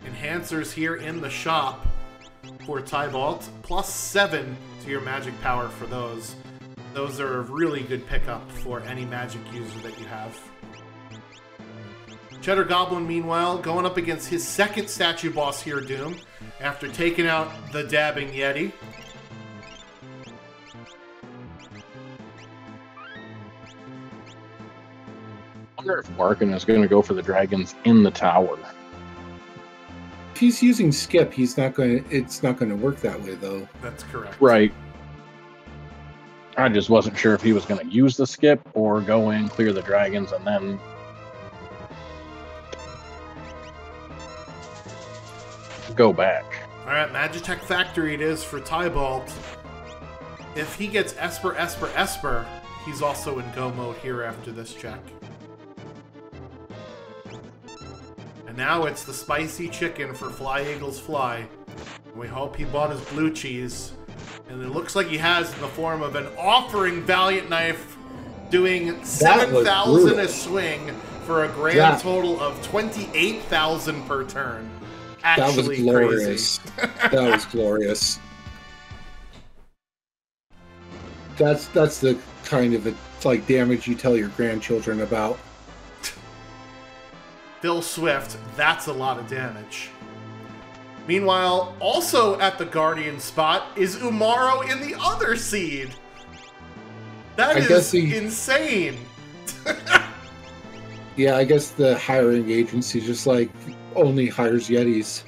enhancers here in the shop for Tybalt. Plus seven to your magic power for those. Those are a really good pickup for any magic user that you have. Cheddar Goblin, meanwhile, going up against his second statue boss here, Doom, after taking out the Dabbing Yeti. I wonder if Larkin is going to go for the dragons in the tower. If he's using skip, he's not going. to It's not going to work that way, though. That's correct. Right. I just wasn't sure if he was going to use the skip or go in, clear the dragons, and then go back. All right, Magitech Factory it is for Tybalt. If he gets Esper, Esper, Esper, he's also in go mode here after this check. Now it's the spicy chicken for Fly Eagles Fly. We hope he bought his blue cheese. And it looks like he has in the form of an offering Valiant Knife doing 7,000 a swing for a grand total of 28,000 per turn. That was Actually glorious. that was glorious. That's that's the kind of like damage you tell your grandchildren about. Phil Swift, that's a lot of damage. Meanwhile, also at the Guardian spot is Umaro in the other seed. That I is he- insane. Yeah, I guess the hiring agency just like only hires Yetis.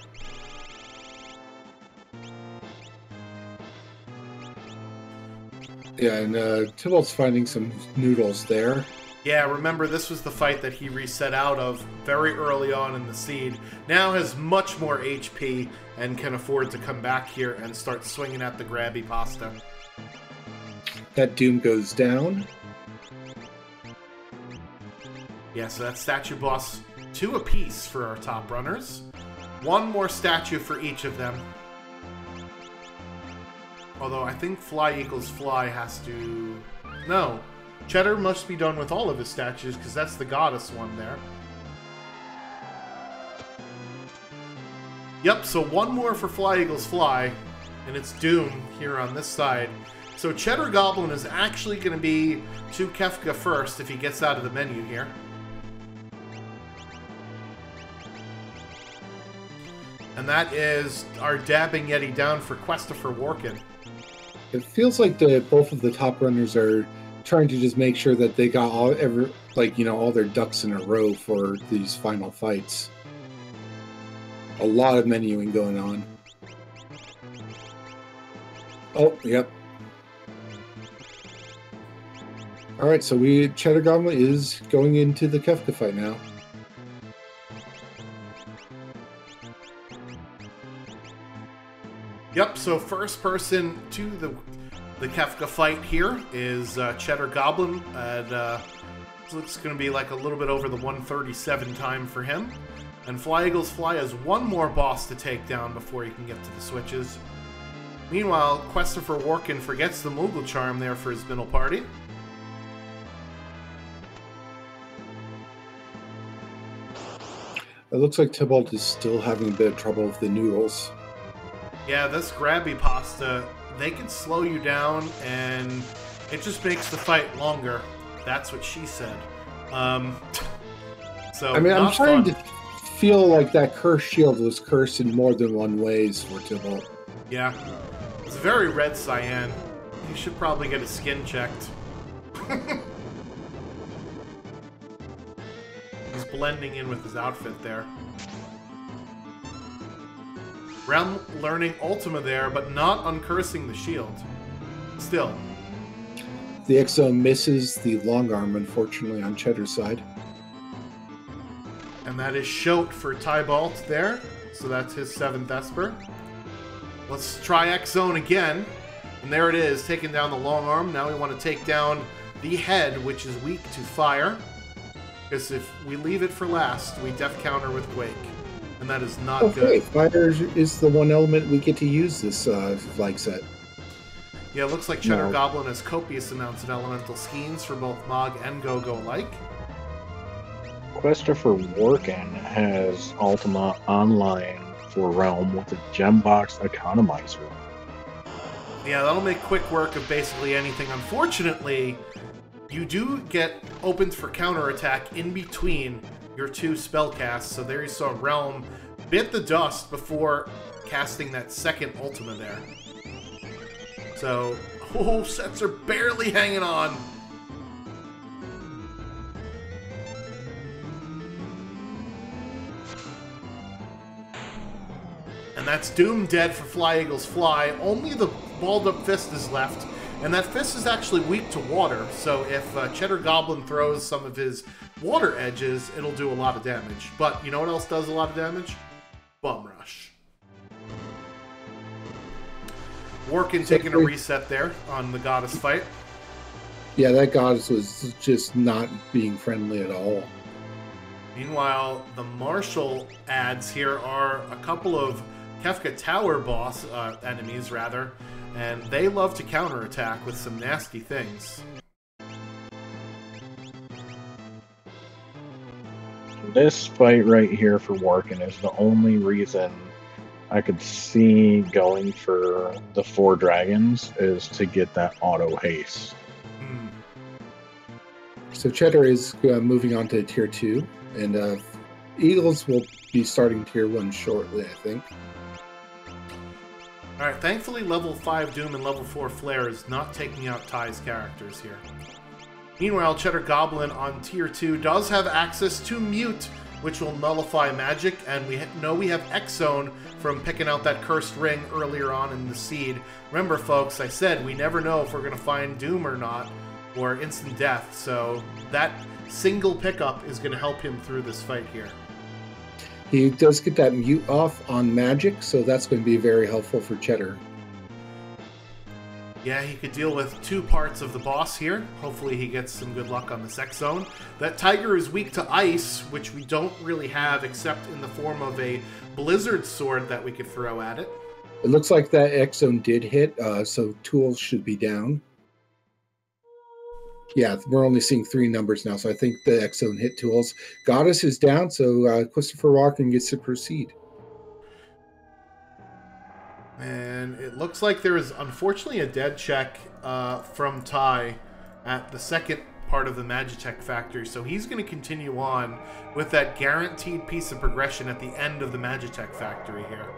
Yeah, and uh, Tybalt's finding some noodles there. Yeah, remember this was the fight that he reset out of very early on in the seed. Now has much more HP and can afford to come back here and start swinging at the grabby pasta. That Doom goes down. Yeah, so that's statue boss two apiece for our top runners. One more statue for each of them. Although I think Fly Eagles Fly has to. No. Cheddar must be done with all of his statues because that's the goddess one there. Yep, so one more for Fly Eagles Fly, and it's Doom here on this side. So Cheddar Goblin is actually going to be to Kefka first if he gets out of the menu here. And that is our Dabbing Yeti down for Kwestopher Warken. It feels like the both of the top runners are trying to just make sure that they got all ever like you know all their ducks in a row for these final fights. A lot of menuing going on. Oh, yep. All right, so we Cheddar Goblin is going into the Kefka fight now. Yep, so first person to the the Kefka fight here is uh, Cheddar Goblin. And uh, looks going to be like a little bit over the 137 time for him. And Fly Eagles Fly has one more boss to take down before he can get to the switches. Meanwhile, Kwestopher Warken forgets the Moogle Charm there for his middle party. It looks like Tybalt is still having a bit of trouble with the noodles. Yeah, this grabby pasta, they can slow you down and it just makes the fight longer. That's what she said. Um, so I mean, I'm trying fun. to feel like that cursed shield was cursed in more than one ways for Tybalt. Yeah. It's very red cyan. You should probably get his skin checked. He's blending in with his outfit there. Relm learning Ultima there, but not uncursing the shield. Still. The Exo misses the long arm, unfortunately, on Cheddar's side. And that is Shoat for Tybalt there. So that's his seventh Esper. Let's try X Zone again. And there it is, taking down the long arm. Now we want to take down the head, which is weak to fire. Because if we leave it for last, we def counter with Quake. And that is not Okay, good. fire is the one element we get to use this uh, flag set. Yeah, it looks like Cheddar No. Goblin has copious amounts of elemental skeins for both Mog and Go-Go alike. Questa for Working has Ultima Online for Relm with a gem box economizer. Yeah, that'll make quick work of basically anything. Unfortunately, you do get opens for counterattack in between your two spell casts. So there you saw Relm bit the dust before casting that second Ultima there. So, oh, Setzer barely hanging on. And that's Doom dead for Fly Eagles Fly. Only the balled up fist is left. And that fist is actually weak to water, so if uh, Cheddar Goblin throws some of his water edges, it'll do a lot of damage. But you know what else does a lot of damage? Bum Rush. Warken taking a reset there on the Goddess fight. Yeah, that Goddess was just not being friendly at all. Meanwhile, the Marshal ads here are a couple of Kefka Tower boss uh, enemies, rather, and they love to counterattack with some nasty things. This fight right here for Warken is the only reason I could see going for the four dragons is to get that auto haste. Hmm. So Cheddar is uh, moving on to tier two, and uh, Eagles will be starting tier one shortly, I think. Alright, thankfully level 5 Doom and level 4 Flare is not taking out Ty's characters here. Meanwhile, Cheddar Goblin on tier 2 does have access to Mute, which will nullify magic, and we know we have X-Zone from picking out that cursed ring earlier on in the seed. Remember, folks, I said we never know if we're going to find Doom or not, or instant death, so that single pickup is going to help him through this fight here. He does get that mute off on magic, so that's going to be very helpful for Cheddar. Yeah, he could deal with two parts of the boss here. Hopefully, he gets some good luck on the X-Zone. That tiger is weak to ice, which we don't really have except in the form of a blizzard sword that we could throw at it. It looks like that X zone did hit, uh, so tools should be down. Yeah, we're only seeing three numbers now, so I think the zone hit tools. Goddess is down, so uh, Kwestopher Warken gets to proceed. And it looks like there is unfortunately a dead check uh, from Ty at the second part of the Magitech factory. So he's going to continue on with that guaranteed piece of progression at the end of the Magitech factory here.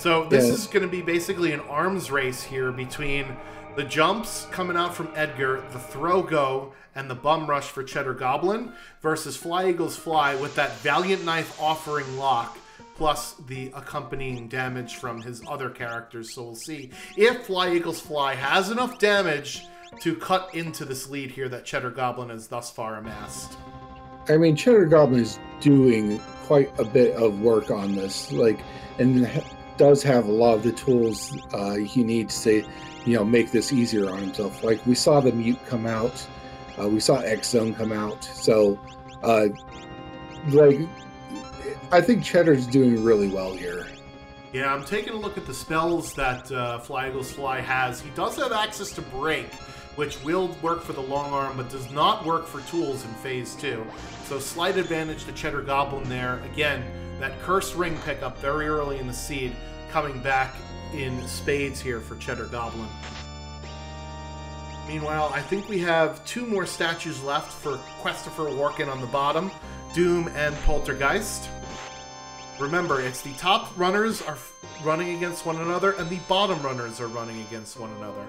So this Yeah. is going to be basically an arms race here between the jumps coming out from Edgar, the throw go, and the bum rush for Cheddar Goblin versus Fly Eagles Fly with that Valiant Knife offering Locke plus the accompanying damage from his other characters. So we'll see if Fly Eagles Fly has enough damage to cut into this lead here that Cheddar Goblin has thus far amassed. I mean, Cheddar Goblin is doing quite a bit of work on this, like, and does have a lot of the tools uh, he needs to, you know, make this easier on himself. Like we saw the mute come out, uh, we saw X Zone come out, so uh, like, I think Cheddar's doing really well here. Yeah, I'm taking a look at the spells that uh, Fly Eagles Fly has. He does have access to Break, which will work for the long arm, but does not work for tools in Phase 2. So slight advantage to Cheddar Goblin there. Again, that Cursed Ring pickup very early in the seed, coming back in spades here for Cheddar Goblin. Meanwhile, I think we have two more statues left for Kwestopher Warken on the bottom, Doom and Poltergeist. Remember, it's the top runners are running against one another, and the bottom runners are running against one another.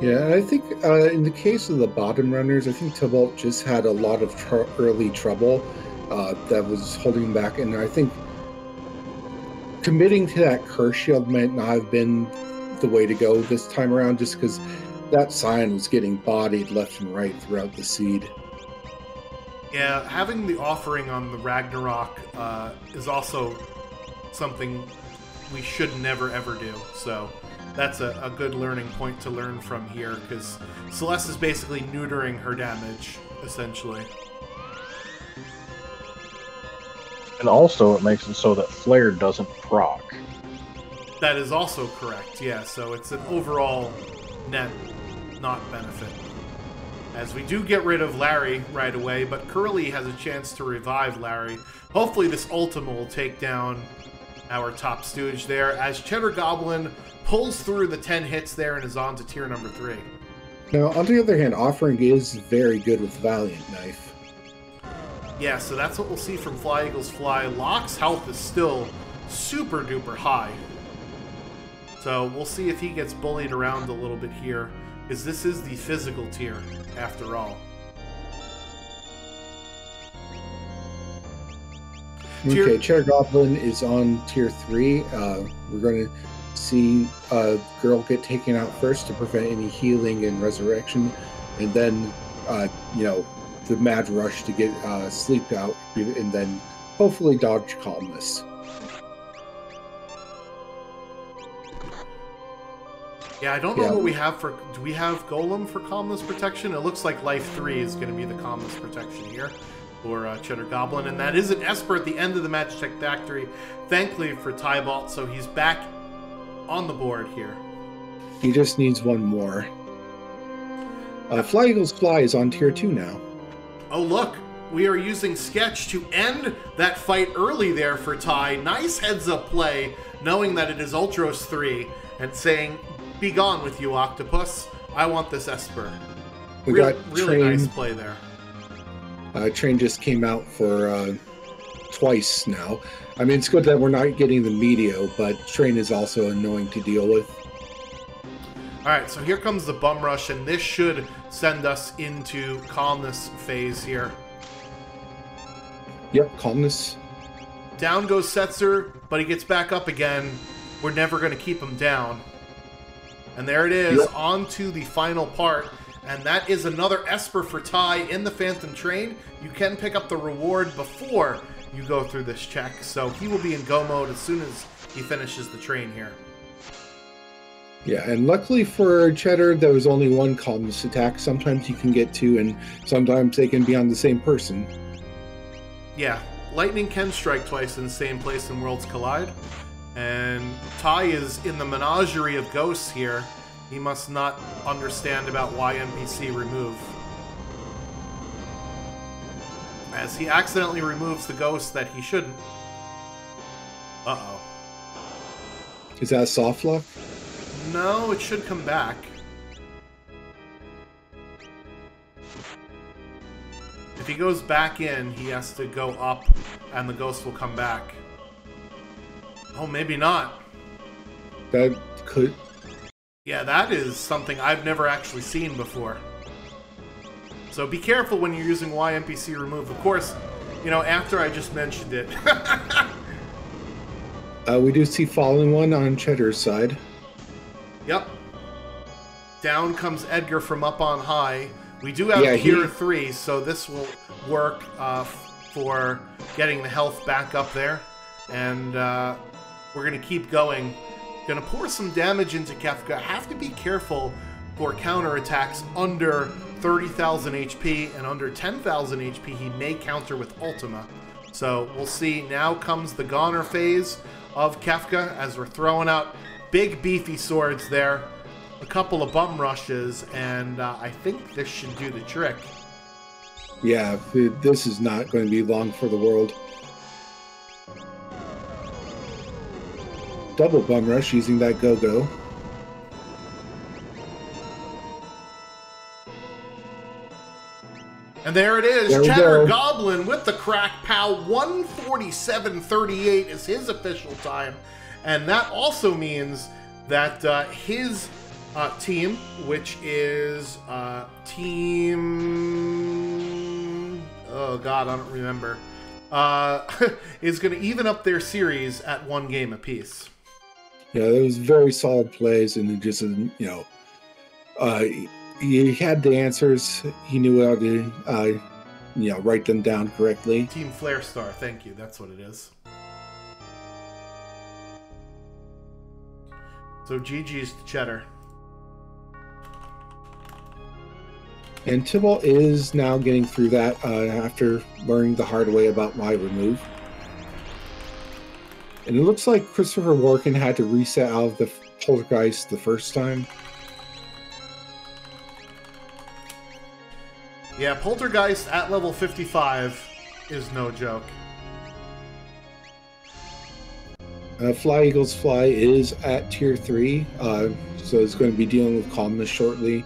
Yeah, I think uh, in the case of the bottom runners, I think Tybalt just had a lot of tr- early trouble uh, that was holding him back, and I think committing to that curse shield might not have been the way to go this time around, just because that Cyan was getting bodied left and right throughout the seed. Yeah, having the offering on the Ragnarok uh, is also something we should never ever do. So that's a, a good learning point to learn from here because Celeste is basically neutering her damage, essentially. And also, it makes it so that Flare doesn't proc. That is also correct, yeah. So it's an overall net not benefit. As we do get rid of Larry right away, but Curly has a chance to revive Larry. Hopefully, this Ultima will take down our top stooge there as Cheddar Goblin pulls through the 10 hits there and is on to tier number 3. Now, on the other hand, Offering is very good with Valiant Knife. Yeah, so that's what we'll see from Fly Eagles Fly. Locke's health is still super duper high. So we'll see if he gets bullied around a little bit here, because this is the physical tier, after all. Okay, Chair Goblin is on tier 3. Uh, we're going to see a girl get taken out first to prevent any healing and resurrection, and then, uh, you know, the mad rush to get uh, sleep out, and then hopefully dodge calmness. Yeah, I don't know yeah. what we have for. Do we have Golem for calmness protection? It looks like Life 3 is going to be the calmness protection here for uh, Cheddar Goblin, and that is an Esper at the end of the Magitech factory. Thankfully for Tybalt, so he's back on the board here. He just needs one more. Uh, Fly Eagles Fly is on tier 2 now. Oh, look. We are using Sketch to end that fight early there for Ty. Nice heads up play, knowing that it is Ultros 3, and saying, Be gone with you, Octopus. I want this Esper. We Real, got really train, nice play there. Uh, train just came out for uh, twice now. I mean, it's good that we're not getting the Meteo, but Train is also annoying to deal with. All right, so here comes the bum rush, and this should send us into calmness phase here. Yep, calmness. Down goes Setzer, but he gets back up again. We're never going to keep him down. And there it is, yep. on to the final part. And that is another Esper for Ty in the Phantom Train. You can pick up the reward before you go through this check. So he will be in go mode as soon as he finishes the train here. Yeah, and luckily for Cheddar, there was only one calmness attack. Sometimes you can get two, and sometimes they can be on the same person. Yeah, lightning can strike twice in the same place in Worlds Collide. And Ty is in the menagerie of ghosts here. He must not understand about YNPC remove as he accidentally removes the ghost that he shouldn't. Uh oh. Is that a soft lock? No, it should come back. If he goes back in, he has to go up and the ghost will come back. Oh, maybe not. That could. Yeah, that is something I've never actually seen before. So be careful when you're using YNPC remove. Of course, you know, after I just mentioned it. uh, we do see falling one on Cheddar's side. Yep. Down comes Edgar from up on high. We do have yeah, Tier he... 3, so this will work uh, for getting the health back up there. And uh, we're going to keep going. Going to pour some damage into Kefka. Have to be careful for counterattacks under 30,000 HP and under 10,000 HP, he may counter with Ultima. So we'll see. Now comes the Goner phase of Kefka as we're throwing out big beefy swords there. A couple of bum rushes, and uh, I think this should do the trick. Yeah, this is not going to be long for the world. Double bum rush using that go-go. And there it is. There Cheddar Goblin with the crack pow. 147.38 is his official time. And that also means that uh, his uh, team, which is uh, team. Oh, God, I don't remember. Uh, is going to even up their series at one game apiece. Yeah, it was very solid plays, and it just, you know, uh, he had the answers. He knew how to, uh, you know, write them down correctly. Team Flare Star, thank you. That's what it is. So GG's to Cheddar. And Tybalt is now getting through that uh, after learning the hard way about Y remove. And it looks like Kwestopher Warken had to reset out of the Poltergeist the first time. Yeah, Poltergeist at level 55 is no joke. Uh, Fly Eagles Fly is at tier 3, uh, so it's going to be dealing with calmness shortly,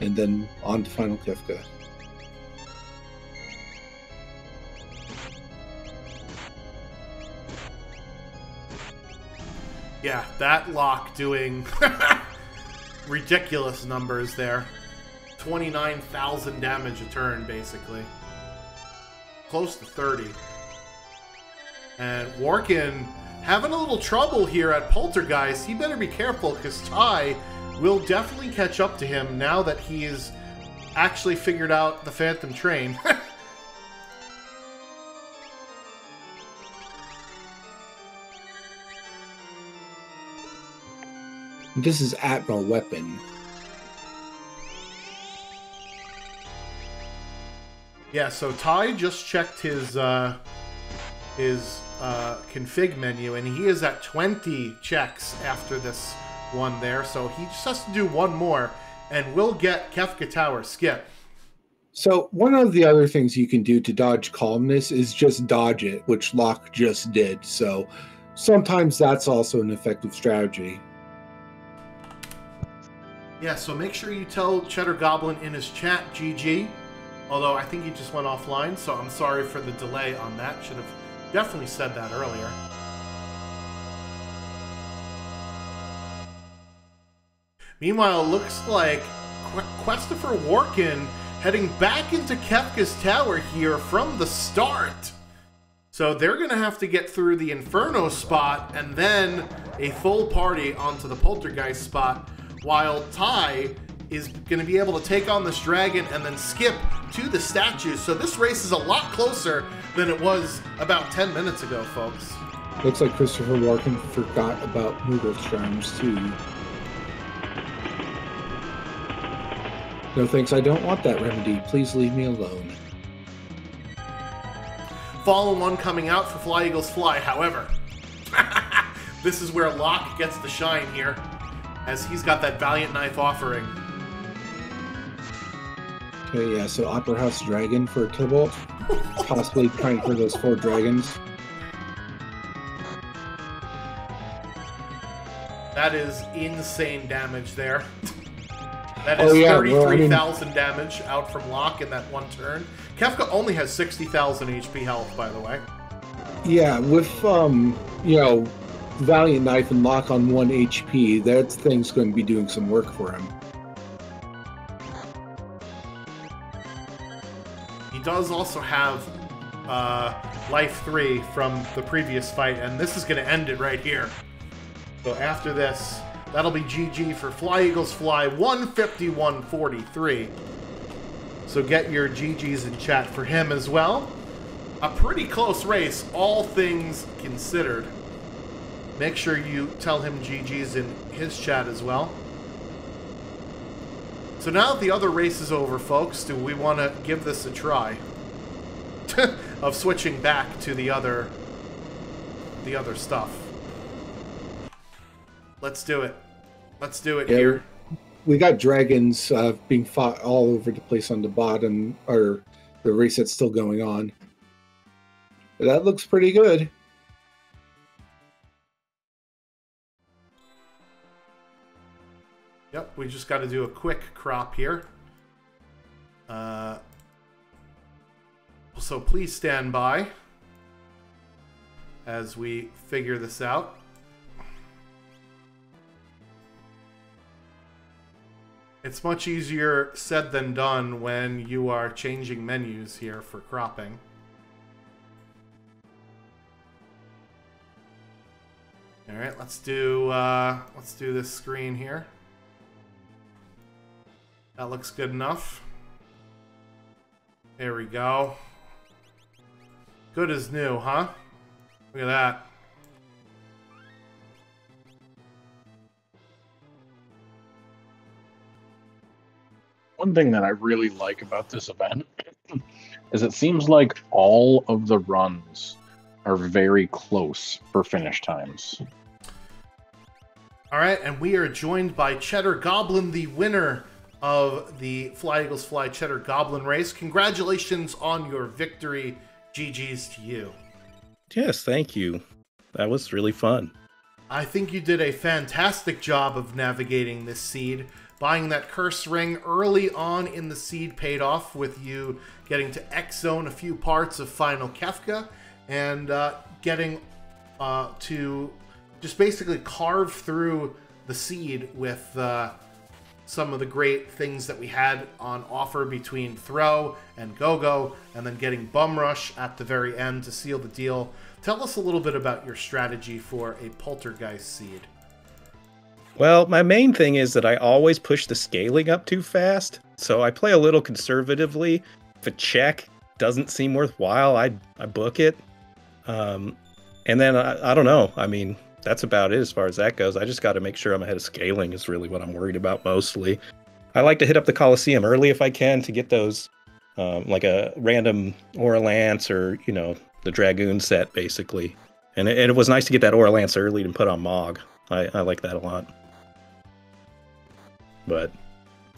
and then on to Final Kefka. Yeah, that Locke doing ridiculous numbers there. 29,000 damage a turn, basically. Close to 30. And Warken having a little trouble here at Poltergeist. He better be careful because Ty will definitely catch up to him now that he's actually figured out the Phantom Train. This is Admiral Weapon. Yeah, so Ty just checked his uh, his uh, config menu, and he is at 20 checks after this one there. So he just has to do one more, and we'll get Kefka Tower skip. So one of the other things you can do to dodge calmness is just dodge it, which Locke just did. So sometimes that's also an effective strategy. Yeah, so make sure you tell Cheddar Goblin in his chat, GG. Although I think he just went offline, so I'm sorry for the delay on that. Should have definitely said that earlier. Meanwhile, looks like Qu- Kwestopher Warken heading back into Kefka's tower here from the start. So they're going to have to get through the Inferno spot and then a full party onto the Poltergeist spot, while Ty is going to be able to take on this dragon and then skip to the statue. So this race is a lot closer than it was about 10 minutes ago, folks. Looks like Kwestopher Warken forgot about Moogle charms too. No thanks, I don't want that remedy. Please leave me alone. Fallen one coming out for Fly Eagles Fly, however. this is where Locke gets the shine here, as he's got that Valiant Knife offering. Okay, yeah, so Opera House Dragon for Tybalt. Possibly trying for those four dragons. That is insane damage there. that is Oh, yeah, well, I mean- 33,000 damage out from Locke in that one turn. Kefka only has 60,000 HP health, by the way. Yeah, with um, you know, Valiant Knife and Locke on one HP, that thing's going to be doing some work for him. Does also have uh, life 3 from the previous fight, and this is going to end it right here. So after this, that'll be GG for Fly Eagles Fly 151.43. So get your GGs in chat for him as well. A pretty close race, all things considered. Make sure you tell him GGs in his chat as well. So now that the other race is over, folks, do we want to give this a try? of switching back to the other the other stuff. Let's do it. Let's do it Yeah, here. We got dragons uh, being fought all over the place on the bottom, or the race that's still going on. That looks pretty good. Yep, we just got to do a quick crop here. Uh, so please stand by as we figure this out. It's much easier said than done when you are changing menus here for cropping. All right, let's do uh, let's do this screen here. That looks good enough. There we go. Good as new, huh? Look at that. One thing that I really like about this event is it seems like all of the runs are very close for finish times. All right, and we are joined by Cheddar Goblin, the winner of the Fly Eagles Fly Cheddar Goblin race. Congratulations on your victory. GG's to you. Yes, thank you. That was really fun. I think you did a fantastic job of navigating this seed. Buying that curse ring early on in the seed paid off with you getting to X zone a few parts of Final Kefka and uh, getting uh, to just basically carve through the seed with uh, some of the great things that we had on offer between Throw and Go-Go, and then getting Bum Rush at the very end to seal the deal. Tell us a little bit about your strategy for a Poltergeist seed. Well, my main thing is that I always push the scaling up too fast, so I play a little conservatively. If a check doesn't seem worthwhile, I I book it. Um, and then I, I don't know. I mean, that's about it as far as that goes. I just got to make sure I'm ahead of scaling is really what I'm worried about mostly. I like to hit up the Coliseum early if I can to get those, um, like a random Aura Lance or you know the Dragoon set basically. And it, and it was nice to get that Aura Lance early and put on Mog. I, I like that a lot. But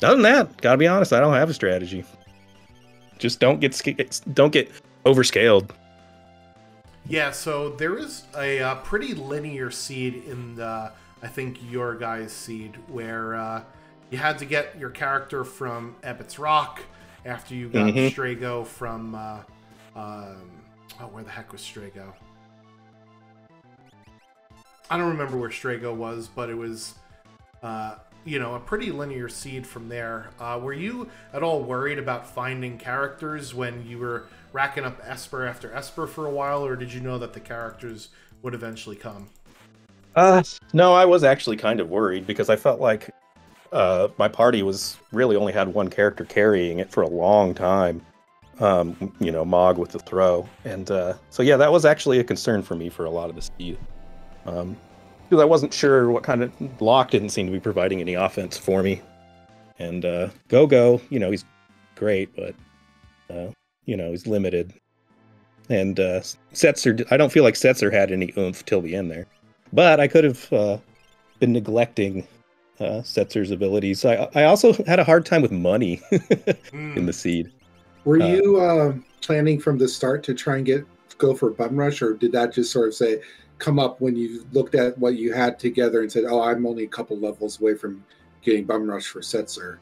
other than that, gotta be honest, I don't have a strategy. Just don't get don't get overscaled. Yeah, so there is a uh, pretty linear seed in the, I think your guy's seed where uh, you had to get your character from Ebot's Rock after you got mm-hmm. Strago from uh, um, oh where the heck was Strago? I don't remember where Strago was, but it was uh, you know a pretty linear seed from there. Uh, were you at all worried about finding characters when you were racking up Esper after Esper for a while, or did you know that the characters would eventually come? Uh, no, I was actually kind of worried because I felt like uh, my party was really only had one character carrying it for a long time. Um, you know, Mog with the throw, and uh, so yeah, that was actually a concern for me for a lot of the speed. Um, because I wasn't sure what kind of Locke didn't seem to be providing any offense for me, and uh, Go Go, you know, he's great, but uh, you know, he's limited. And uh, Setzer, I don't feel like Setzer had any oomph till the end there. But I could have uh, been neglecting uh, Setzer's abilities. I, I also had a hard time with money mm. in the seed. Were uh, you uh, planning from the start to try and get go for bum rush, or did that just sort of say come up when you looked at what you had together and said, "Oh, I'm only a couple levels away from getting bum rush for Setzer"?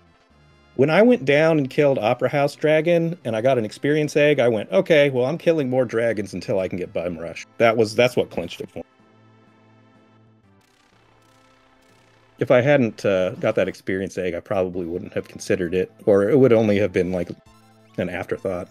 When I went down and killed Opera House Dragon and I got an experience egg, I went, okay, well, I'm killing more dragons until I can get Bum Rush. That was that's what clinched it for me. If I hadn't uh, got that experience egg, I probably wouldn't have considered it, or it would only have been like an afterthought.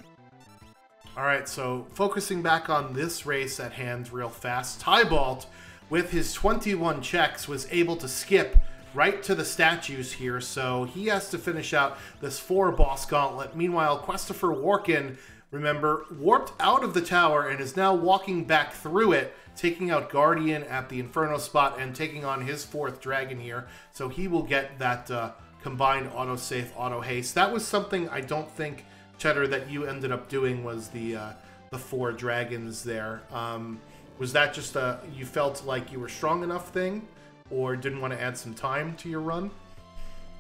All right, so focusing back on this race at hand real fast, Tybalt, with his 21 checks, was able to skip right to the statues here, so he has to finish out this four boss gauntlet. Meanwhile, Kwestopher Warken, remember, warped out of the tower and is now walking back through it, taking out Guardian at the Inferno spot and taking on his fourth dragon here. So he will get that uh, combined auto safe, auto-haste. That was something I don't think, Cheddar, that you ended up doing was the, uh, the four dragons there. Um, was that just a, you felt like you were strong enough thing? Or didn't want to add some time to your run?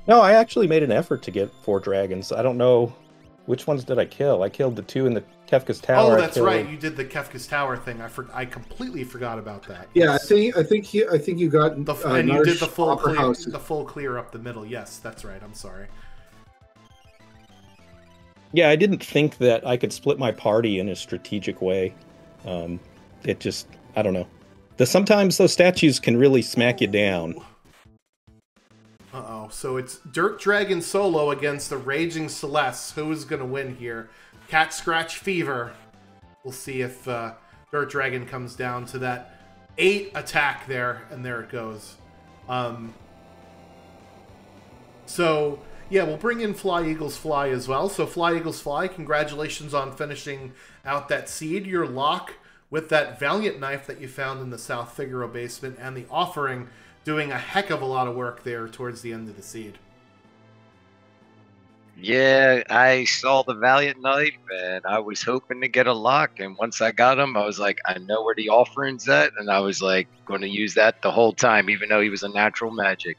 No, I actually made an effort to get four dragons. I don't know which ones did I kill. I killed the two in the Kefka's Tower. Oh, that's right. You did the Kefka's Tower thing. I for, I completely forgot about that. Yeah, yes. I think I think he, I think you got the, uh, and you did the full clear, House. the full clear up the middle. Yes, that's right. I'm sorry. Yeah, I didn't think that I could split my party in a strategic way. Um, it just I don't know. The, sometimes those statues can really smack you down. Uh oh. So it's Dirt Dragon solo against the Raging Celes. Who is going to win here? Cat Scratch Fever. We'll see if uh, Dirt Dragon comes down to that eight attack there, and there it goes. Um, so yeah, we'll bring in Fly Eagles Fly as well. So Fly Eagles Fly, congratulations on finishing out that seed. Your Locke with that Valiant knife that you found in the South Figaro basement and the offering doing a heck of a lot of work there towards the end of the seed. Yeah, I saw the Valiant Knife and I was hoping to get a Locke. And once I got him, I was like, I know where the offering's at. And I was like, going to use that the whole time, even though he was a natural magic.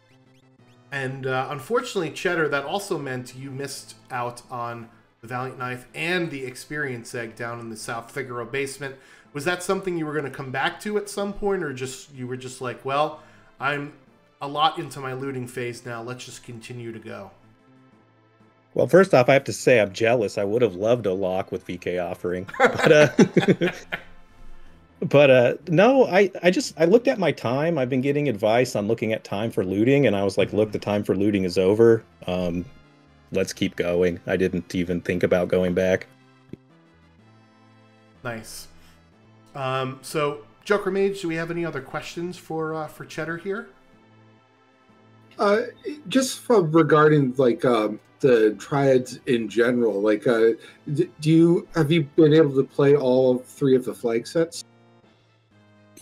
And uh, unfortunately, Cheddar, that also meant you missed out on the Valiant Knife and the Experience Egg down in the South Figaro basement. Was that something you were going to come back to at some point, or just you were just like, well, I'm a lot into my looting phase now. Let's just continue to go. Well, first off, I have to say I'm jealous. I would have loved a Locke with VK offering, but uh, but uh, no, I I just I looked at my time. I've been getting advice on looking at time for looting, and I was like, look, the time for looting is over. Um, let's keep going. I didn't even think about going back. Nice. Um, so, Joker Mage, do we have any other questions for uh, for Cheddar here? Uh, just from regarding like um, the triads in general, like, uh, do you have you been able to play all three of the flag sets?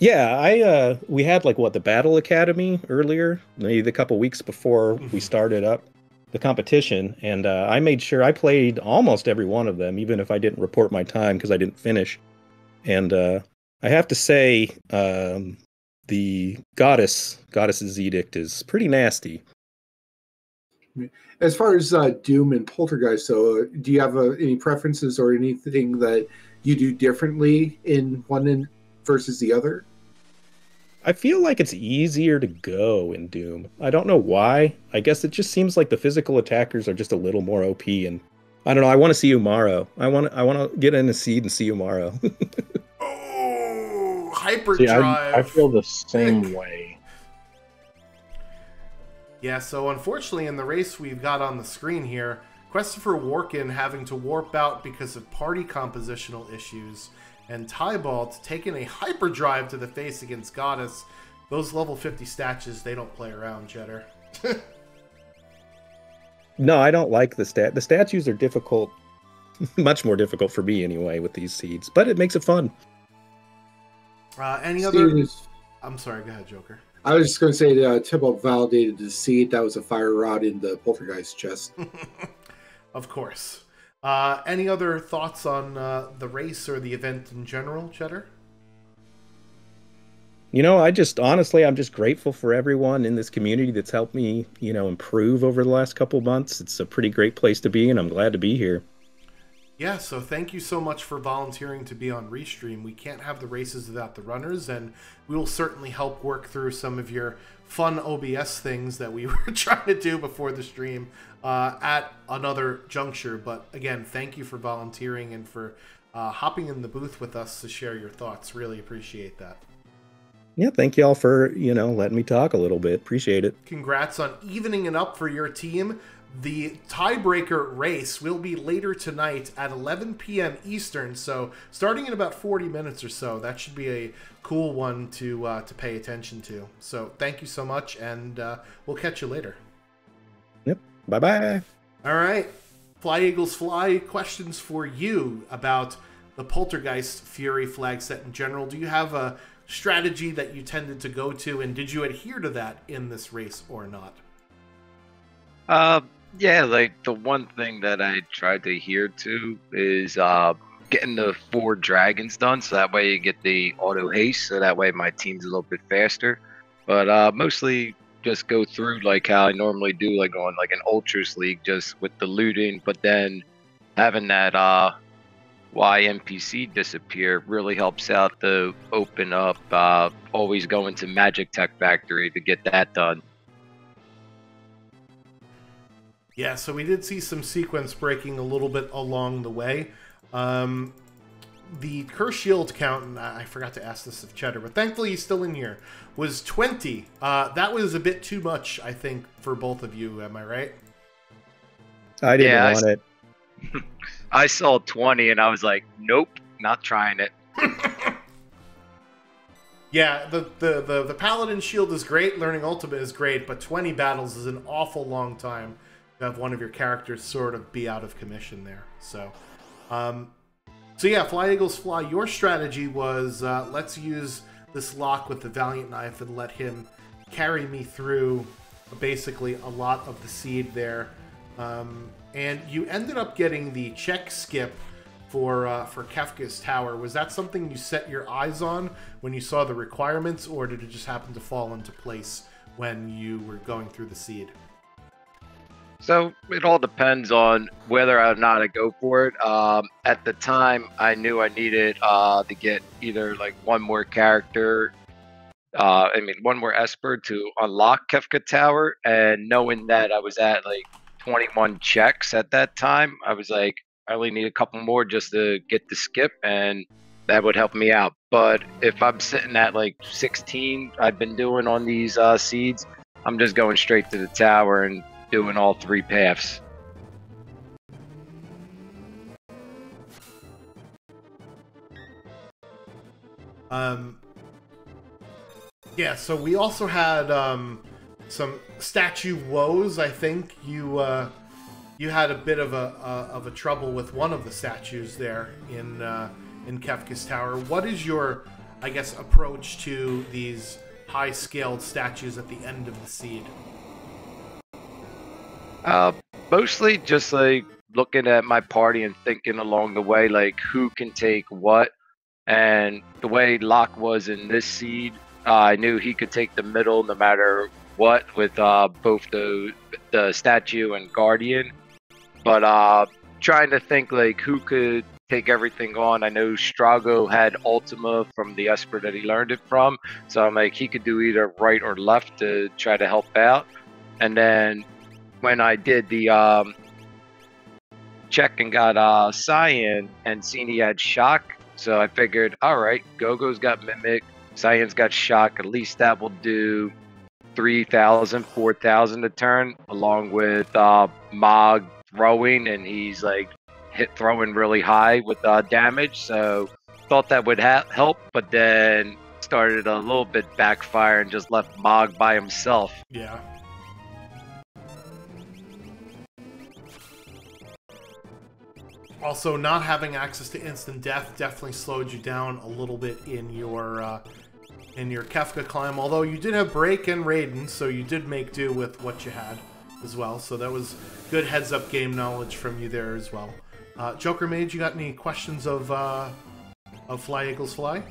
Yeah, I uh we had like what the Battle Academy earlier, maybe the couple weeks before we Mhm. started up the competition, and uh, I made sure I played almost every one of them, even if I didn't report my time because I didn't finish. And uh, I have to say, um, the goddess goddess's edict is pretty nasty. As far as uh, Doom and Poltergeist, so uh, do you have uh, any preferences or anything that you do differently in one in versus the other? I feel like it's easier to go in Doom. I don't know why. I guess it just seems like the physical attackers are just a little more OP and I don't know. I want to see Umaro. I want I want to get in a seed and see Umaro. Oh, See, hyperdrive. I, I feel the same way. Yeah, so unfortunately, in the race we've got on the screen here, Kwestopher Warken having to warp out because of party compositional issues, and Tybalt taking a hyperdrive to the face against Goddess. Those level 50 statues, they don't play around, Cheddar. no, I don't like the stat. The statues are difficult, much more difficult for me anyway with these seeds, but it makes it fun. Uh, any Steven other. I'm sorry, go ahead, Joker. I was just going to say that uh, Tybalt validated the seed. That was a fire rod in the Poltergeist chest. of course. Uh, any other thoughts on uh, the race or the event in general, Cheddar? You know, I just honestly, I'm just grateful for everyone in this community that's helped me, you know, improve over the last couple months. It's a pretty great place to be, and I'm glad to be here. Yeah, so thank you so much for volunteering to be on Restream. We can't have the races without the runners, and we will certainly help work through some of your fun OBS things that we were trying to do before the stream uh, at another juncture. But again, thank you for volunteering and for uh, hopping in the booth with us to share your thoughts. Really appreciate that. Yeah, thank y'all for, you know, letting me talk a little bit. Appreciate it. Congrats on evening it up for your team. The tiebreaker race will be later tonight at 11 p.m. Eastern. So starting in about 40 minutes or so, that should be a cool one to uh, to pay attention to. So thank you so much, and uh, we'll catch you later. Yep. Bye bye. All right, Fly Eagles Fly. Questions for you about the Poltergeist Fury flag set in general. Do you have a strategy that you tended to go to, and did you adhere to that in this race or not? Uh, yeah, like the one thing that I tried to adhere to is uh, getting the four dragons done, so that way you get the auto haste, so that way my team's a little bit faster. But uh, mostly just go through like how I normally do, like on like an Ultros League, just with the looting. But then having that uh, YNPC disappear really helps out to open up. Uh, always going to Magitech Factory to get that done. Yeah, so we did see some sequence breaking a little bit along the way. Um, the curse shield count, and I I forgot to ask this of Cheddar, but thankfully he's still in here, was 20. Uh, that was a bit too much, I think, for both of you. Am I right? I didn't Yeah, I want it. I saw 20 and I was like, nope, not trying it. Yeah, the, the, the, the Paladin shield is great, learning Ultima is great, but 20 battles is an awful long time to have one of your characters sort of be out of commission there. So, um, so yeah, Fly Eagles Fly, your strategy was uh, let's use this Locke with the Valiant Knife and let him carry me through basically a lot of the seed there. Um, and you ended up getting the check skip for uh, for Kefka's Tower. Was that something you set your eyes on when you saw the requirements, or did it just happen to fall into place when you were going through the seed? So it all depends on whether or not I go for it. Um, at the time, I knew I needed uh, to get either like one more character, uh, I mean one more Esper to unlock Kefka Tower, and knowing that I was at like 21 checks at that time, I was like, I only need a couple more just to get the skip, and that would help me out. But if I'm sitting at like 16, I've been doing on these uh, seeds, I'm just going straight to the tower and doing all three paths. Um, yeah, so we also had um, some statue woes. I think you uh, you had a bit of a uh, of a trouble with one of the statues there in uh, in Kefka's Tower. What is your, I guess, approach to these high scaled statues at the end of the seed? Uh, mostly just like looking at my party and thinking along the way, like who can take what. And the way Locke was in this seed, uh, I knew he could take the middle no matter what with uh, both the the statue and guardian. But uh, trying to think like who could take everything on. I know Strago had Ultima from the Esper that he learned it from, so I'm like he could do either right or left to try to help out. And then when I did the um, check and got uh, Cyan and seen he had Shock, so I figured, all right, Gogo's got Mimic, Cyan's got Shock. At least that will do 3,000, 4,000 a turn, along with uh, Mog throwing, and he's like hit throwing really high with uh, damage. So thought that would ha- help, but then started a little bit backfire and just left Mog by himself. Yeah. Also, not having access to instant death definitely slowed you down a little bit in your uh, in your Kefka climb. Although you did have break and Raiden, so you did make do with what you had as well. So that was good heads up game knowledge from you there as well. Uh, Joker Mage, you got any questions of uh, of Fly Eagles Fly?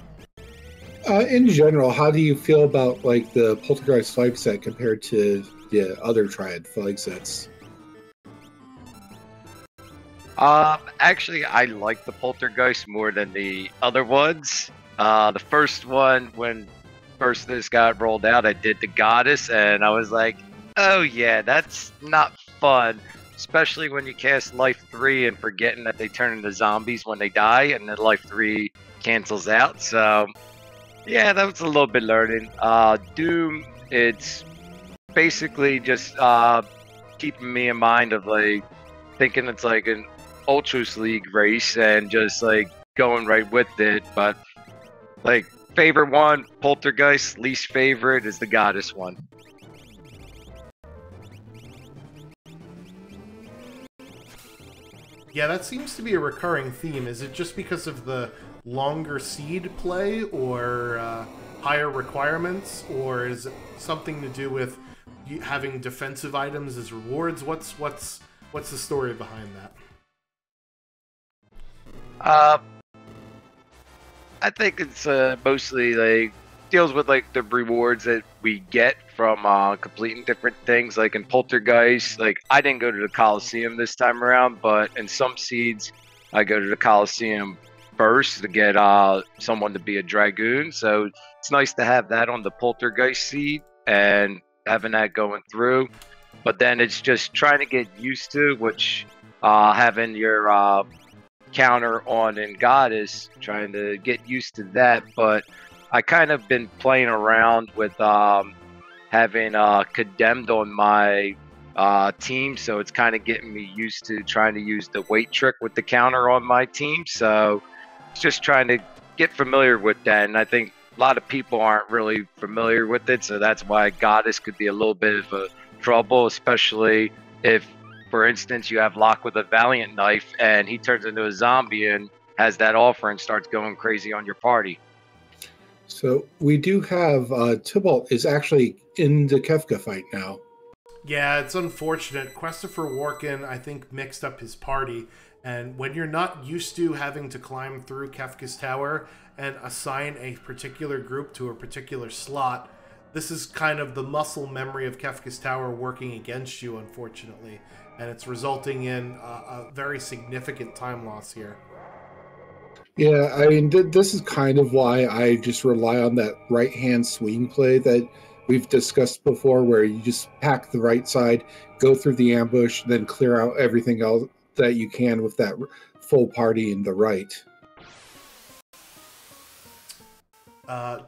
Uh, in general, how do you feel about like the Poltergeist flag set compared to the other Triad flag sets? Um, actually, I like the Poltergeist more than the other ones. Uh, the first one, when first this got rolled out, I did the Goddess, and I was like, oh yeah, that's not fun. Especially when you cast Life 3 and forgetting that they turn into zombies when they die, and then Life 3 cancels out. So, yeah, that was a little bit learning. Uh, Doom, it's basically just uh, keeping me in mind of like thinking it's like an Ultros League race and just like going right with it. But like favorite one, Poltergeist. Least favorite is the Goddess one. Yeah, that seems to be a recurring theme. Is it just because of the longer seed play or uh, higher requirements, or is it something to do with having defensive items as rewards? What's what's what's the story behind that? Uh, I think it's uh, mostly like deals with like the rewards that we get from uh, completing different things. Like in Poltergeist, like I didn't go to the Coliseum this time around, but in some seeds, I go to the Coliseum first to get uh, someone to be a dragoon. So it's nice to have that on the Poltergeist seed and having that going through. But then it's just trying to get used to which uh, having your uh, counter on in Goddess, trying to get used to that. But I kind of been playing around with um, having uh, condemned on my uh, team, so it's kind of getting me used to trying to use the weight trick with the counter on my team. So it's just trying to get familiar with that, and I think a lot of people aren't really familiar with it, so that's why Goddess could be a little bit of a trouble, especially if, for instance, you have Locke with a Valiant knife and he turns into a zombie and has that offer and starts going crazy on your party. So we do have uh, Tybalt is actually in the Kefka fight now. Yeah, it's unfortunate. Kwestopher Warken, I think, mixed up his party. And when you're not used to having to climb through Kefka's Tower and assign a particular group to a particular slot, this is kind of the muscle memory of Kefka's Tower working against you, unfortunately. And it's resulting in a, a very significant time loss here. Yeah, I mean, th- this is kind of why I just rely on that right hand swing play that we've discussed before, where you just pack the right side, go through the ambush, then clear out everything else that you can with that full party in the right. Uh,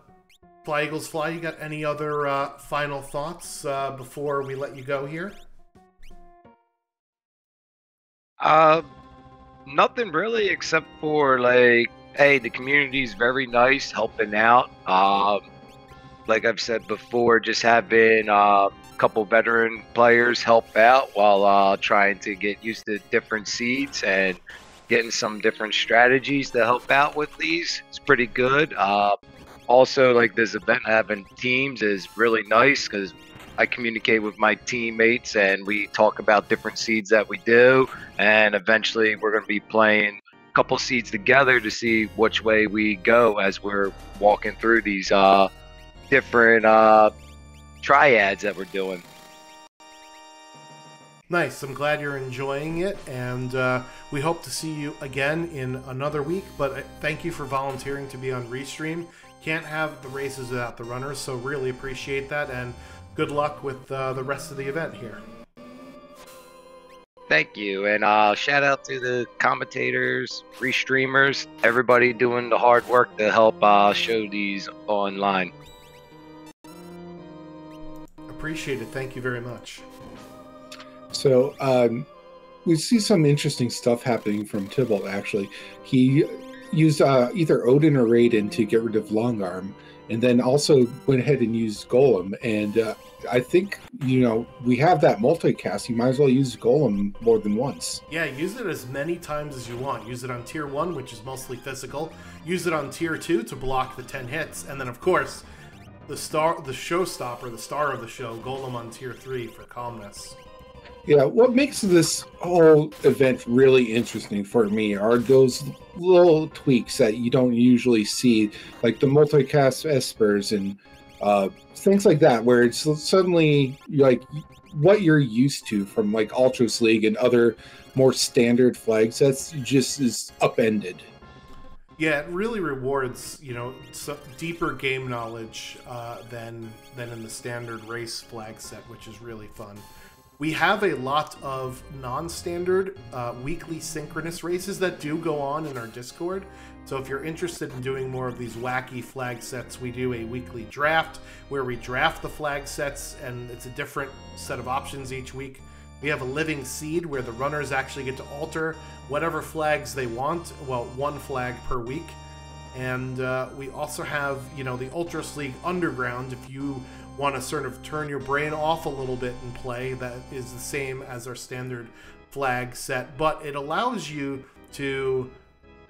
Fly Eagles Fly, you got any other uh, final thoughts uh, before we let you go here? Uh, nothing really except for like, hey, the community's very nice, helping out. Um, like I've said before, just having uh, a couple veteran players help out while uh, trying to get used to different seeds and getting some different strategies to help out with these. It's pretty good. Uh, also, like this event having teams is really nice because I communicate with my teammates and we talk about different seeds that we do. And eventually, we're going to be playing a couple seeds together to see which way we go as we're walking through these uh, different uh, triads that we're doing. Nice. I'm glad you're enjoying it, and uh, we hope to see you again in another week. But uh, thank you for volunteering to be on Restream. Can't have the races without the runners, so really appreciate that, and good luck with uh, the rest of the event here. Thank you, and uh, shout out to the commentators, restreamers, everybody doing the hard work to help uh, show these online. Appreciate it. Thank you very much. So um, we see some interesting stuff happening from Tybalt. Actually, he used uh, either Odin or Raiden to get rid of Longarm, and then also went ahead and used Golem. And uh, I think you know we have that multicast. You might as well use Golem more than once. Yeah, use it as many times as you want. Use it on tier one, which is mostly physical. Use it on tier two to block the ten hits, and then of course the star, the showstopper, the star of the show, Golem on tier three for calmness. Yeah, what makes this whole event really interesting for me are those little tweaks that you don't usually see, like the multicast espers and uh, things like that, where it's suddenly like what you're used to from like Ultros League and other more standard flag sets just is upended. Yeah, it really rewards you know deeper game knowledge uh, than than in the standard race flag set, which is really fun. We have a lot of non-standard uh, weekly synchronous races that do go on in our Discord. So if you're interested in doing more of these wacky flag sets, we do a weekly draft where we draft the flag sets, and it's a different set of options each week. We have a living seed where the runners actually get to alter whatever flags they want. Well, one flag per week. And uh, we also have, you know, the Ultros League Underground. If you want to sort of turn your brain off a little bit and play, that is the same as our standard flag set, but it allows you to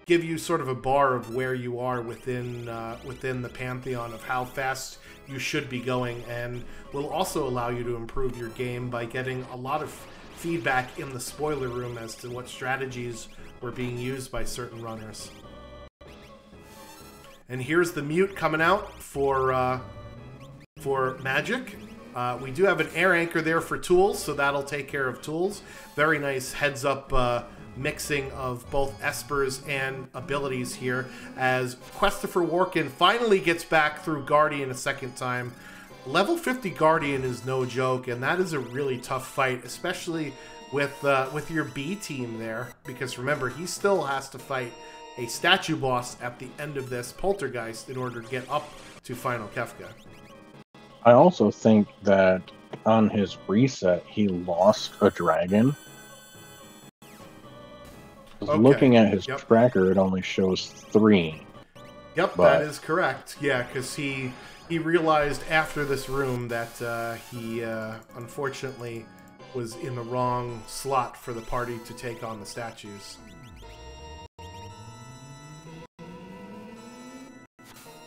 give you sort of a bar of where you are within uh, within the pantheon of how fast you should be going, and will also allow you to improve your game by getting a lot of feedback in the spoiler room as to what strategies were being used by certain runners. And here's the mute coming out for uh, for Magic. Uh, we do have an air anchor there for tools, so that'll take care of tools. Very nice heads up uh, mixing of both espers and abilities here as Kwestopher Warken finally gets back through Guardian a second time. Level 50 Guardian is no joke, and that is a really tough fight, especially with uh, with your B team there, because remember he still has to fight a statue boss at the end of this Poltergeist in order to get up to Final Kefka. I also think that on his reset, he lost a dragon. Okay. Looking at his Yep. tracker, it only shows three. Yep, But- that is correct. Yeah, because he he realized after this room that uh, he uh, unfortunately was in the wrong slot for the party to take on the statues.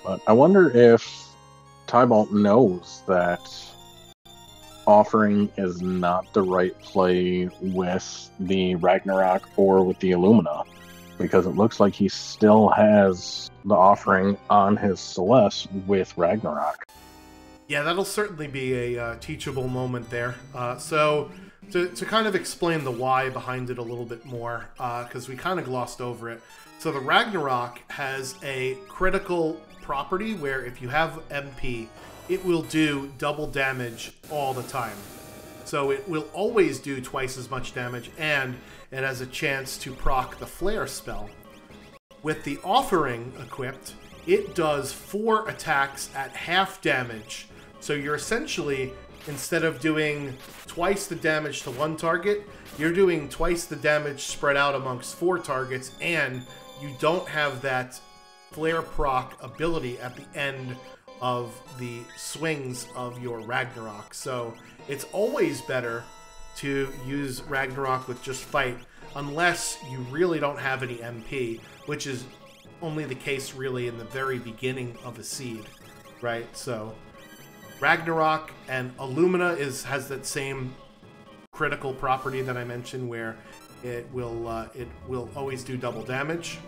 But I wonder if Tybalt knows that offering is not the right play with the Ragnarok or with the Illumina because it looks like he still has the offering on his Celes with Ragnarok. Yeah, that'll certainly be a uh, teachable moment there. Uh, so, to, to kind of explain the why behind it a little bit more, because we kind of glossed over it. So, the Ragnarok has a critical property where if you have MP, it will do double damage all the time. So it will always do twice as much damage, and it has a chance to proc the flare spell. With the offering equipped, it does four attacks at half damage. So you're essentially, instead of doing twice the damage to one target, you're doing twice the damage spread out amongst four targets, and you don't have that flare proc ability at the end of the swings of your Ragnarok. So it's always better to use Ragnarok with just fight unless you really don't have any MP, which is only the case really in the very beginning of a seed, right? So Ragnarok and Illumina is has that same critical property that I mentioned where it will uh, it will always do double damage.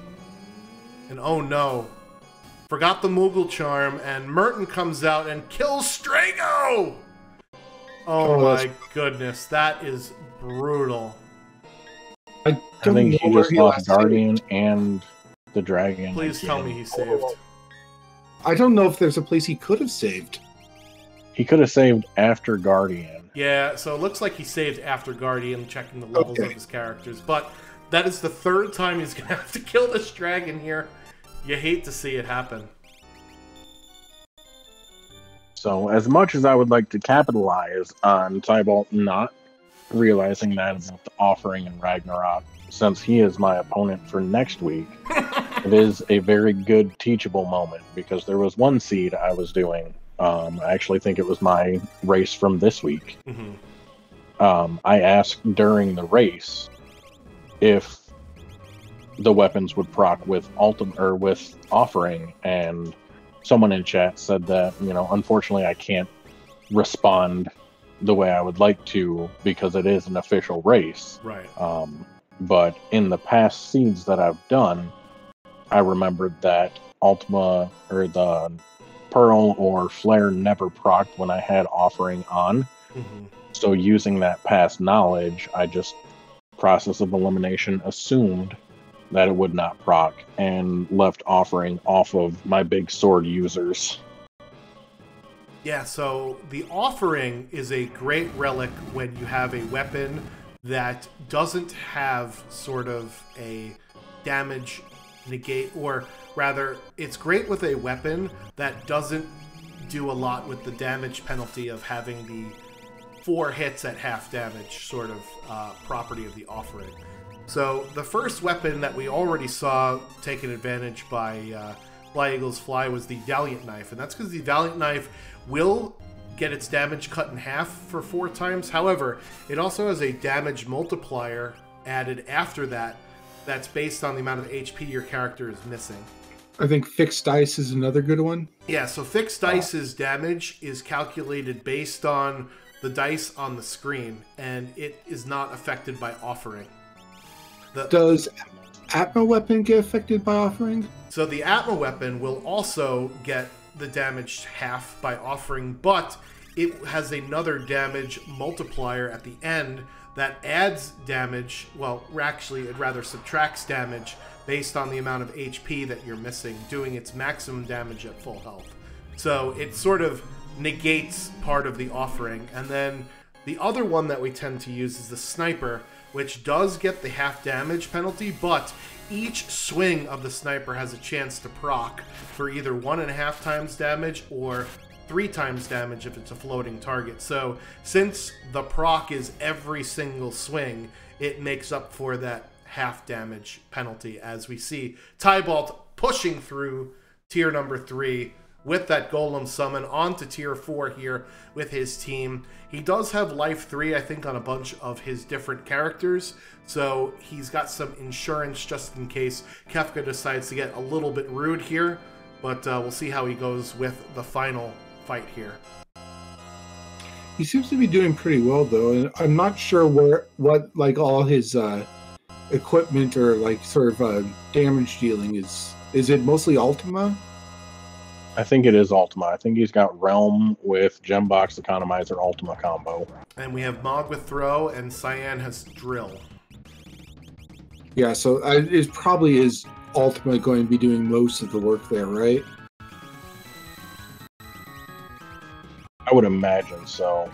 And oh no, forgot the Moogle charm, and Merton comes out and kills Strago. Oh, Oh, my goodness, that is brutal. I I don't think know he just he lost last Guardian and the Dragon. Please tell me he saved. saved. I don't know if there's a place he could have saved. He could have saved after Guardian. Yeah, so it looks like he saved after Guardian, checking the levels of his characters. But that is the third time he's gonna have to kill this dragon here. You hate to see it happen. So, as much as I would like to capitalize on Tybalt not realizing that about the offering in Ragnarok, since he is my opponent for next week, it is a very good teachable moment because there was one seed I was doing. Um, I actually think it was my race from this week. hmm um, I asked during the race if the weapons would proc with Ultima or with offering, and someone in chat said that you know, unfortunately, I can't respond the way I would like to because it is an official race. Right. Um, but in the past seeds that I've done, I remembered that Ultima or the Pearl or Flare never procced when I had offering on. mm-hmm. So using that past knowledge, I just process of elimination assumed that it would not proc and left offering off of my big sword users. Yeah, so the offering is a great relic when you have a weapon that doesn't have sort of a damage negate, or rather, it's great with a weapon that doesn't do a lot with the damage penalty of having the four hits at half damage sort of uh, property of the offering. So the first weapon that we already saw taken advantage by uh, Fly Eagles Fly was the Valiant Knife, and that's because the Valiant Knife will get its damage cut in half for four times. However, it also has a damage multiplier added after that that's based on the amount of HP your character is missing. I think fixed dice is another good one. Yeah, so fixed dice's damage is calculated based on the dice on the screen, and it is not affected by offering. The, Does Atma weapon get affected by offering? So the Atma weapon will also get the damage half by offering, but it has another damage multiplier at the end that adds damage. Well, actually, it rather subtracts damage based on the amount of HP that you're missing, doing its maximum damage at full health. So it sort of negates part of the offering. And then the other one that we tend to use is the sniper, which does get the half damage penalty, but each swing of the sniper has a chance to proc for either one and a half times damage or three times damage if it's a floating target. So since the proc is every single swing, it makes up for that half damage penalty as we see Tybalt pushing through tier number three with that golem summon onto tier four here with his team. He does have life three, I think, on a bunch of his different characters, so he's got some insurance just in case Kefka decides to get a little bit rude here. But uh, we'll see how he goes with the final fight here. He seems to be doing pretty well though, and I'm not sure where what like all his uh, equipment or like sort of uh, damage dealing is. Is it mostly Ultima? I think it is Ultima. I think he's got Relm with Gembox Economizer Ultima combo. And we have Mog with Throw, and Cyan has Drill. Yeah, so I, it probably is Ultima going to be doing most of the work there, right? I would imagine so.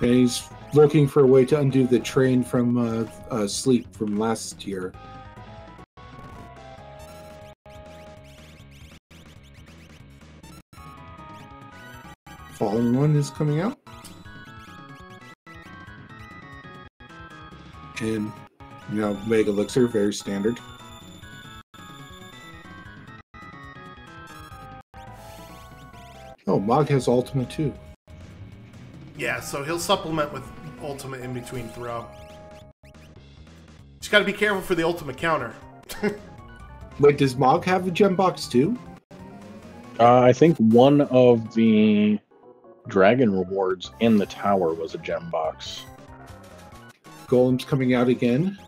And he's looking for a way to undo the train from uh, uh, sleep from last year. Fallen One is coming out. And, you know, Mega Elixir, very standard. Oh, Mog has Ultima too. Yeah, so he'll supplement with Ultima in between throw. Just gotta be careful for the Ultima counter. Wait, does Mog have a gem box too? Uh, I think one of the dragon rewards in the tower was a gem box. Golem's coming out again.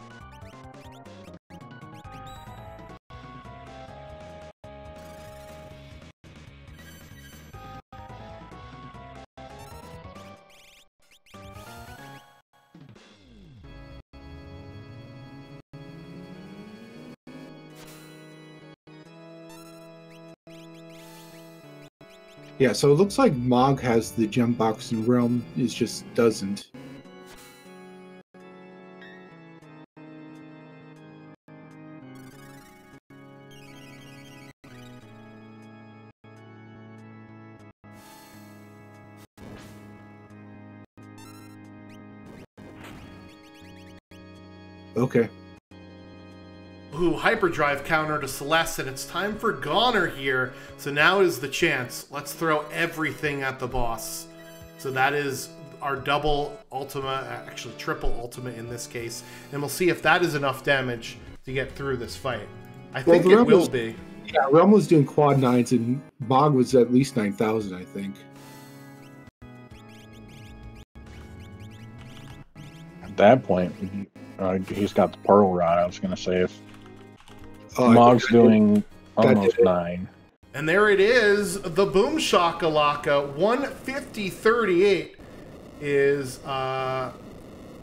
Yeah, so it looks like Mog has the gem box and Relm is just doesn't. Okay. Ooh, hyperdrive counter to Celes, and it's time for Goner here. So now is the chance. Let's throw everything at the boss. So that is our double ultima, actually triple ultima in this case, and we'll see if that is enough damage to get through this fight. I Well, think the it will was- be. Yeah, Relm was doing quad nines and Bog was at least 9,000, I think. At that point, uh, he's got the Pearl Rod. I was going to say if Oh, Mog's think I did- doing almost nine. And there it is, the Boom Shakalaka 150.38 is uh,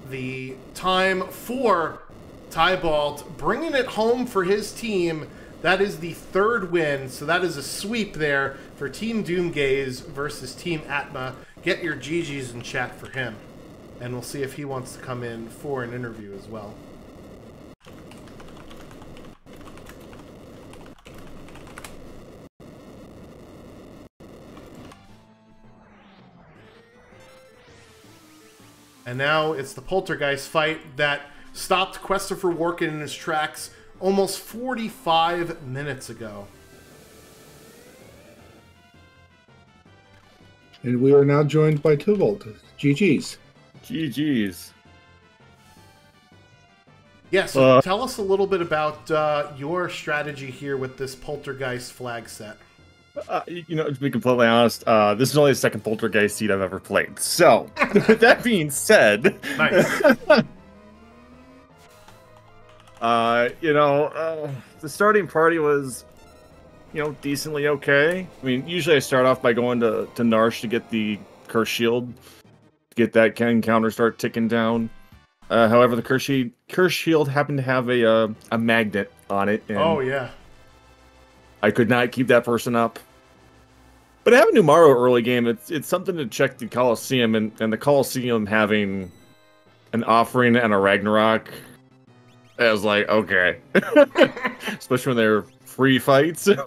the time for Tybalt bringing it home for his team. That is the third win, so that is a sweep there for Team Doomgaze versus Team Atma. Get your GGs in chat for him, and we'll see if he wants to come in for an interview as well. And now it's the Poltergeist fight that stopped Kwestopher Warken in his tracks almost 45 minutes ago. And we are now joined by Tybalt. GG's. GG's. Yeah, so Uh, tell us a little bit about uh, your strategy here with this Poltergeist flag set. Uh, you know, to be completely honest, uh, this is only the second Poltergeist seed I've ever played. So, with that being said, Nice. uh, you know, uh, the starting party was, you know, decently okay. I mean, usually I start off by going to to Narshe to get the curse shield, to get that can counter start ticking down. Uh, however, the curse shield, curse shield happened to have a uh, a magnet on it, and Oh, yeah. I could not keep that person up. But having Numaro early game, it's it's something to check the Coliseum and, and the Coliseum having an offering and a Ragnarok. I was like, okay. Especially when they're free fights.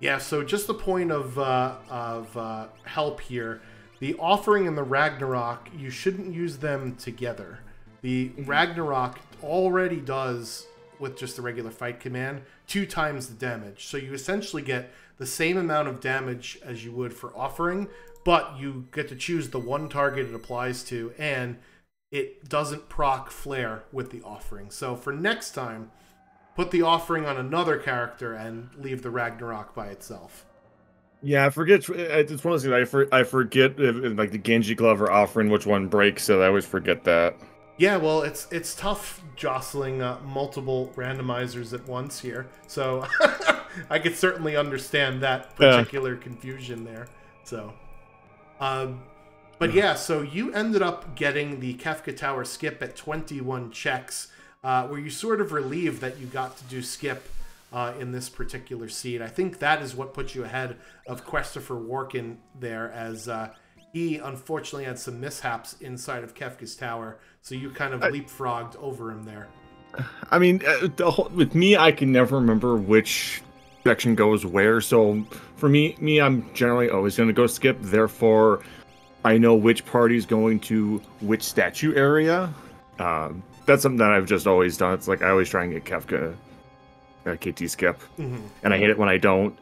Yeah, so just the point of uh, of uh, help here. The offering and the Ragnarok, you shouldn't use them together. The Ragnarok already does with just the regular fight command two times the damage. So you essentially get the same amount of damage as you would for offering, but you get to choose the one target it applies to, and it doesn't proc flare with the offering. So for next time, put the offering on another character and leave the Ragnarok by itself. Yeah, I forget. It's one of those things I, for, I forget if, if, like the Genji glove or offering which one breaks, so I always forget that. Yeah, well, it's it's tough jostling uh, multiple randomizers at once here, so I could certainly understand that particular yeah. confusion there. So, um, but yeah, so you ended up getting the Kefka Tower skip at 21 checks. Uh, were you sort of relieved that you got to do skip uh, in this particular seed? I think that is what put you ahead of Kwestopher Warken there, as uh, he unfortunately had some mishaps inside of Kefka's Tower, so you kind of leapfrogged over him there. I mean, uh, whole, with me, I can never remember which section goes where. So for me, me, I'm generally always going to go skip. Therefore, I know which party is going to which statue area. Um, that's something that I've just always done. It's like I always try and get Kefka uh, KT skip, mm-hmm. and I hate it when I don't.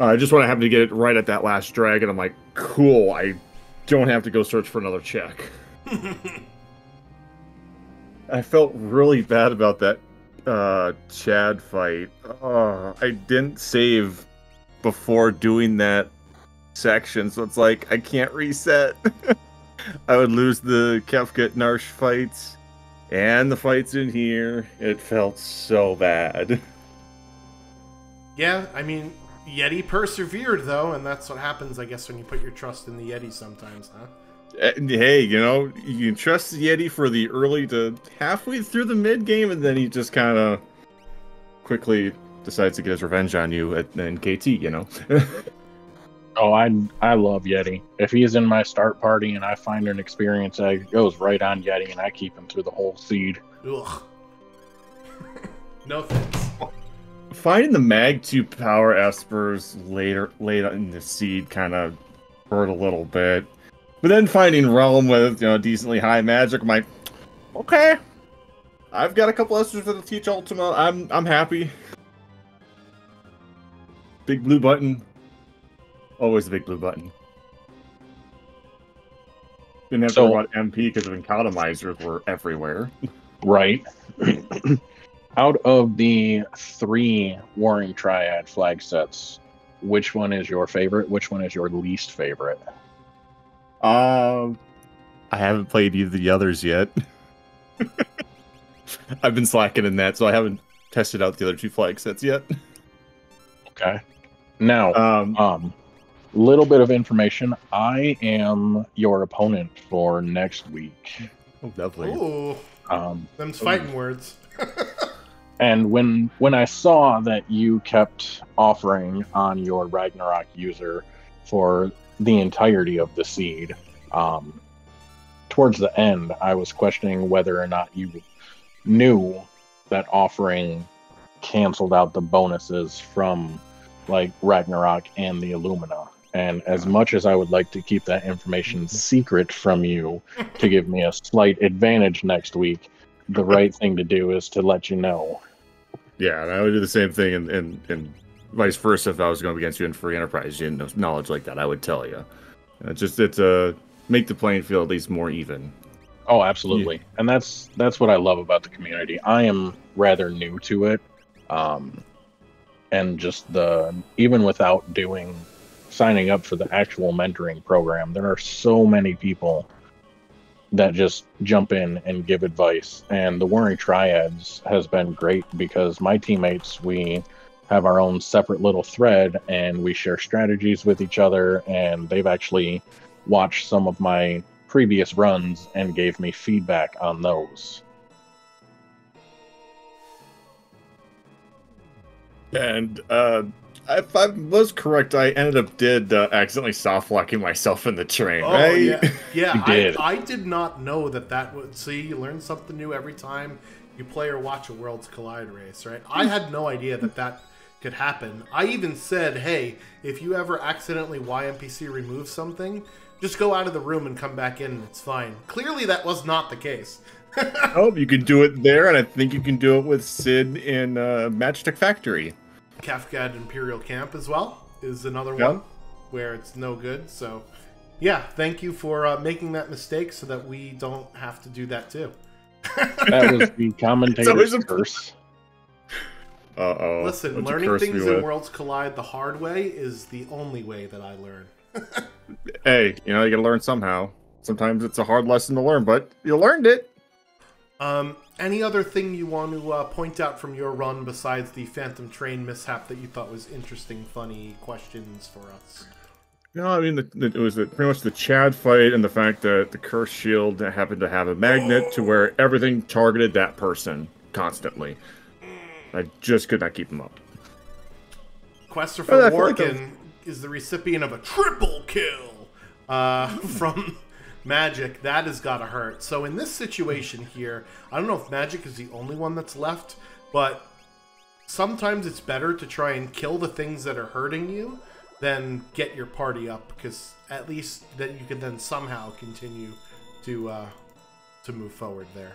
Uh, I just want to happen to get it right at that last dragon. I'm like, cool. I don't have to go search for another check. I felt really bad about that uh, Chad fight. Uh, I didn't save before doing that section, so it's like I can't reset. I would lose the Kefka Narshe fights and the fights in here. It felt so bad. Yeah, I mean, Yeti persevered though, and that's what happens, I guess, when you put your trust in the Yeti sometimes, huh? Hey, you know, you can trust the Yeti for the early to halfway through the mid game, and then he just kind of quickly decides to get his revenge on you at, in KT. You know. oh, I I love Yeti. If he's in my start party and I find an experience egg, goes right on Yeti, and I keep him through the whole seed. Ugh. no thanks. Finding the Mag 2 power espers later, later in the seed kind of hurt a little bit. But then finding Relm with you know decently high magic, I'm like, okay, I've got a couple espers that'll teach Ultima. I'm I'm happy. Big blue button. Always the big blue button. Didn't have so, to worry about MP because of encautomizers were everywhere. Right. Out of the three Warring Triad flag sets, which one is your favorite? Which one is your least favorite? Um, I haven't played either of the others yet. I've been slacking in that, so I haven't tested out the other two flag sets yet. Okay. Now, um, um, little bit of information. I am your opponent for next week. Oh, lovely. Ooh, um, them's fighting ooh. words. and when when I saw that you kept offering on your Ragnarok user for the entirety of the seed. Um, towards the end, I was questioning whether or not you knew that offering canceled out the bonuses from like Ragnarok and the Illumina. And as much as I would like to keep that information secret from you to give me a slight advantage next week, the right thing to do is to let you know. Yeah, and I would do the same thing in, in, in vice versa, if I was going against you in free enterprise, you didn't know knowledge like that, I would tell you. It's just it's a uh, make the playing field at least more even. Oh, absolutely, yeah. and that's that's what I love about the community. I am rather new to it, um, and just the even without doing signing up for the actual mentoring program, there are so many people that just jump in and give advice. And the Warring Triads has been great because my teammates we have our own separate little thread and we share strategies with each other and they've actually watched some of my previous runs and gave me feedback on those and uh if I was correct, I ended up did uh, accidentally soft locking myself in the train. Oh right? yeah, yeah. I, did. I did not know that that would. See, you learn something new every time you play or watch a Worlds Collide race, right? I had no idea that that could happen. I even said, hey, if you ever accidentally YNPC remove something, just go out of the room and come back in and it's fine. Clearly, that was not the case. oh, you can do it there, and I think you can do it with Cid in uh, Magitech Factory. Kefka Imperial Camp as well is another yep. one where it's no good. So, yeah, thank you for uh, making that mistake so that we don't have to do that too. that was the commentator's curse Uh oh. Listen, learning things in Worlds Collide the hard way is the only way that I learn. hey, you know, you gotta learn somehow. Sometimes it's a hard lesson to learn, but you learned it. Um, any other thing you want to uh, point out from your run besides the Phantom Train mishap that you thought was interesting, funny questions for us? No, I mean the, the, it was the, pretty much the Chad fight and the fact that the Curse Shield happened to have a magnet to where everything targeted that person constantly. I just could not keep him up. Kwestopher Warken is the recipient of a triple kill uh, from Magic. That has got to hurt. So in this situation here, I don't know if Magic is the only one that's left, but sometimes it's better to try and kill the things that are hurting you than get your party up because at least that you can then somehow continue to uh, to move forward there.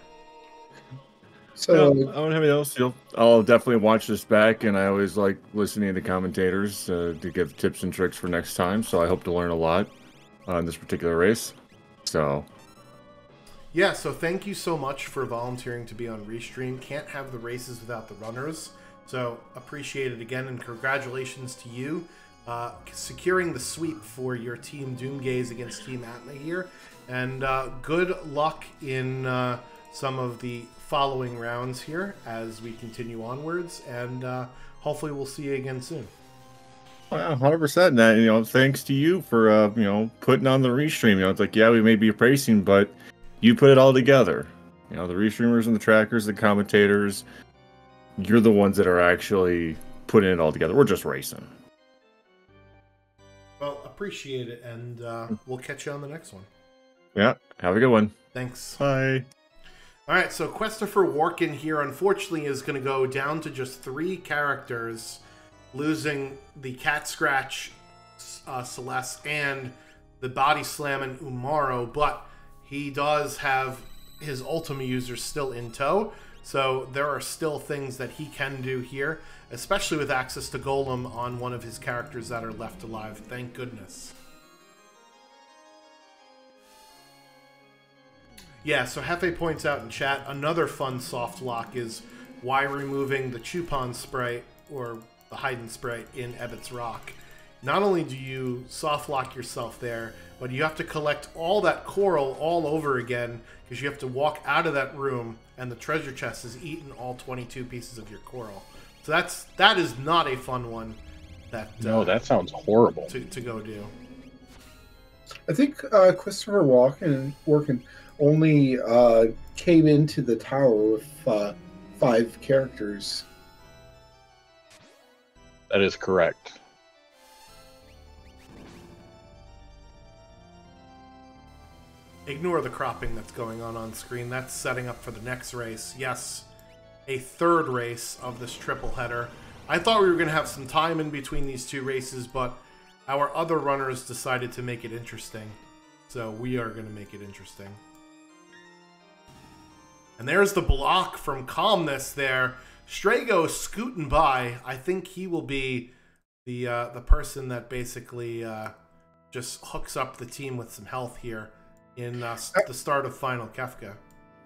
So I don't have anything else. You'll, I'll definitely watch this back, and I always like listening to commentators uh, to give tips and tricks for next time. So I hope to learn a lot on this particular race. So yeah, so thank you so much for volunteering to be on Restream. Can't have the races without the runners. So appreciate it again, and congratulations to you uh, securing the sweep for your team Doomgaze against Team Atma here. And uh, good luck in uh, some of the following rounds here as we continue onwards, and uh, hopefully we'll see you again soon. Hundred percent. That you know, thanks to you for uh, you know putting on the restream. You know, it's like yeah, we may be racing, but you put it all together. You know, the restreamers and the trackers, the commentators. You're the ones that are actually putting it all together. We're just racing. Well, appreciate it, and uh, we'll catch you on the next one. Yeah, have a good one. Thanks. Bye. All right, so Kwestopher Warken here, unfortunately, is going to go down to just three characters, losing the Cat Scratch, uh, Celes, and the Body Slam and Umaro, but he does have his Ultima users still in tow, so there are still things that he can do here, especially with access to Golem on one of his characters that are left alive. Thank goodness. Yeah, so Hefe points out in chat another fun soft lock is Y removing the Chupon sprite or the Hidon sprite in Ebot's Rock. Not only do you soft lock yourself there, but you have to collect all that coral all over again because you have to walk out of that room and the treasure chest has eaten all 22 pieces of your coral. So that's that is not a fun one. That no, uh, that sounds horrible to, to go do. I think uh, Christopher Walken working only uh, came into the tower with uh, five characters. That is correct. Ignore the cropping that's going on on screen. That's setting up for the next race. Yes, a third race of this triple header. I thought we were going to have some time in between these two races, but our other runners decided to make it interesting. So we are going to make it interesting. And there's the block from Calmness there. Strago scooting by. I think he will be the uh, the person that basically uh, just hooks up the team with some health here in uh, the start of Final Kefka.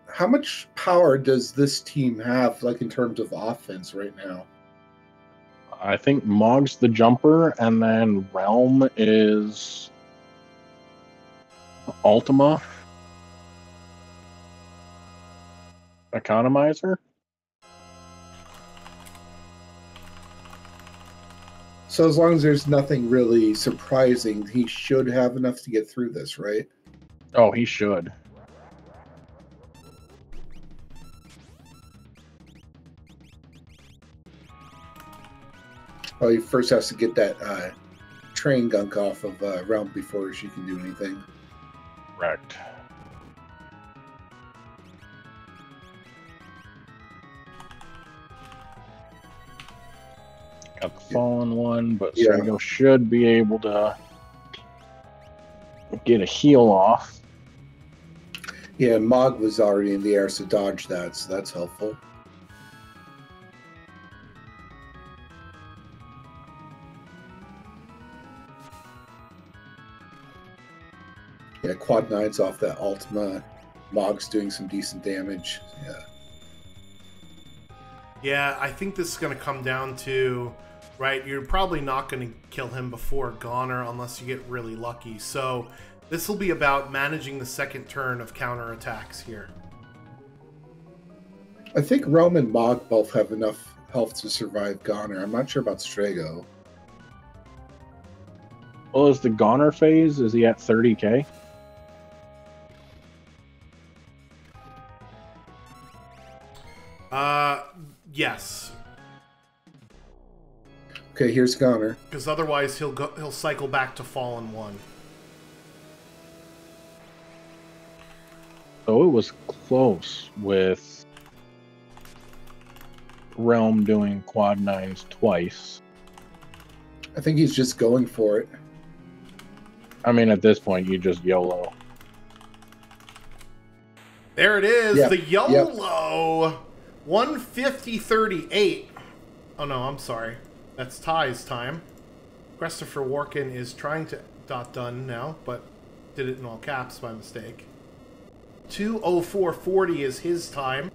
How much power does this team have, like in terms of offense, right now? I think Mog's the jumper, and then Relm is Ultima. Economizer. So as long as there's nothing really surprising, he should have enough to get through this, right? Oh, he should. Well, he first has to get that uh, train gunk off of uh, Relm before she can do anything. Correct. Got the fallen one, but yeah. Strago should be able to get a heal off. Yeah, Mog was already in the air, so dodge that, so that's helpful. Yeah, quad nines off that Ultima. Mog's doing some decent damage. Yeah. Yeah, I think this is going to come down to, right, you're probably not going to kill him before Goner unless you get really lucky. So this will be about managing the second turn of counterattacks here. I think Rome and Mog both have enough health to survive Goner. I'm not sure about Strago. Well, is the Goner phase? Is he at 30k? Uh, yes, Okay, here's Goner. because otherwise he'll go he'll cycle back to Fallen One. So it was close with Relm doing quad nines twice. I think he's just going for it. I mean, at this point, you just YOLO. There it is, Yep, the yep. YOLO 150 38. Oh no, I'm sorry. That's Ty's time. Kwestopher Warken is trying to dot done now, but did it in all caps by mistake. 20440 is his time.